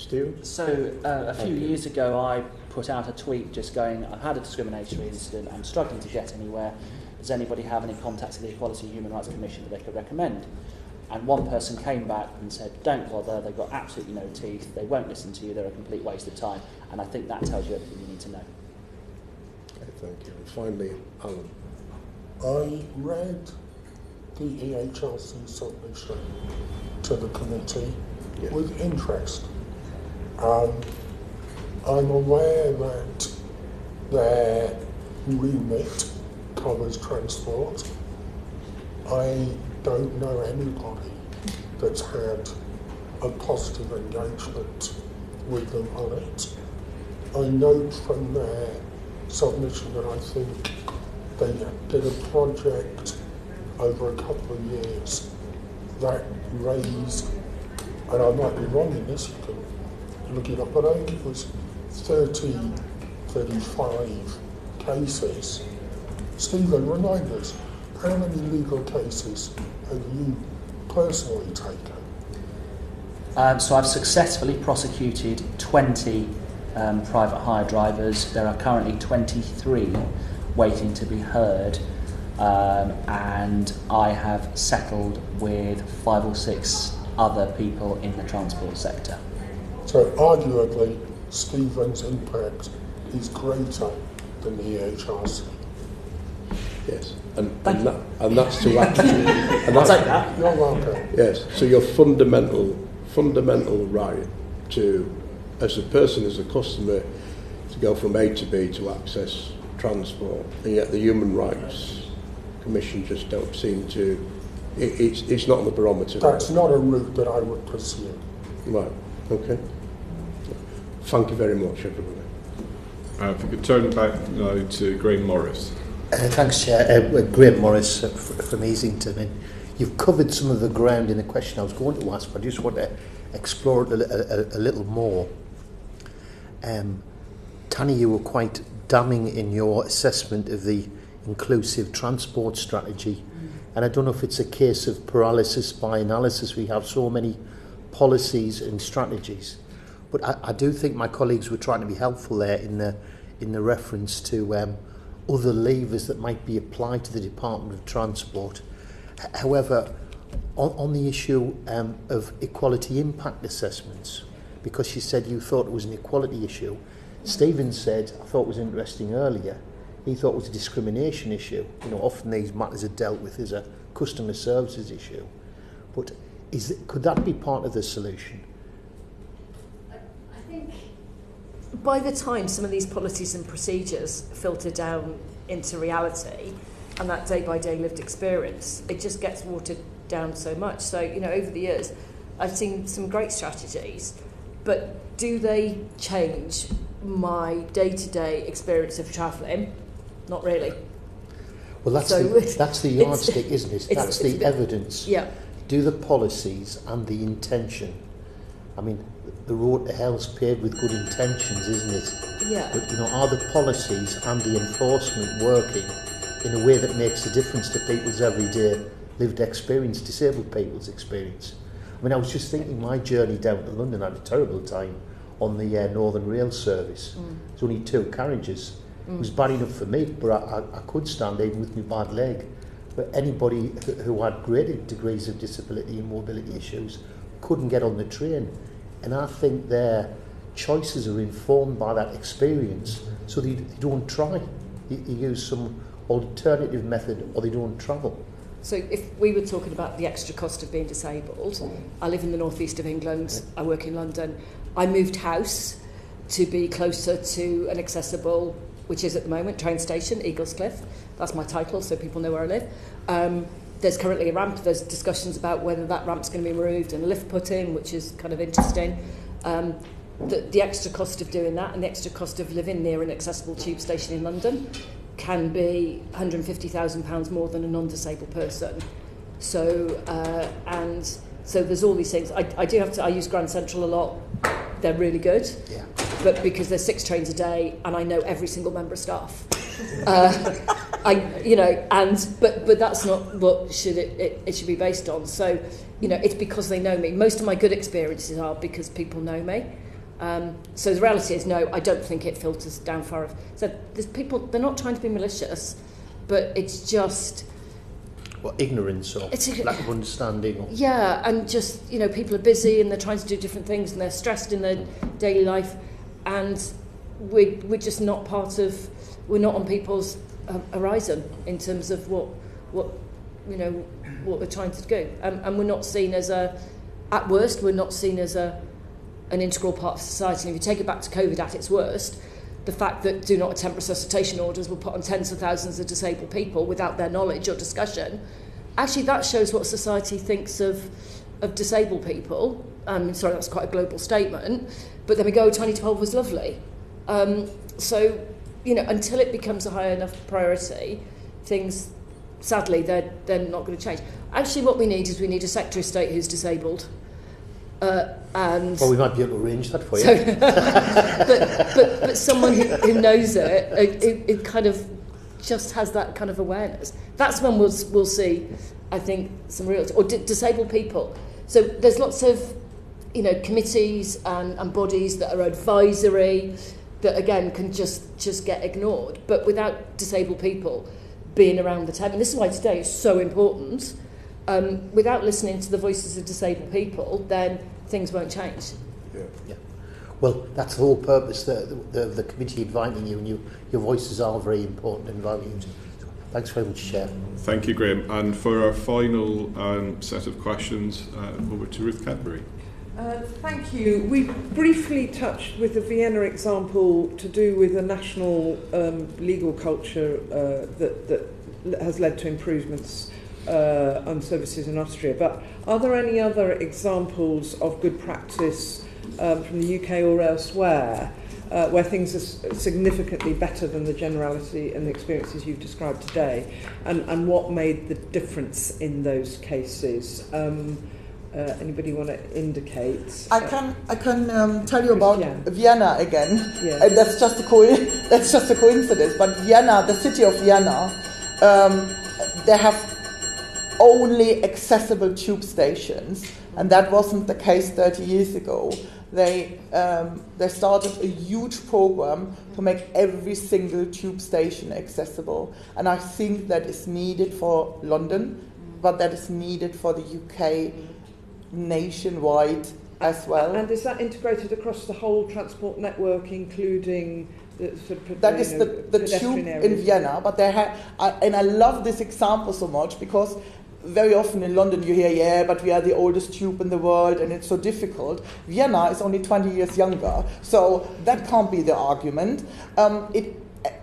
Stephen? So uh, a few years ago, I put out a tweet just going, I've had a discriminatory incident, I'm struggling to get anywhere. Does anybody have any contacts at the Equality and Human Rights Commission that they could recommend? And one person came back and said, don't bother, they've got absolutely no teeth, they won't listen to you, they're a complete waste of time. And I think that tells you everything you need to know. Okay, thank you. And finally, Alan. I read the EHRC submission to the committee Yeah. with interest. Um, I'm aware that their remit covers transport. I don't know anybody that's had a positive engagement with them on it. I note from their submission that I think they did a project over a couple of years that raised, and I might be wrong in this, you can look it up, but I think it was 30, 35 cases. Stephen, remind us, how many legal cases have you personally taken? Um, so I've successfully prosecuted 20 um, private hire drivers. There are currently 23 waiting to be heard. Um, and I have settled with five or six other people in the transport sector. So arguably, Stephen's impact is greater than the EHRC. Yes. And, and, that, and that's to actually. and that's- take that. You're welcome. Yes. So your fundamental fundamental right to, as a person, as a customer, to go from A to B to access transport, and yet the Human Rights Commission just don't seem to. It, it's it's not on the barometer. That's not a route that I would pursue. Right. Okay. Thank you very much, everybody. Uh, if we could turn back now to Graham Morris. Uh, thanks, Chair. Uh, Graham Morris uh, f- from Easington. And you've covered some of the ground in the question I was going to ask, but I just want to explore it a, a, a little more. Um, Tanni, you were quite damning in your assessment of the inclusive transport strategy. And I don't know if it's a case of paralysis by analysis. We have so many policies and strategies. But I, I do think my colleagues were trying to be helpful there in the, in the reference to um, other levers that might be applied to the Department of Transport. However, on, on the issue um, of equality impact assessments, because she said you thought it was an equality issue, Stephen said, I thought was interesting earlier, he thought it was a discrimination issue. You know, often these matters are dealt with as a customer services issue. But is could that be part of the solution? I think by the time some of these policies and procedures filter down into reality and that day by day lived experience, it just gets watered down so much. So, you know, over the years, I've seen some great strategies, but do they change my day to day experience of travelling? Not really. Well, that's, So the, that's the it's- yardstick, isn't it? it's- That's it's the bit- evidence. Yeah. Do the policies and the intention. I mean, the road to hell's paved with good intentions, isn't it? Yeah. But you know, are the policies and the enforcement working in a way that makes a difference to people's everyday lived experience, disabled people's experience? I mean, I was just thinking my journey down to London, I had a terrible time on the uh, Northern Rail service. Mm. There's only two carriages. Mm. It was mm. bad enough for me, but I, I, I could stand even with my bad leg. But anybody who had greater degrees of disability and mobility issues couldn't get on the train. And I think their choices are informed by that experience, so they, they don't try. They, they use some alternative method or they don't travel. So if we were talking about the extra cost of being disabled, I live in the northeast of England, I work in London. I moved house to be closer to an accessible, which is at the moment train station, Eaglescliff. That's my title, so people know where I live. Um, there's currently a ramp. There's discussions about whether that ramp's going to be removed and a lift put in, which is kind of interesting. Um, the, the extra cost of doing that and the extra cost of living near an accessible tube station in London can be £150,000 more than a non-disabled person. So, uh, and so there's all these things. I, I do have to, I use Grand Central a lot. They're really good. Yeah. But because there's six trains a day and I know every single member of staff. Uh, I, you know, and, but, but that's not what should it, it, it should be based on. So, you know, it's because they know me. Most of my good experiences are because people know me. Um, so the reality is, no, I don't think it filters down far. Off. So there's people, they're not trying to be malicious, but it's just... Well, ignorance or It's a- lack of understanding. Or, Yeah, and just, you know, people are busy and they're trying to do different things and they're stressed in their daily life and we're, we're just not part of, we're not on people's um, horizon in terms of what, what, you know, what we're trying to do. Um, and we're not seen as a, at worst, we're not seen as a, an integral part of society. And if you take it back to COVID at its worst, the fact that do not attempt resuscitation orders were put on tens of thousands of disabled people without their knowledge or discussion, actually that shows what society thinks of, of disabled people. Um, sorry, that's quite a global statement. But then we go, 2012 was lovely. Um, so, you know, until it becomes a high enough priority, things, sadly, they're, they're not going to change. Actually, what we need is we need a Secretary of State who's disabled. Uh, and well, we might be able to arrange that for you. so, but, but, but someone who, who knows it, it, it, it kind of just has that kind of awareness. That's when we'll, we'll see, I think, some real, or di- disabled people. So there's lots of, you know, committees and, and bodies that are advisory that again can just, just get ignored. But without disabled people being around the table, and this is why today is so important, um, without listening to the voices of disabled people, then things won't change. Yeah. Well, that's the whole purpose, the, the, the committee inviting you, and you, your voices are very important and valued. Thanks very much, Chair. Thank you, Graham. And for our final um, set of questions, uh, over to Ruth Cadbury. Uh, thank you. We briefly touched with the Vienna example to do with a national um, legal culture uh, that, that has led to improvements uh, on services in Austria. But are there any other examples of good practice um, from the UK or elsewhere uh, where things are significantly better than the generality and the experiences you've described today? And, and what made the difference in those cases? Um, uh, anybody want to indicate? I can I can um, tell you about. Vienna again, Yeah. and that's just a co- that's just a coincidence. But Vienna, the city of Vienna, um, they have only accessible tube stations, and that wasn't the case 30 years ago. They um, they started a huge program to make every single tube station accessible, and I think that is needed for London, but that is needed for the UK nationwide as well. And is that integrated across the whole transport network, including the sort of That is know, the, the tube in? Vienna, but they have, I and I love this example so much because very often in London you hear, yeah, but we are the oldest tube in the world and it's so difficult. Vienna is only 20 years younger, so that can't be the argument. Um, it,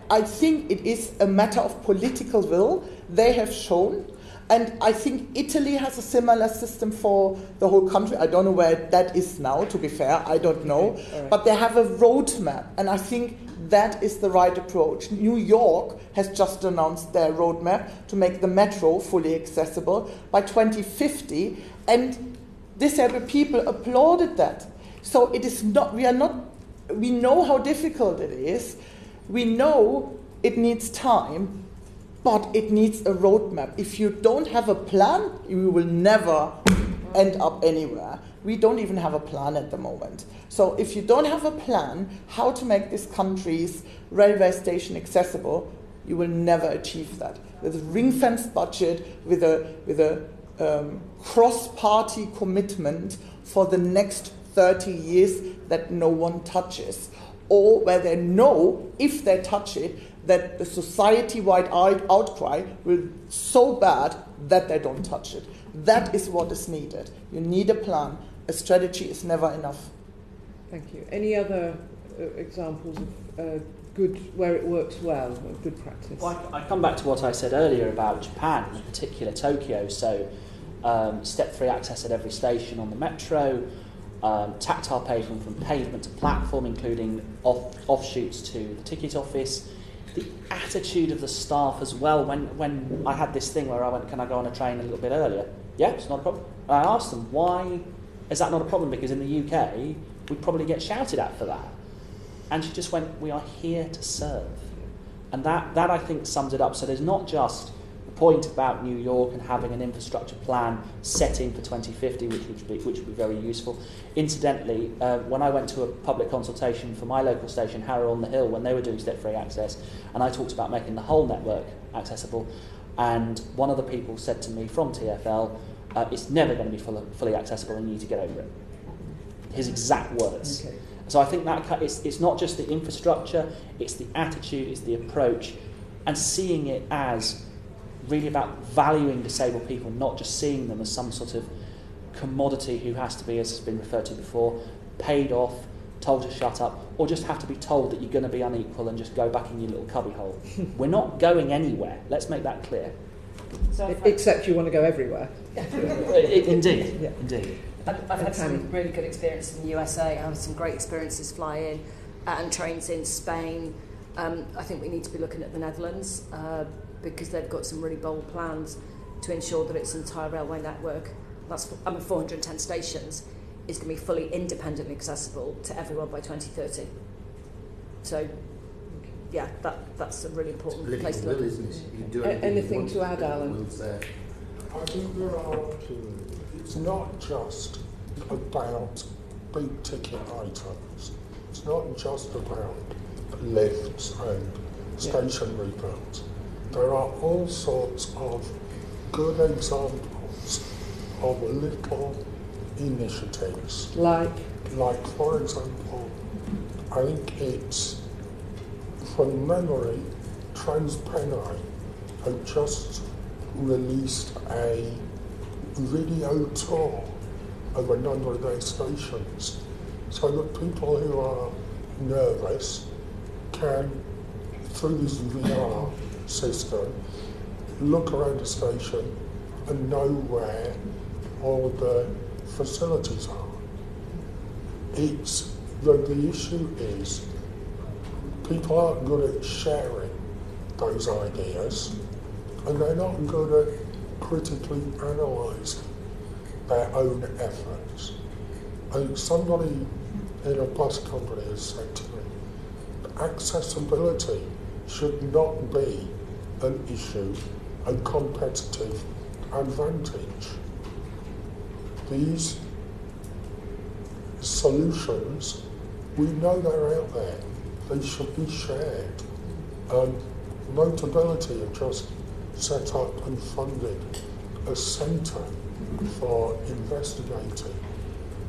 I think it is a matter of political will. They have shown. And I think Italy has a similar system for the whole country. I don't know where that is now, to be fair, I don't know. Okay, right. But they have a roadmap, and I think that is the right approach. New York has just announced their roadmap to make the metro fully accessible by 2050, and disabled people applauded that. So it is not, we are not, we know how difficult it is, we know it needs time, but it needs a roadmap. If you don't have a plan, you will never end up anywhere. We don't even have a plan at the moment. So if you don't have a plan how to make this country's railway station accessible, you will never achieve that. With a ring-fenced budget, with a with a um, cross-party commitment for the next 30 years that no one touches, or where they know if they touch it, that the society-wide outcry will be so bad that they don't touch it. That is what is needed. You need a plan. A strategy is never enough. Thank you. Any other uh, examples of uh, good where it works well, good practice? Well, I, I come back to what I said earlier about Japan, in particular Tokyo. So, um, step-free access at every station on the metro, um, tactile pavement from pavement to platform, including off, offshoots to the ticket office. The attitude of the staff as well. When when I had this thing where I went, "Can I go on a train a little bit earlier?" Yeah, it's not a problem. And I asked them, "Why is that not a problem?" Because in the UK, we'd probably get shouted at for that. And she just went, We are here to serve. And that, that I think sums it up. So there's not just point about New York and having an infrastructure plan set in for 2050, which would be, which would be very useful. Incidentally, uh, when I went to a public consultation for my local station, Harrow on the Hill, when they were doing step free access, and I talked about making the whole network accessible, and one of the people said to me from TFL, uh, It's never going to be full, fully accessible and you need to get over it. His exact words. Okay. So I think that it's, it's not just the infrastructure, it's the attitude, it's the approach, and seeing it as really about valuing disabled people, not just seeing them as some sort of commodity who has to be, as has been referred to before, paid off, told to shut up, or just have to be told that you're going to be unequal and just go back in your little cubbyhole. We're not going anywhere. Let's make that clear. So I- Except you want to go everywhere. Indeed, Yeah. indeed. I've, I've had Tanni. some really good experience in the USA. I've had some great experiences flying and trains in Spain. Um, I think we need to be looking at the Netherlands uh, because they've got some really bold plans to ensure that its entire railway network, that's I mean 410 stations, is going to be fully independently accessible to everyone by 2030. So, yeah, that, that's a really important place Political to will, look. isn't it? You can do A- anything you anything want to add, Alan? I think there are, it's not just about big ticket items. It's not just about lifts and stationary builds. There are all sorts of good examples of little initiatives. Like, Like, for example, I think it's from memory, TransPennine had just released a video tour of a number of their stations so that people who are nervous can, through this VR system, look around the station and know where all the facilities are. It's the, the issue is people aren't good at sharing those ideas and they're not good at critically analysing their own efforts. And somebody in a bus company has said to me, accessibility should not be an issue a competitive advantage. These solutions, we know they're out there. They should be shared. Um, Motability have just set up and funded a centre for investigating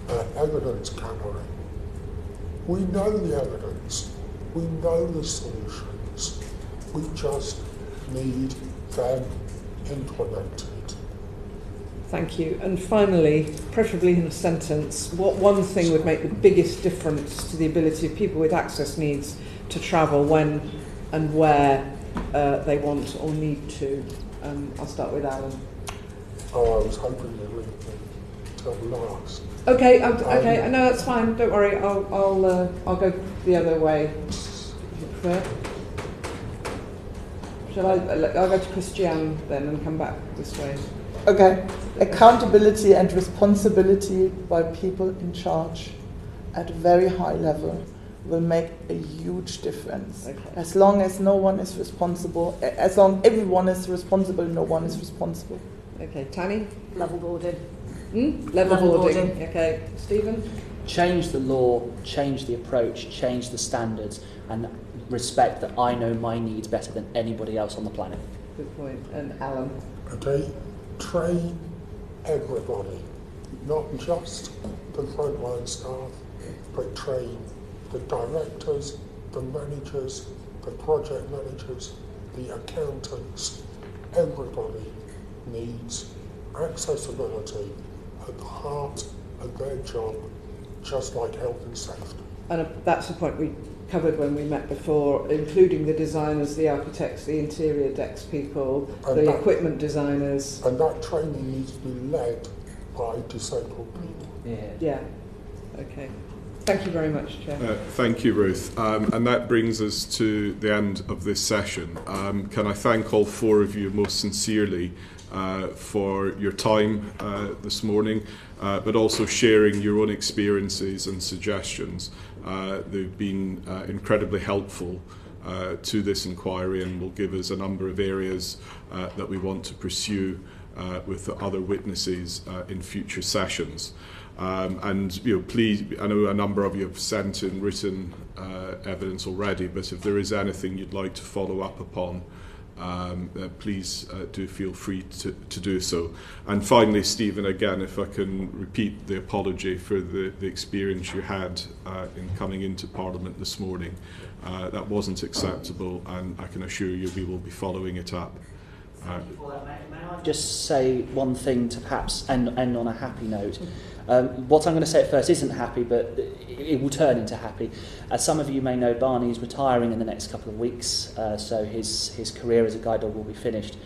uh, evidence gathering. We know the evidence, we know the solutions, we just need them implemented. thank you. And finally, preferably in a sentence, what one thing would make the biggest difference to the ability of people with access needs to travel when and where uh, they want or need to? Um, I'll start with Alan. Oh, I was hoping you'd leave me last. Okay, um, okay, no, that's fine. Don't worry. I'll I'll uh, I'll go the other way. If you prefer. Shall I? I'll go to Christiane then and come back this way. Okay, accountability and responsibility by people in charge at a very high level will make a huge difference. Okay. As long as no one is responsible, as long everyone is responsible, no one is responsible. Okay, Tanni. Level boarded. Hmm? Level, Level boarding. boarding. Okay, Stephen. change the law, change the approach, change the standards, and respect that I know my needs better than anybody else on the planet. Good point. And Alan. Okay, train everybody, not just the frontline staff, but train the directors, the managers, the the project managers, the accountants, everybody needs accessibility at the heart of their job, just like health and safety. And that's a point we covered when we met before, including the designers, the architects, the interior decks people, And the that- equipment designers. And that training needs to be led by disabled people. Yeah. Yeah. Okay. Thank you very much, Chair. Uh, thank you, Ruth. Um, and that brings us to the end of this session. Um, can I thank all four of you most sincerely uh, for your time uh, this morning, uh, but also sharing your own experiences and suggestions. Uh, they've been uh, incredibly helpful uh, to this inquiry and will give us a number of areas that we want to pursue with the other witnesses in future sessions. Um, and you know, please, I know a number of you have sent in written uh, evidence already, but if there is anything you'd like to follow up upon, um, uh, please uh, do feel free to, to do so. And finally, Stephen, again, if I can repeat the apology for the, the experience you had uh, in coming into Parliament this morning. Uh, that wasn't acceptable, and I can assure you we will be following it up. Uh, just say one thing to perhaps end, end on a happy note. Um, what I'm going to say at first isn't happy, but it, it will turn into happy. As some of you may know, Barney is retiring in the next couple of weeks, uh, so his, his career as a guide dog will be finished.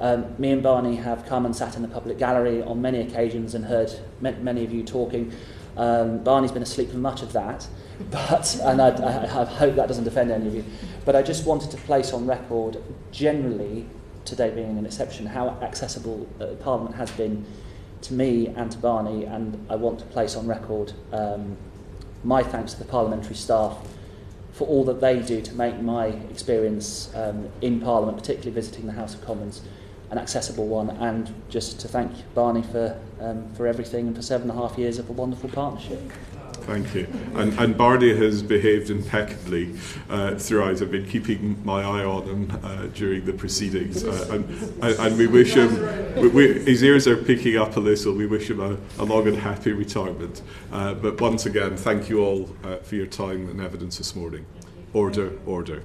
Um, me and Barney have come and sat in the public gallery on many occasions and heard ma- many of you talking. Um, Barney's been asleep for much of that, but and I, I, I hope that doesn't offend any of you. But I just wanted to place on record, generally, today being an exception, how accessible uh, Parliament has been to me and to Barney, and I want to place on record um, my thanks to the parliamentary staff for all that they do to make my experience um, in Parliament, particularly visiting the House of Commons, an accessible one, and just to thank Barney for, um, for everything and for seven and a half years of a wonderful partnership. Thank you. And, and Barney has behaved impeccably uh, throughout. I've been keeping my eye on him uh, during the proceedings, uh, and, and, and we wish him. We, we, his ears are picking up a little. We wish him a, a long and happy retirement. Uh, but once again, thank you all uh, for your time and evidence this morning. Order, order.